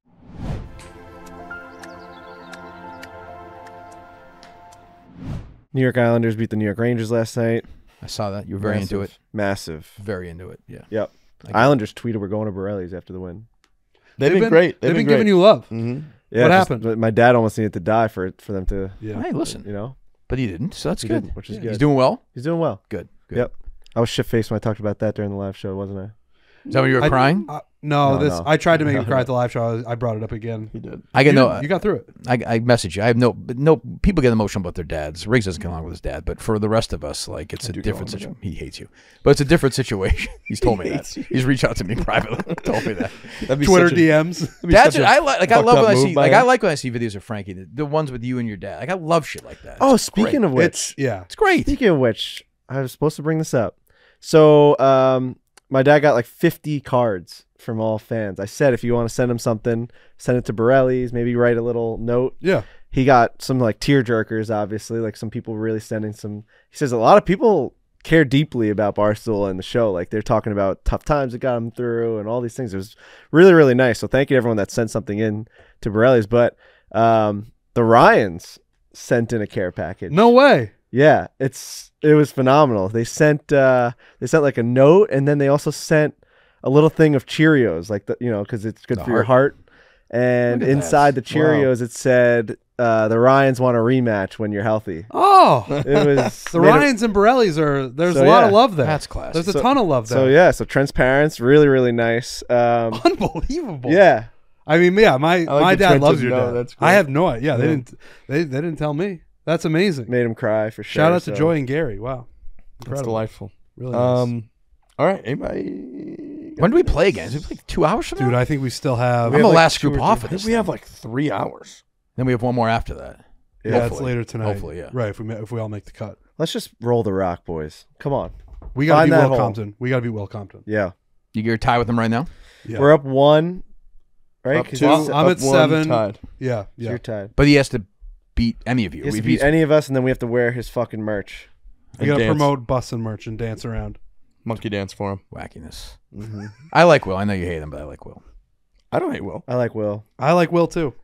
C: New York Islanders beat the New York Rangers last night.
E: I saw that. You were very into it.
C: Massive.
E: Very into it. Yeah.
C: Yep.
E: Like-
C: Islanders tweeted we're going to Borrelli's after the win.
B: They've, been, great.
A: They've, been,
B: great.
A: giving you love.
B: hmm
C: Yeah,
A: What
C: just-
A: happened?
C: but My dad almost needed to die for for them to,
A: Yeah.
E: Hey, listen.
C: you know,
E: But he didn't, so that's
C: He
E: good.
C: which is
E: Yeah,
C: good.
E: He's doing well.
C: he's doing well.
E: Good. Good.
C: Yep. I was shit faced when I talked about that during the live show, wasn't I?
E: Is that when you were
A: I-
E: crying?
A: Uh, no,
C: No,
A: this
C: no.
A: I tried to make him cry at the live show. I, was- I brought it up again.
B: He did.
E: I get
A: you,
E: no.
A: you got through it.
E: I, I message you. I have no, no. People get emotional about their dads. Riggs doesn't get along with his dad, but for the rest of us, like it's
B: I
E: a different situation. He hates you, but it's a different situation. He's told me that.
B: you.
E: He's reached out to me privately. told me that.
B: That'd be
A: Twitter
B: such a-
A: DMs.
B: that'd be
E: Dads,
B: such a
E: I like. Like I love when I see. Like
B: him.
E: I like when I see videos of Frankie, the, the ones with you and your dad. Like I love shit like that.
C: Oh,
E: It's great.
C: speaking of which,
A: It's yeah.
E: it's great.
C: Speaking of which, I was supposed to bring this up. So, um, my dad got like 50 cards from all fans. I said, if you want to send him something, send it to Borrelli's. Maybe write a little note.
A: Yeah.
C: He got some like tear jerkers, obviously. Like some people really sending some. He says a lot of people care deeply about Barstool and the show. Like they're talking about tough times that got him through and all these things. It was really, really nice. So thank you to everyone that sent something in to Borrelli's. But um, the Ryans sent in a care package.
A: No way.
C: Yeah, it's it was phenomenal. They sent uh they sent like a note and then they also sent a little thing of Cheerios like the you know cuz it's good
E: The
C: for your heart. And
E: Look at that.
C: inside the Cheerios it said uh the Ryans want a rematch when you're healthy.
A: Oh,
C: It was
A: the
C: made of-
A: Ryans and Borrellis are. There's
C: So,
A: a lot of
C: yeah.
A: love there.
E: That's classic.
A: There's a
C: So-
A: ton of love there.
C: So yeah, so transparents really really nice. Um
A: Unbelievable.
C: yeah.
A: I mean, yeah, my
B: like
A: my
B: the
A: dad
B: Trent
A: loves
B: didn't
A: your
B: know.
A: dad.
B: That's
A: I have no idea. Yeah, they
B: Yeah.
A: didn't. They they didn't tell me. That's amazing.
C: Made him cry for sure.
A: Shout out to
C: so-
A: Joy and Gary. Wow,
B: That's delightful.
A: Really nice.
B: Um, all right. Anybody?
E: When do we play again? Is it like two hours from
A: dude,
E: now?
A: I think we still have.
E: I'm
B: have
E: the
B: like
E: last group off of this
B: we
E: thing.
B: have like three hours.
E: then we have one more after that.
A: yeah, it's
E: hopefully.
A: later tonight.
E: Hopefully, yeah.
A: Right. If we if we all make the cut,
C: Let's just roll the rock, boys. Come on.
A: we got to
C: Find
A: be Will
C: hole.
A: Compton. We got to be Will Compton.
C: Yeah.
E: You get a tie with them right now.
A: Yeah.
C: We're up 1 right?
B: Up
C: 'Cause
B: two,
C: it's-
A: I'm
B: up
A: at
B: one,
A: seven.
B: Tied.
A: Yeah.
C: so
A: Yeah.
C: You're tied.
E: But he has to beat any of you.
C: He has to
E: If
C: beat
E: he's-
C: any of us and then we have to wear his fucking merch.
A: We got to
B: dance.
A: promote bus and merch and dance around.
B: monkey dance for him.
E: wackiness.
C: Mm-hmm.
E: I like Will. I know you hate him, but I like Will.
B: I don't hate Will.
C: I like Will.
A: I like Will too.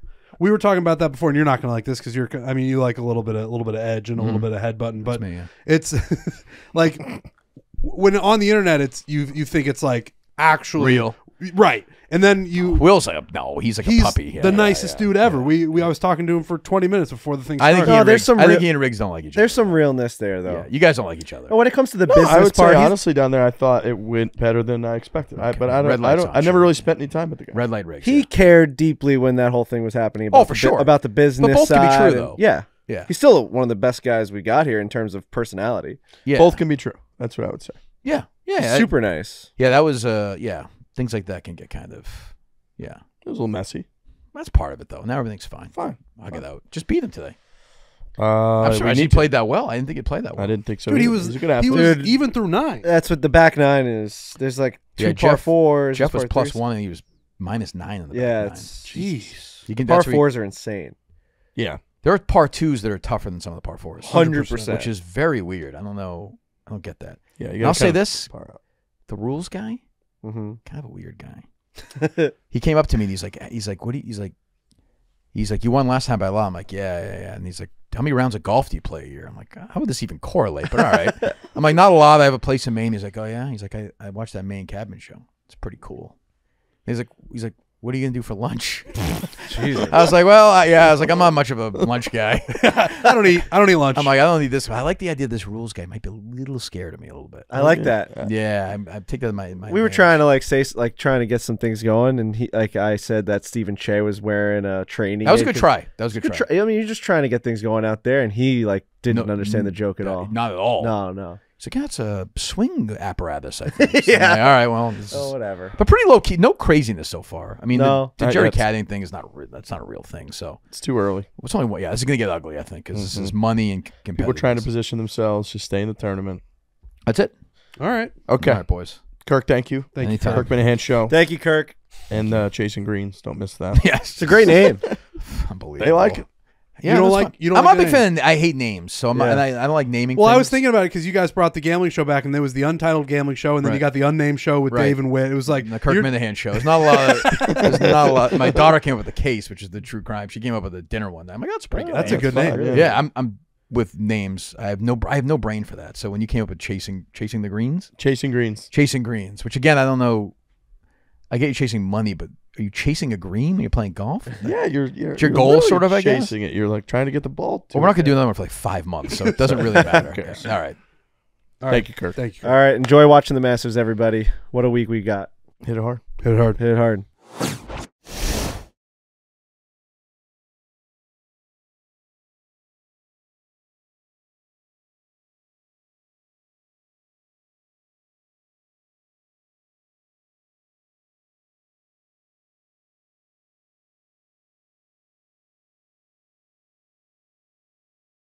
A: we were talking about that before, and you're not gonna like this because you're. I mean, you like a little bit of a little bit of edge and a little
E: Mhm.
A: bit of head button, but
E: me, yeah.
A: it's like when on the internet, it's you you think it's like actually
E: Real.
A: right, and then you
E: Will's like no, he's like
A: he's
E: a puppy. Yeah,
A: the
E: yeah,
A: nicest
E: yeah.
A: dude ever. We we I was talking to him for 20 minutes before the thing
E: I think he
C: No,
E: and
C: there's
E: Riggs,
C: some
E: I think he and Riggs don't like each other.
C: There's some realness there, though.
E: yeah, you guys don't like each other.
C: And when it comes to the
B: No,
C: business
B: I would
C: part,
B: say honestly down there, I thought it went better than I expected. I, but I don't. I don't. I never really spent any time with the guy.
E: Red light Riggs.
C: he
E: yeah.
C: cared deeply when that whole thing was happening. About
E: Oh, for
C: the
E: sure.
C: about the business
E: both can be
C: side.
E: true,
C: and-
E: though.
C: yeah,
E: yeah,
C: he's still one of the best guys we got here in terms of personality.
E: yeah,
B: Both can be true. That's what I would say.
E: yeah, yeah,
C: super nice.
E: yeah. That was uh, yeah. Things like that can get kind of, yeah.
B: It was a little messy.
E: That's part of it though. Now everything's fine.
B: Fine.
E: I'll get out. Just beat him today.
B: Uh,
E: I'm
B: we
E: surprised he
B: need to.
E: played that well. I didn't think he played that well.
B: I didn't think so.
A: Dude, he
B: either.
A: was
B: He's a good
A: he
B: athlete.
A: was
C: Dude.
A: even through nine.
C: That's what the back nine is. There's like two
E: Yeah,
C: par
E: Jeff-
C: fours.
E: Jeff was
C: par
E: plus
C: threes.
E: one and he was minus nine in the
C: Yeah,
E: back nine.
C: it's
A: Jeez.
E: You can
C: par
E: that's where you-
C: fours are insane.
B: yeah.
E: there are par twos that are tougher than some of the par fours.
C: 100%.
E: which is very weird. I don't know. I don't get that.
B: Yeah. You gotta
E: I'll say
B: kind of
E: this:
B: par out.
E: the rules guy,
C: hmm
E: kind of a weird guy. he came up to me and he's like, he's like, what do you, he's like, he's like, you won last time by a lot. I'm like, yeah, yeah, yeah. And he's like, how many rounds of golf do you play a year? I'm like, how would this even correlate? But all right. I'm like, not a lot. I have a place in Maine. He's like, oh yeah. He's like, I, I watched that Maine cabin show. It's pretty cool. He's like, he's like, what are you gonna do for lunch?
C: Jesus.
E: I was like, well, I, yeah. I was like, I'm not much of a lunch guy.
A: I don't eat. I don't eat lunch.
E: I'm like, I don't need this. I like the idea this rules guy might be a little scared of me a little bit.
C: I like
B: Yeah.
C: that.
E: Yeah, I, I take that in my. my
C: We were
E: my-
C: trying to like say like trying to get some things going, and he like I said that Stephen Che was wearing a training.
E: That was a
C: aid
E: good
C: 'cause-
E: try. That was a good,
C: Good
E: try.
C: try. I mean, you're just trying to get things going out there, and he like didn't
E: No,
C: understand the joke at all.
E: Not at all.
C: No, no.
E: He's like, yeah, it's a swing apparatus. I think. So
C: Yeah.
E: like, all right. Well, this
C: Oh,
E: is,
C: whatever.
E: but pretty low key. No craziness so far. I mean,
C: No.
E: the, the Jerry
B: yet.
E: Caddying thing is not. Re- that's not a real thing. So
B: It's too early.
E: it's only one. Yeah, this is gonna get ugly. I think because this is money and
B: People trying to position themselves to stay in the tournament.
E: That's it.
A: All right.
B: Okay.
E: All right, boys.
B: Kirk, thank you.
A: Thank
E: Anytime.
A: you.
B: Kirk Minihane show
C: Thank you, Kirk.
B: and uh, Chasing Greens. Don't miss that.
E: Yes,
C: It's a great name.
E: Unbelievable.
B: They like it.
E: Yeah,
A: You don't like-
E: fine.
A: you don't
E: I'm
A: like
E: not a big
A: the
E: fan. I hate names, so I'm
C: Yeah.
E: and I, I don't like naming.
A: Well, I was thinking about it because you guys brought the gambling show back, and there was the untitled gambling show, and then you got the unnamed show with
E: Right.
A: Dave and Witt. It was like
E: the Kirk
A: you're-
E: Minihane show. It's not a lot. Of, there's not a lot. My daughter came up with the case, which is the true crime. She came up with a dinner one. I'm like, that's a pretty oh, good.
A: That's a
E: name.
A: good
B: fine,
A: name.
E: Yeah, I'm. I'm with names. I have no. I have no brain for that. So when you came up with chasing, chasing the greens,
B: Chasing Greens.
E: chasing greens, which again I don't know. I get you chasing money, but are you chasing a green when you're playing golf?
B: Yeah, you're you're,
E: It's your
B: you're
E: goal,
B: really
E: sort of, I guess?
B: chasing it. You're like trying to get the ball. To
E: Well, we're not gonna do another one for like five months, so it doesn't really matter.
B: cares?
E: All right.
A: All right.
B: Thank you, Kirk.
A: Thank you.
C: All right, enjoy watching the Masters, everybody. What a week we got.
B: Hit it hard.
A: Hit it hard.
C: Hit it hard.